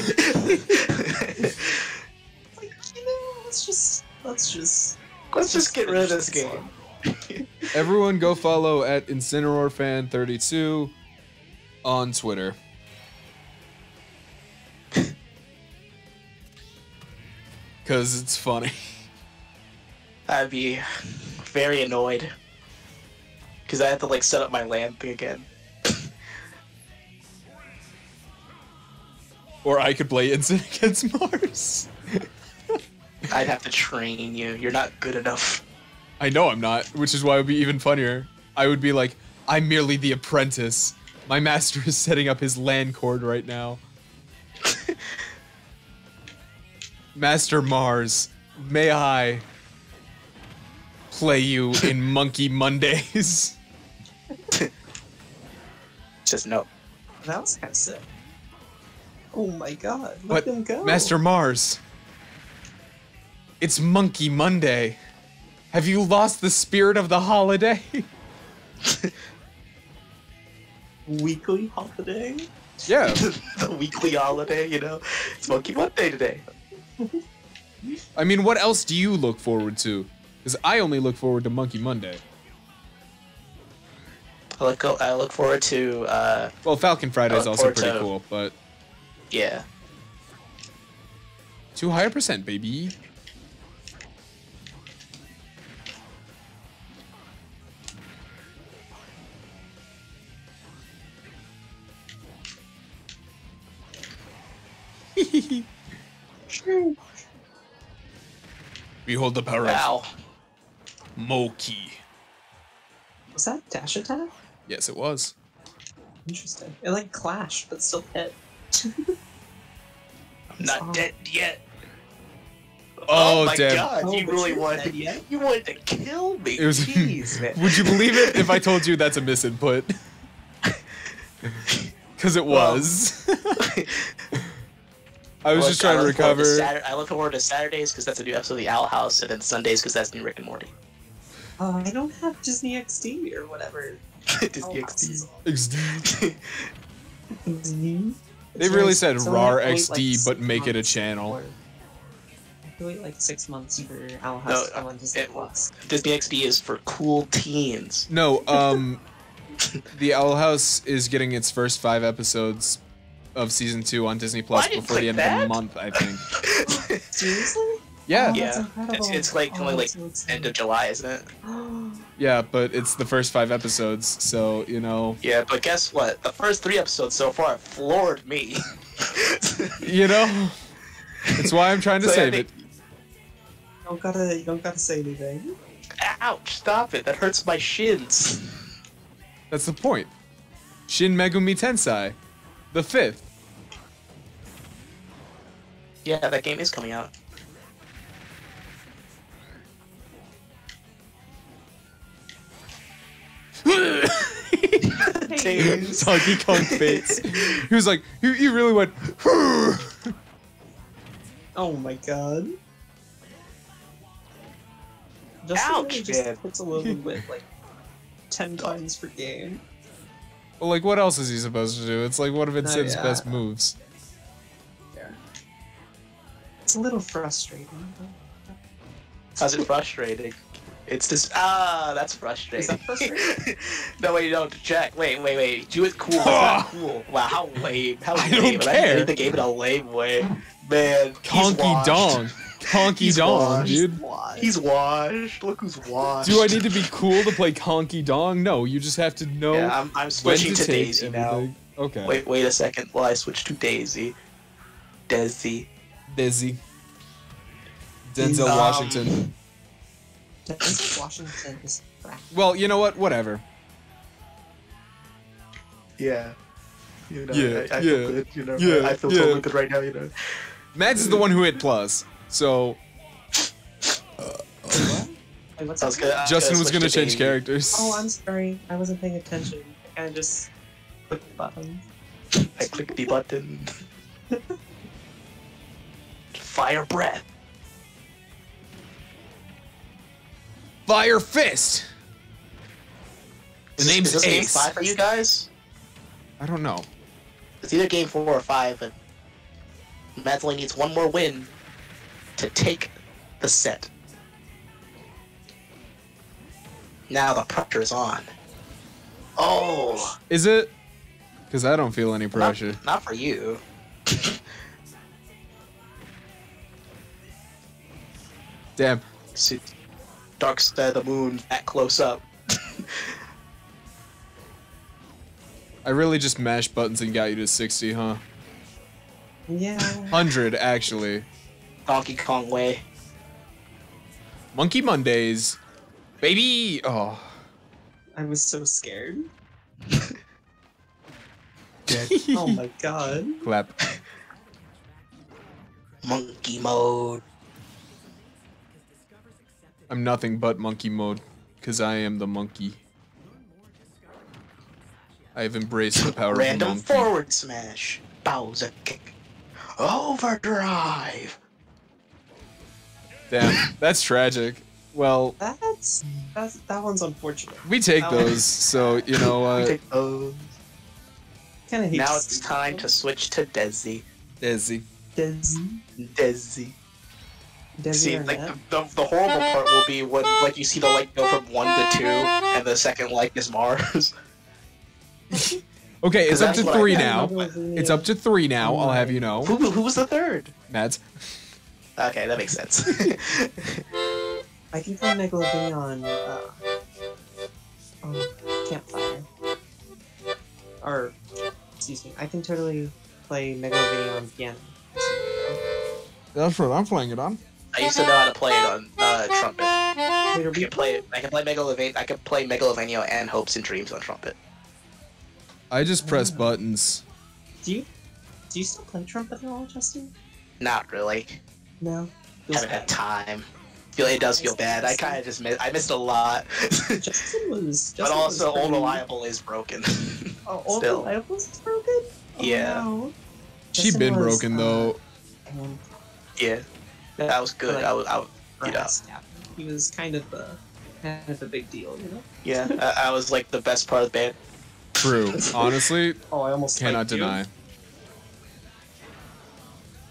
you know, let's just let's just Let's just get rid of this game. Everyone go follow at IncineroarFan32 on Twitter. Cause it's funny. I'd be very annoyed. Because I have to like set up my land thing again. Or I could play Instant against Marss. I'd have to train you. You're not good enough. I know I'm not, which is why it would be even funnier. I would be like, I'm merely the apprentice. My master is setting up his land cord right now. master Marss, may I play you in Monkey Mondays? Just no. That was kind of sick. Oh my god! Let But them go. Master Marss, it's Monkey Monday. Have you lost the spirit of the holiday? weekly holiday. yeah. the weekly holiday, you know? It's Monkey Monday today. I mean, what else do you look forward to? Because I only look forward to Monkey Monday. I look, I look forward to, uh, Well, Falcon Friday is also pretty to- cool, but yeah. Too high a percent, baby. Behold the power Ow. of Moki. Was that dash attack? Yes, it was. Interesting. It like clashed, but still hit. I'm not dead yet. Oh, oh, my damn. god, Oh, you but really wanted to, yet? you wanted to kill me. It was- Jeez, man. Would you believe it if I told you that's a misinput? Because it Well- was. I was Look, just trying to look forward recover. I look forward to Saturdays because that's a new episode of the Owl House, and then Sundays because that's new Rick and Morty. Uh, I don't have Disney XD or whatever. Disney XD. XD. XD. They It's really only- said it's RAR XD, six but make it a channel. for- I have to wait like six months for Owl House to come on Disney it- Plus. Disney XD is for cool teens. No, um, the Owl House is getting its first five episodes of season two on Disney Plus I before the click end of the month, I think. Seriously? Yeah, Oh, Yeah. It's- it's like Oh, only, like, so. End of July, isn't it? yeah, but it's the first five episodes, so you know, Yeah, but guess what? The first three episodes so far floored me. you know, it's why I'm trying to So, I save think- it. You don't gotta, you don't gotta say anything. Ouch! Stop it. That hurts my shins. That's the point. Shin Megami Tensei, the fifth. Yeah, that game is coming out. Days. Donkey Kong face. he was like, he, he really went. Oh my god. Justin Ouch, really just man. puts a little bit like ten times per game. well, like, what else is he supposed to do? It's like one of Vincent's yeah. best moves. There. It's a little frustrating. How's it frustrating? It's just ah, that's frustrating. Is that frustrating? no, wait, no, Jack. Wait, wait, wait. Do it cool. That's not cool. Wow, how lame. How I lame. don't And care. ended the game in a lame way. Man, he's Conky washed. dong. Conky He's dong, washed. dude. Why? He's washed. Look who's washed. Do I need to be cool to play Conky dong? No, you just have to know Yeah, I'm, I'm switching to to take Daisy now. Okay. Wait, wait a second. While I switch to Daisy. Daisy. Dizzy. Denzel Um, Washington. Denzel Washington is crap. Well, you know what? Whatever. Yeah. You know, Yeah, I, I yeah, feel good. You know, yeah, I feel yeah. totally good right now. You know. Mads is the one who hit plus. So Wait, what's I was gonna, Justin was gonna to change Daisy. characters. Oh, I'm sorry. I wasn't paying attention. I kinda just clicked the button. I clicked the button. Fire breath. Fire Fist. The Is- name's is this game Ace. five for you guys? I don't know. It's either game four or five, and Matt only needs one more win to take the set. Now the pressure is on. Oh, Is it? Because I don't feel any not, pressure. not for you. Damn. See, Dark side of the moon at close up. I really just mashed buttons and got you to 60, huh? Yeah. 100, actually. Donkey Kong way. Monkey Mondays. Baby! Oh. I was so scared. Dead. Oh my god. Clap. Monkey mode. I'm nothing but monkey mode. Because I am the monkey. I have embraced the power of Random the monkey. forward smash. Bowser kick. Overdrive. Damn, that's tragic. Well, That's that's that one's unfortunate. we take Oh. those, so you know what. We take those. Kind of hate. Now it's time to switch to Desi. Dizzy. Desi. Desi. Desi See, like the, the, the horrible part will be when like you see the light go from one to two, and the second light is Marss. Okay, it's up to three now. It's up to three now, I'll have you know. Who who was the third? Mads. Okay, that makes sense. I can play Megalovania uh, on Campfire. Or, excuse me, I can totally play Megalovania on piano. That's what I'm playing it on. I used to know how to play it on uh, trumpet. I can play I can play Megalovania. I can play Megalovania and Hopes and Dreams on trumpet. I just press Oh. buttons. Do you do you still play trumpet at all, Justin? Not really. No. Feels Haven't had bad. time. Feel it does feel bad. I kind of just missed. I missed a lot. Justin was. Justin but also, was Old Reliable is broken. Oh, old still. reliable was broken. Oh, Yeah. no. She Justin been was, broken uh, though. um, yeah, that was good. Like- I was, I you know, brass. He was kind of a kind of a big deal, you know. yeah, I, I was like the best part of the band. True. Honestly, Oh, I almost cannot liked you. deny.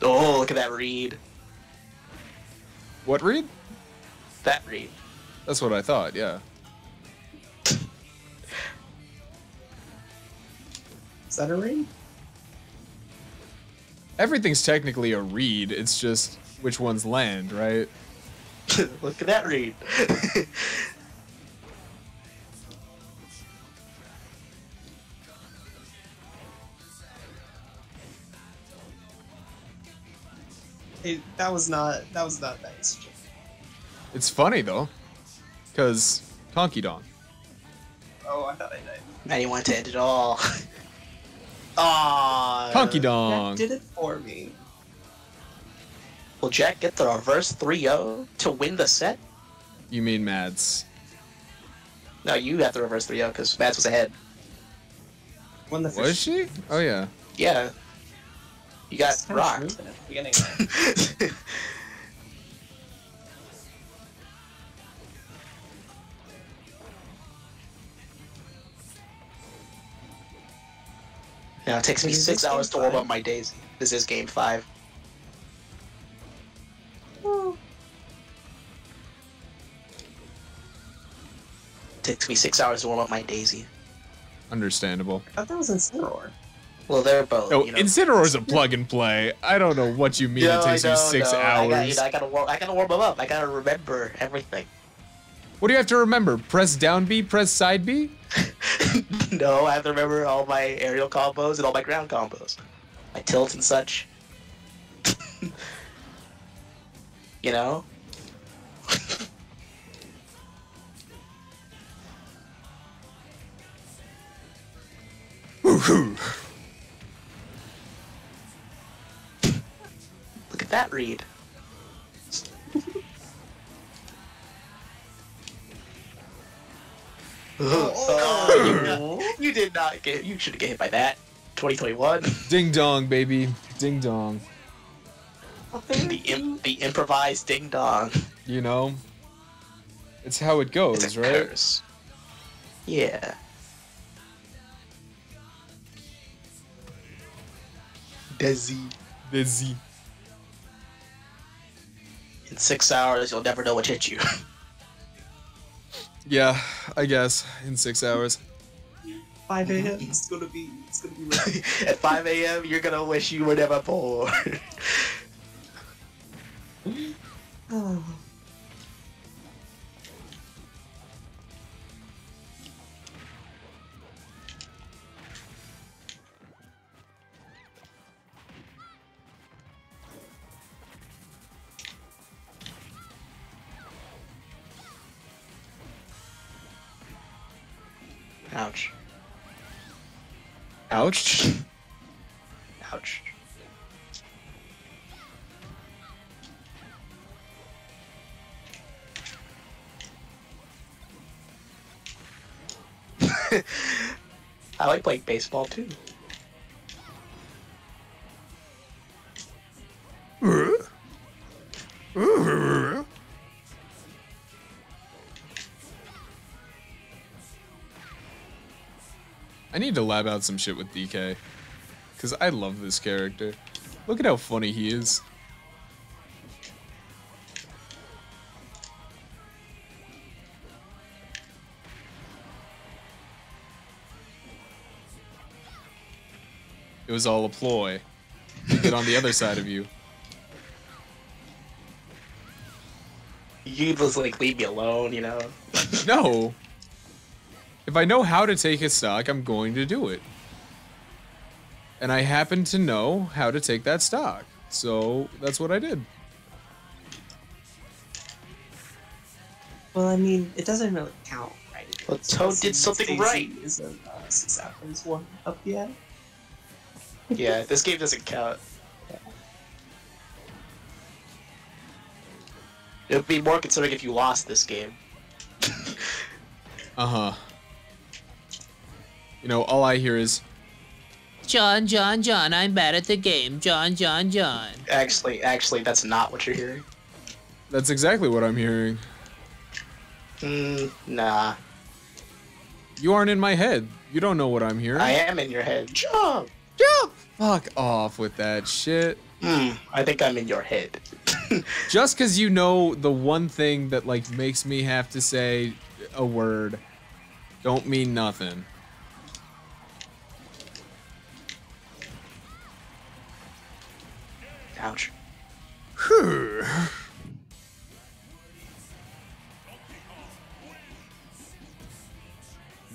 Oh, look at that read. What read? That read. That's what I thought. Yeah. Is that a ring? Everything's technically a read. It's just which ones land, right? look at that read. It, that was not that was not nice. It's funny though, cause Conky Don. Oh, I thought I died. and he wanted to end it all. Aww. Conky That did it for me. Will Jack get the reverse 3-0 to win the set? You mean Mads? No, you got the reverse 3-0 because Mads was ahead. When the Was she? Oh yeah. Yeah. You got It's kinda rocked. smooth at the beginning. now it takes me six hours to warm up my Daisy. This is game five. Takes me six hours to warm up my Daisy. Understandable. I thought that was Incineroar. Well, they're both. Oh, you know. Incineroar's a plug and play. I don't know what you mean. No, it takes I you six no, hours. I, got, you know, I gotta warm. I gotta warm them up. I gotta remember everything. What do you have to remember? Press down B, press side B? no, I have to remember all my aerial combos and all my ground combos, my tilt and such. you know. Look at that read. Oh, you, you did not get. You should have get hit by that. 2021. Ding dong, baby. Ding dong. the imp, the improvised ding dong. You know? It's how it It's goes, a right? curse. Yeah. Desi. Busy. In six hours, you'll never know what hit you. Yeah, I guess. In six hours. 5 a.m. It's gonna be. It's gonna be. rough. At 5 a.m., you're gonna wish you were never born. Oh. Ouch. Ouch. Ouch. I like playing baseball too. I need to lab out some shit with DK. Because I love this character. Look at how funny he is. It was all a ploy. To get on the other side of you. you just like leave me alone, you know. No. If I know how to take a stock, I'm going to do it. And I happen to know how to take that stock. So that's what I did. Well, I mean, it doesn't really count, right? Well, Toad did something right. Isn't uh, Six Apples one up yet? Yeah, this game doesn't count. It would be more concerning if you lost this game. Uh huh. You know, all I hear is, John, John, John, I'm bad at the game. John, John, John. Actually, actually, that's not what you're hearing. that's exactly what I'm hearing. Mm, nah, You aren't in my head. You don't know what I'm hearing. I am in your head. Jump! Jump! Fuck off with that shit. Hmm, I think I'm in your head. Just because you know the one thing that like makes me have to say a word, don't mean nothing. Ouch.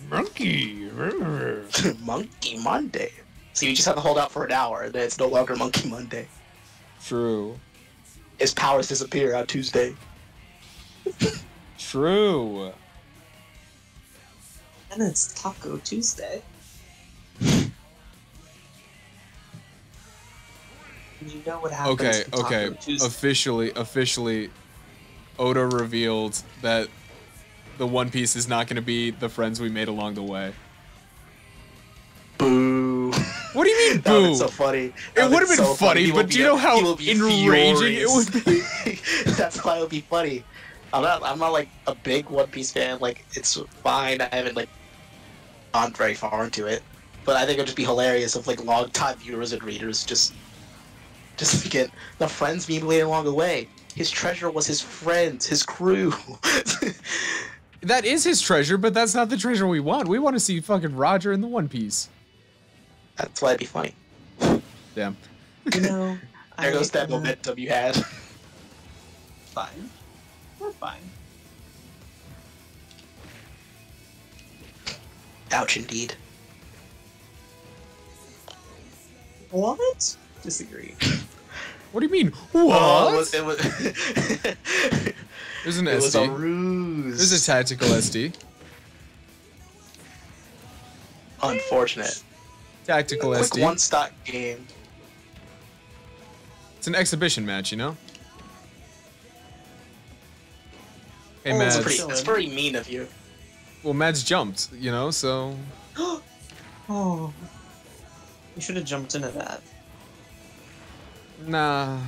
Monkey. Hmm. Monkey Monday. So you just have to hold out for an hour, and then it's no longer Monkey Monday. True. His powers disappear on Tuesday. True. And it's Taco Tuesday. And you know what happens Okay, to okay. Tuesday. Officially, officially, Oda revealed that the One Piece is not going to be the friends we made along the way. Boo. What do you mean, That boo? been so funny. It would've been so funny, He will but do you know how he will be enraging it would be? That's why it would be funny. I'm not. I'm not like a big One Piece fan. Like it's fine. I haven't like gone very far into it, but I think it'd just be hilarious if like long time viewers and readers just just get the friends being laid along the way. His treasure was his friends, his crew. That is his treasure, but that's not the treasure we want. We want to see fucking Roger in the One Piece. That's why it'd be funny. Damn. You know, There I, goes that uh, momentum you had. Fine. We're fine. Ouch, indeed. What? Disagree. What do you mean? What? Oh, it was. It was, There's an it was a SD. ruse. There's a tactical SD. Unfortunate. Tactical Quick SD. one stock game. It's an exhibition match, you know? Hey, Oh, That's pretty, that's very mean of you. Well, Mads jumped, you know, so. oh. You should have jumped into that. Nah.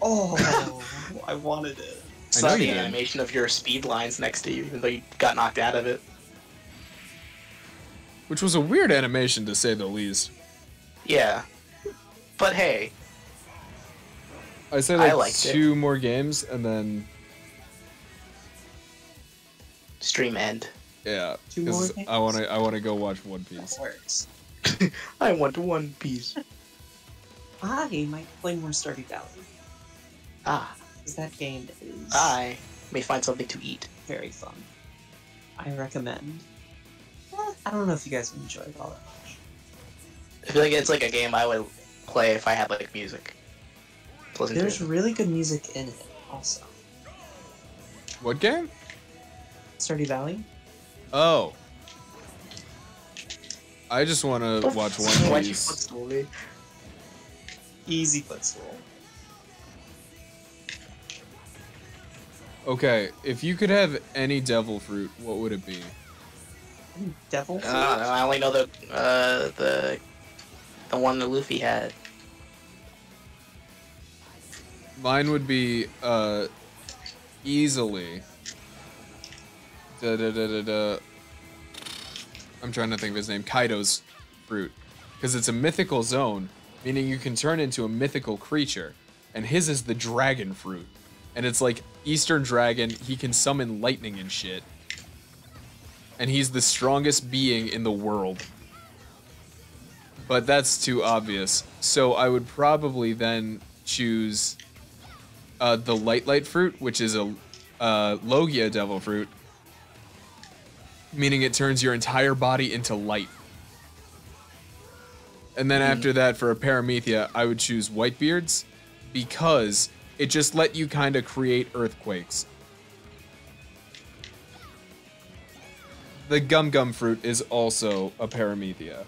Oh, I wanted it. I Saw the you did. animation of your speed lines next to you, even though you got knocked out of it. Which was a weird animation to say the least. Yeah. But hey, I say I like liked it. two more games and then stream end. yeah, Two 'cause more I want to. I want to go watch One Piece. Works. I want One Piece. I might play more Stardew Valley. Ah, Because that game is I may find something to eat. very fun. I recommend. Eh, I don't know if you guys would enjoy it all that much. I feel like it's like a game I would play if I had like music. There's to really good music in it, also. What game? Stardew Valley? Oh. I just want to watch One Why'd Piece. Footstool me? Easy footstool. Okay, if you could have any devil fruit, what would it be? Devil I fruit? don't. I only know the uh, the the one that Luffy had. Mine would be uh easily da da da da da. I'm trying to think of his name. Kaido's fruit, because it's a mythical zone, meaning you can turn into a mythical creature, and his is the dragon fruit, and it's like Eastern dragon. He can summon lightning and shit, and he's the strongest being in the world. But that's too obvious. So I would probably then choose uh, the light light fruit, which is a uh, Logia devil fruit, meaning it turns your entire body into light. And then hmm. after that, for a Paramecia, I would choose Whitebeards because it just let you kind of create earthquakes. The Gum Gum fruit is also a Paramecia.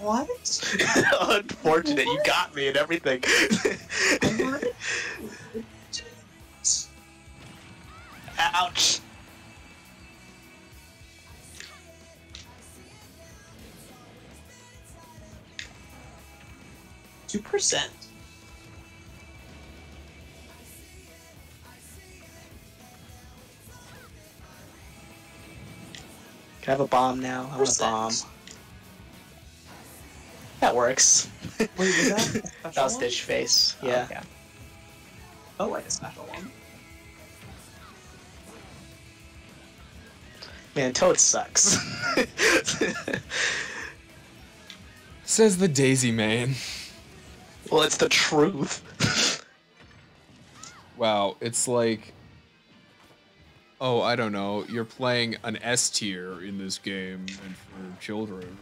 What? Unfortunate, you got me and everything. What? Ouch. Two percent. Can I have a bomb now? I want a bomb. That works. Wait, was that a That was one? Stitch Face. Oh, Yeah. okay. Oh, like a special one. Man, Toad sucks. Says the Daisy Man. Well, it's the truth. Wow, it's like. Oh, I don't know. You're playing an S tier in this game and for children.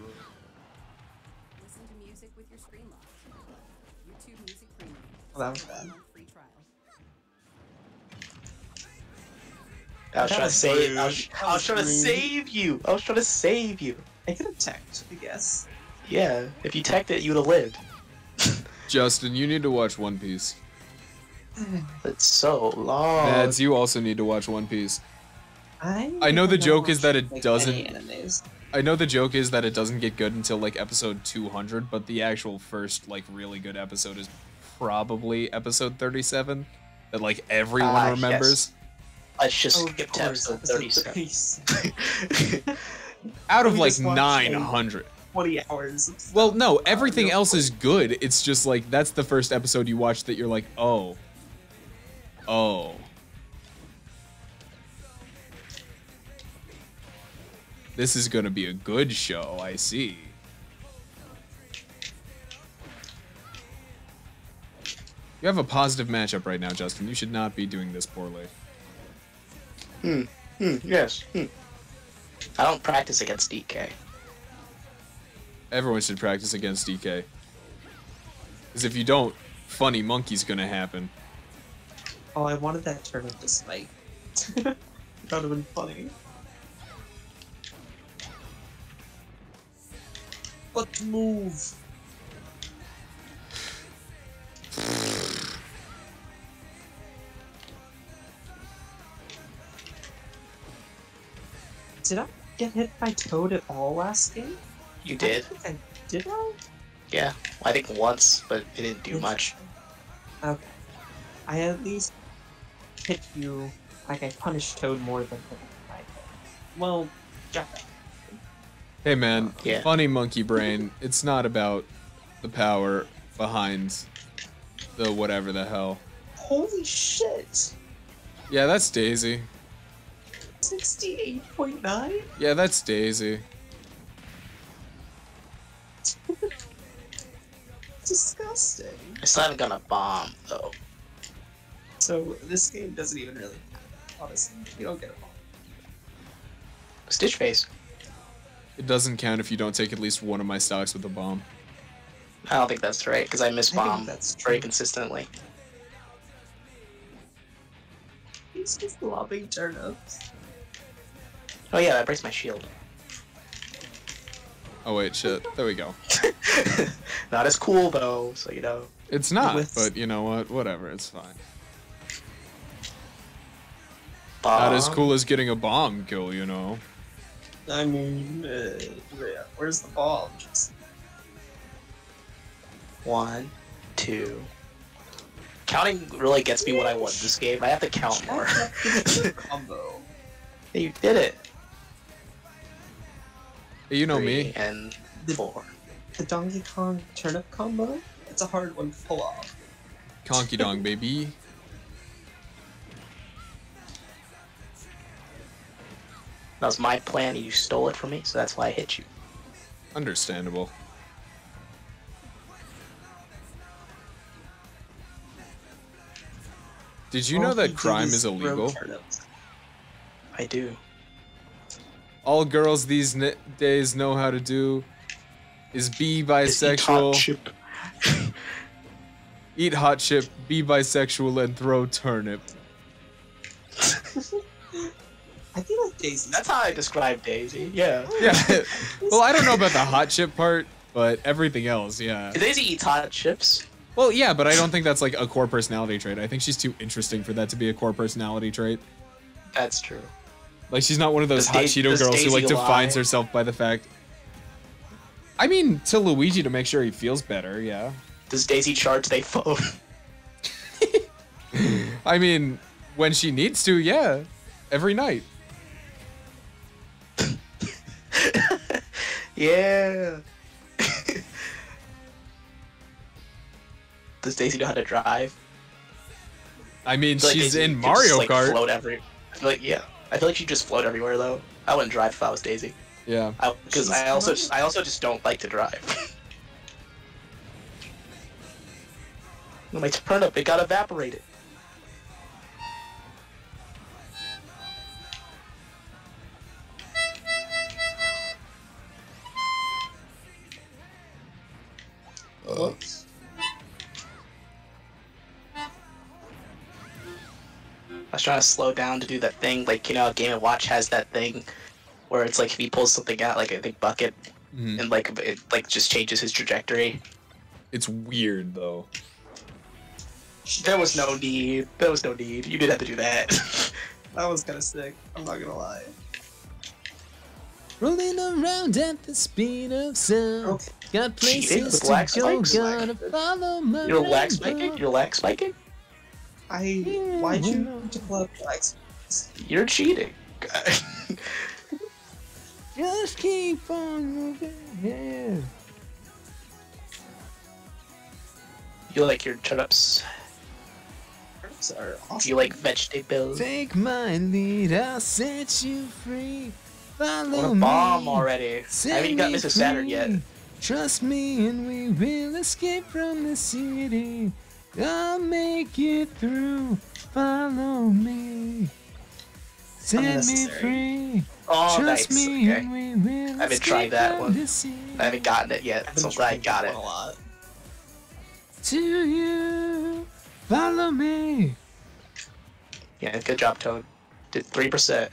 Listen to music with your screen locked. YouTube Music Premium. Oh, that was bad. Month free trial. I was That trying to save. I was, That I was was trying to save you. I was trying to save you. I could have teched, I guess. Yeah, if you teched it, you'd have lived. Justin, you need to watch One Piece. It's so long. Mads, you also need to watch One Piece. I I know the joke is that it like, doesn't- I know the joke is that it doesn't get good until like episode 200, but the actual first like really good episode is probably episode 37 that like everyone ah, yes. remembers. Let's just Oh, skip of to episode episode 37. 37. Out of We like just watched, like, 900. 20 hours. Well, no, everything else is good. It's just like that's the first episode you watch that you're like, "Oh. Oh." This is going to be a good show, I see. You have a positive matchup right now, Justin. You should not be doing this poorly. Hmm. Hmm, yes. Hmm. I don't practice against DK. Everyone should practice against DK. Because if you don't, funny monkey's to happen. Oh, I wanted that turn to spike. that would have been funny. Let's move. Did I get hit by Toad at all last game? You did? don't I did I? Yeah. I think once, but it didn't do much. Okay. I at least hit you like I punished Toad more than I Well, Jack. Hey man, Yeah. funny monkey brain. It's not about the power behind the whatever the hell. Holy shit! Yeah, that's Daisy. 68.9? Yeah, that's Daisy. Disgusting. I still haven't gotten a bomb, though. So this game doesn't even really matter, honestly. You don't get it all. Stitch Face. It doesn't count if you don't take at least one of my stocks with a bomb. I don't think that's right, because I miss I bomb that's very consistently. He's just lobbing turnips. Oh yeah, that breaks my shield. Oh wait, shit. There we go. Not as cool though, so you know. It's not, With- but you know what? Whatever, it's fine. Bomb. Not as cool as getting a bomb kill, you know. I mean, uh, yeah, where's the ball? Just One, two. Counting really gets me what I want in this game. I have to count more. combo. You did it. You know me. And four. The Donkey Kong turnip combo? It's a hard one to pull off. Conky Dong, baby. That was my plan, you stole it from me, so that's why I hit you. Understandable. Did you know that crime is illegal? I do. All girls these n- days know how to do is be Is he hot bisexual, chip? eat hot chip, be bisexual, and throw turnip. I feel like Daisy. That's how I describe Daisy. Yeah. Yeah. well, I don't know about the hot chip part, but everything else, yeah. Daisy eats hot chips. Well, yeah, but I don't think that's like a core personality trait. I think she's too interesting for that to be a core personality trait. That's true. Like she's not one of those Does hot Cheeto girls who like defines lie? herself by the fact. I mean, to Luigi to make sure he feels better, yeah. Does Daisy charge they phone? I mean, when she needs to, yeah, every night. yeah. Does Daisy know how to drive? I mean, I like she's in Mario just, like, Kart. Float every. I feel like yeah. I feel like she'd just float everywhere though. I wouldn't drive if I was Daisy. Yeah. Because She's I also just, I also just don't like to drive. My turnip, it got evaporated. Uh, Whoops. Was trying to slow down to do that thing, like you know, Game and Watch has that thing where it's like if he pulls something out, like I think bucket, Mhm. and like it like just changes his trajectory. It's weird though. There was no need. There was no need. You didn't have to do that. That was kind of sick. I'm not gonna lie. Rolling around at the speed of sound. Okay. Got Cheating places with to black go, spikes? gotta follow my You're lag rainbow. spiking. You're lag spiking. I. Hmm. Why'd you need to pull out flags? You're cheating. Just keep on moving. Yeah. you like your turnips. Turnips are awesome. You like vegetables. Take my lead, I'll set you free. Follow What a me. bomb already. I haven't got Mrs. Saturn yet. Trust me, and we will escape from the city. I'll make it through. Follow me. Set me free. Oh, Trust nice. me, Okay. and we will I haven't tried that one. I haven't gotten it yet, so I'm glad I got it. one a lot. To you. Follow me. Yeah, good job, Toad. Did three percent.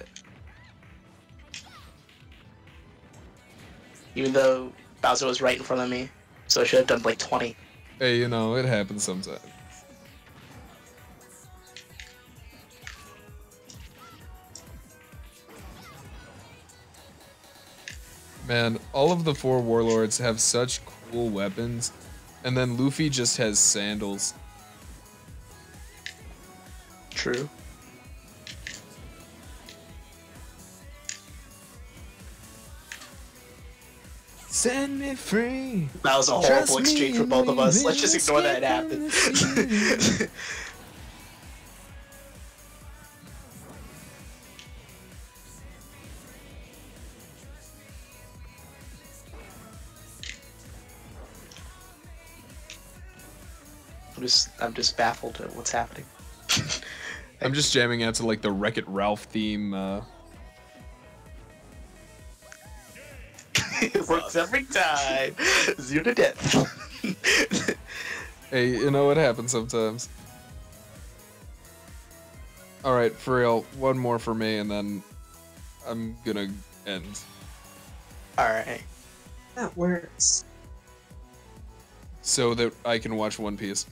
Even though Bowser was right in front of me, so I should have done like twenty. Hey, you know, it happens sometimes. Man, all of the four warlords have such cool weapons, and then Luffy just has sandals. True. Set me free. That was a horrible exchange for both of us. Let's just ignore that it escape just, I'm just baffled at what's happening. I'm just jamming out to like the Wreck It Ralph theme. Uh, it works every time. Zero to death. hey, you know what happens sometimes. All right, for real, one more for me, and then I'm gonna end. All right. That works. so that I can watch One Piece.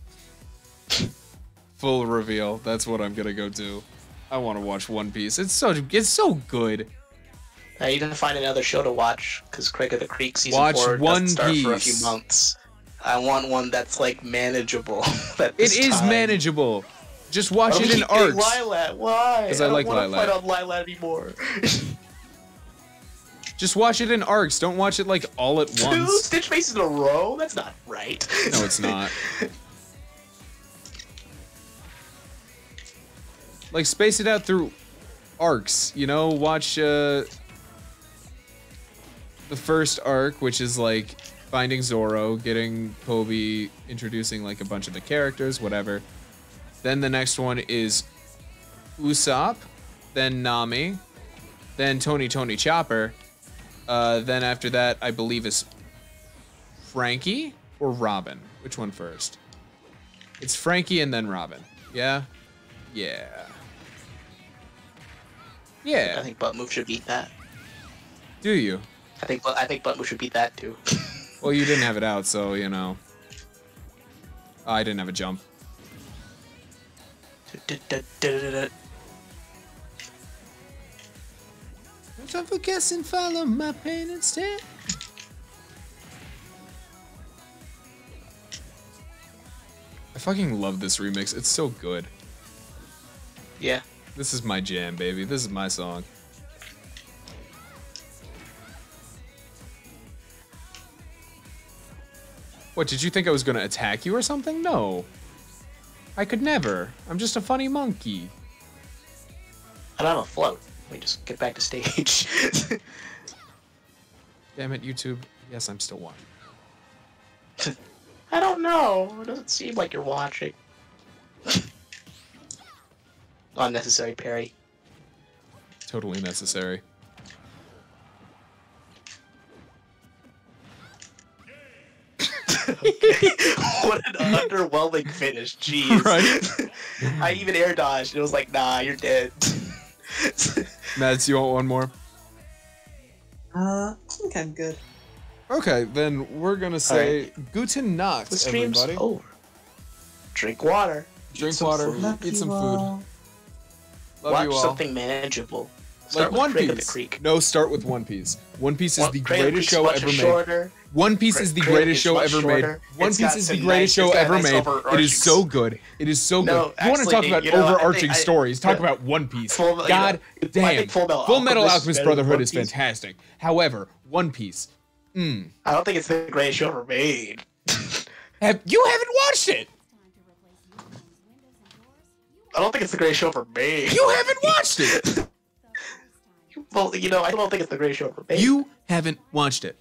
Full reveal. That's what I'm gonna go do. I want to watch One Piece. It's so it's so good. I you didn't find another show to watch because Craig of the Creek season Watch four One doesn't start for a few months. I want one that's like manageable. It is time. manageable. Just watch Why it in keep getting arcs. Lylat. Why? 'Cause I don't like Lylat. Fight on Lylat anymore. Just watch it in arcs. Don't watch it like all at Two once. Stitch faces in a row? That's not right. No, it's not. Like space it out through arcs. You know, watch uh, the first arc, which is like finding Zoro, getting Kobe, introducing like a bunch of the characters, whatever. Then the next one is Usopp, then Nami, then Tony Tony Chopper. Uh, then after that, I believe is Franky or Robin. Which one first? It's Franky and then Robin. Yeah? Yeah. I think butt move should beat that. Do you? I think I think butt move should beat that too. Well, you didn't have it out, so, you know. Oh, I didn't have a jump. I forget and follow my pain instead. I fucking love this remix. It's so good. yeah. This is my jam, baby. This is my song. What, did you think I was gonna attack you or something? No. I could never. I'm just a funny monkey. And I don't have a float. Let me just get back to stage. Damn it, YouTube. Yes, I'm still watching. I don't know. It doesn't seem like you're watching. Unnecessary parry. Totally necessary. what an underwhelming finish. Jeez. Right? I even air dodged. It was like, nah, you're dead. Mads, you want one more? Uh, I think I'm good. Okay, then we're gonna say Guten Nacht, the stream's everybody. over. Drink water. Drink some water, food. Eat some you food. All. Love Watch you all. something manageable. like Start with One Craig of the Piece. Creek. No, start with One Piece. One Piece is One- the Craig greatest Creek's show ever made. shorter. One Piece Cra- is the Craig greatest show much ever made. One It's Piece is the greatest nice- show ever nice made. It is so good. It is so No, good. If you want to talk about you know, I think overarching I- stories? Talk yeah. about One Piece. Full- you know, God damn. think Full Metal Full Metal Alchemist Alchemist Brotherhood is fantastic. However, One Piece. Mm. I don't think it's the greatest show ever made. Have, you haven't watched it. I don't think it's the greatest show for me. You haven't watched it. Well, you know, I don't think it's the greatest show for made. You haven't watched it.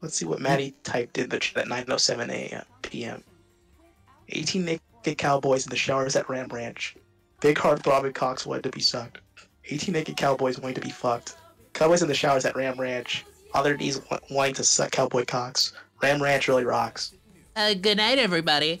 Let's see what Maddie typed in the chat at 9:07 a.m. p.m. 18 naked cowboys in the showers at Ram Ranch. Big hard throbbing cocks wanted to be sucked. 18 naked cowboys wanting to be fucked. Cowboys in the showers at Ram Ranch. On their knees wanting to suck cowboy cocks. Ram Ranch really rocks. Uh, good night, everybody.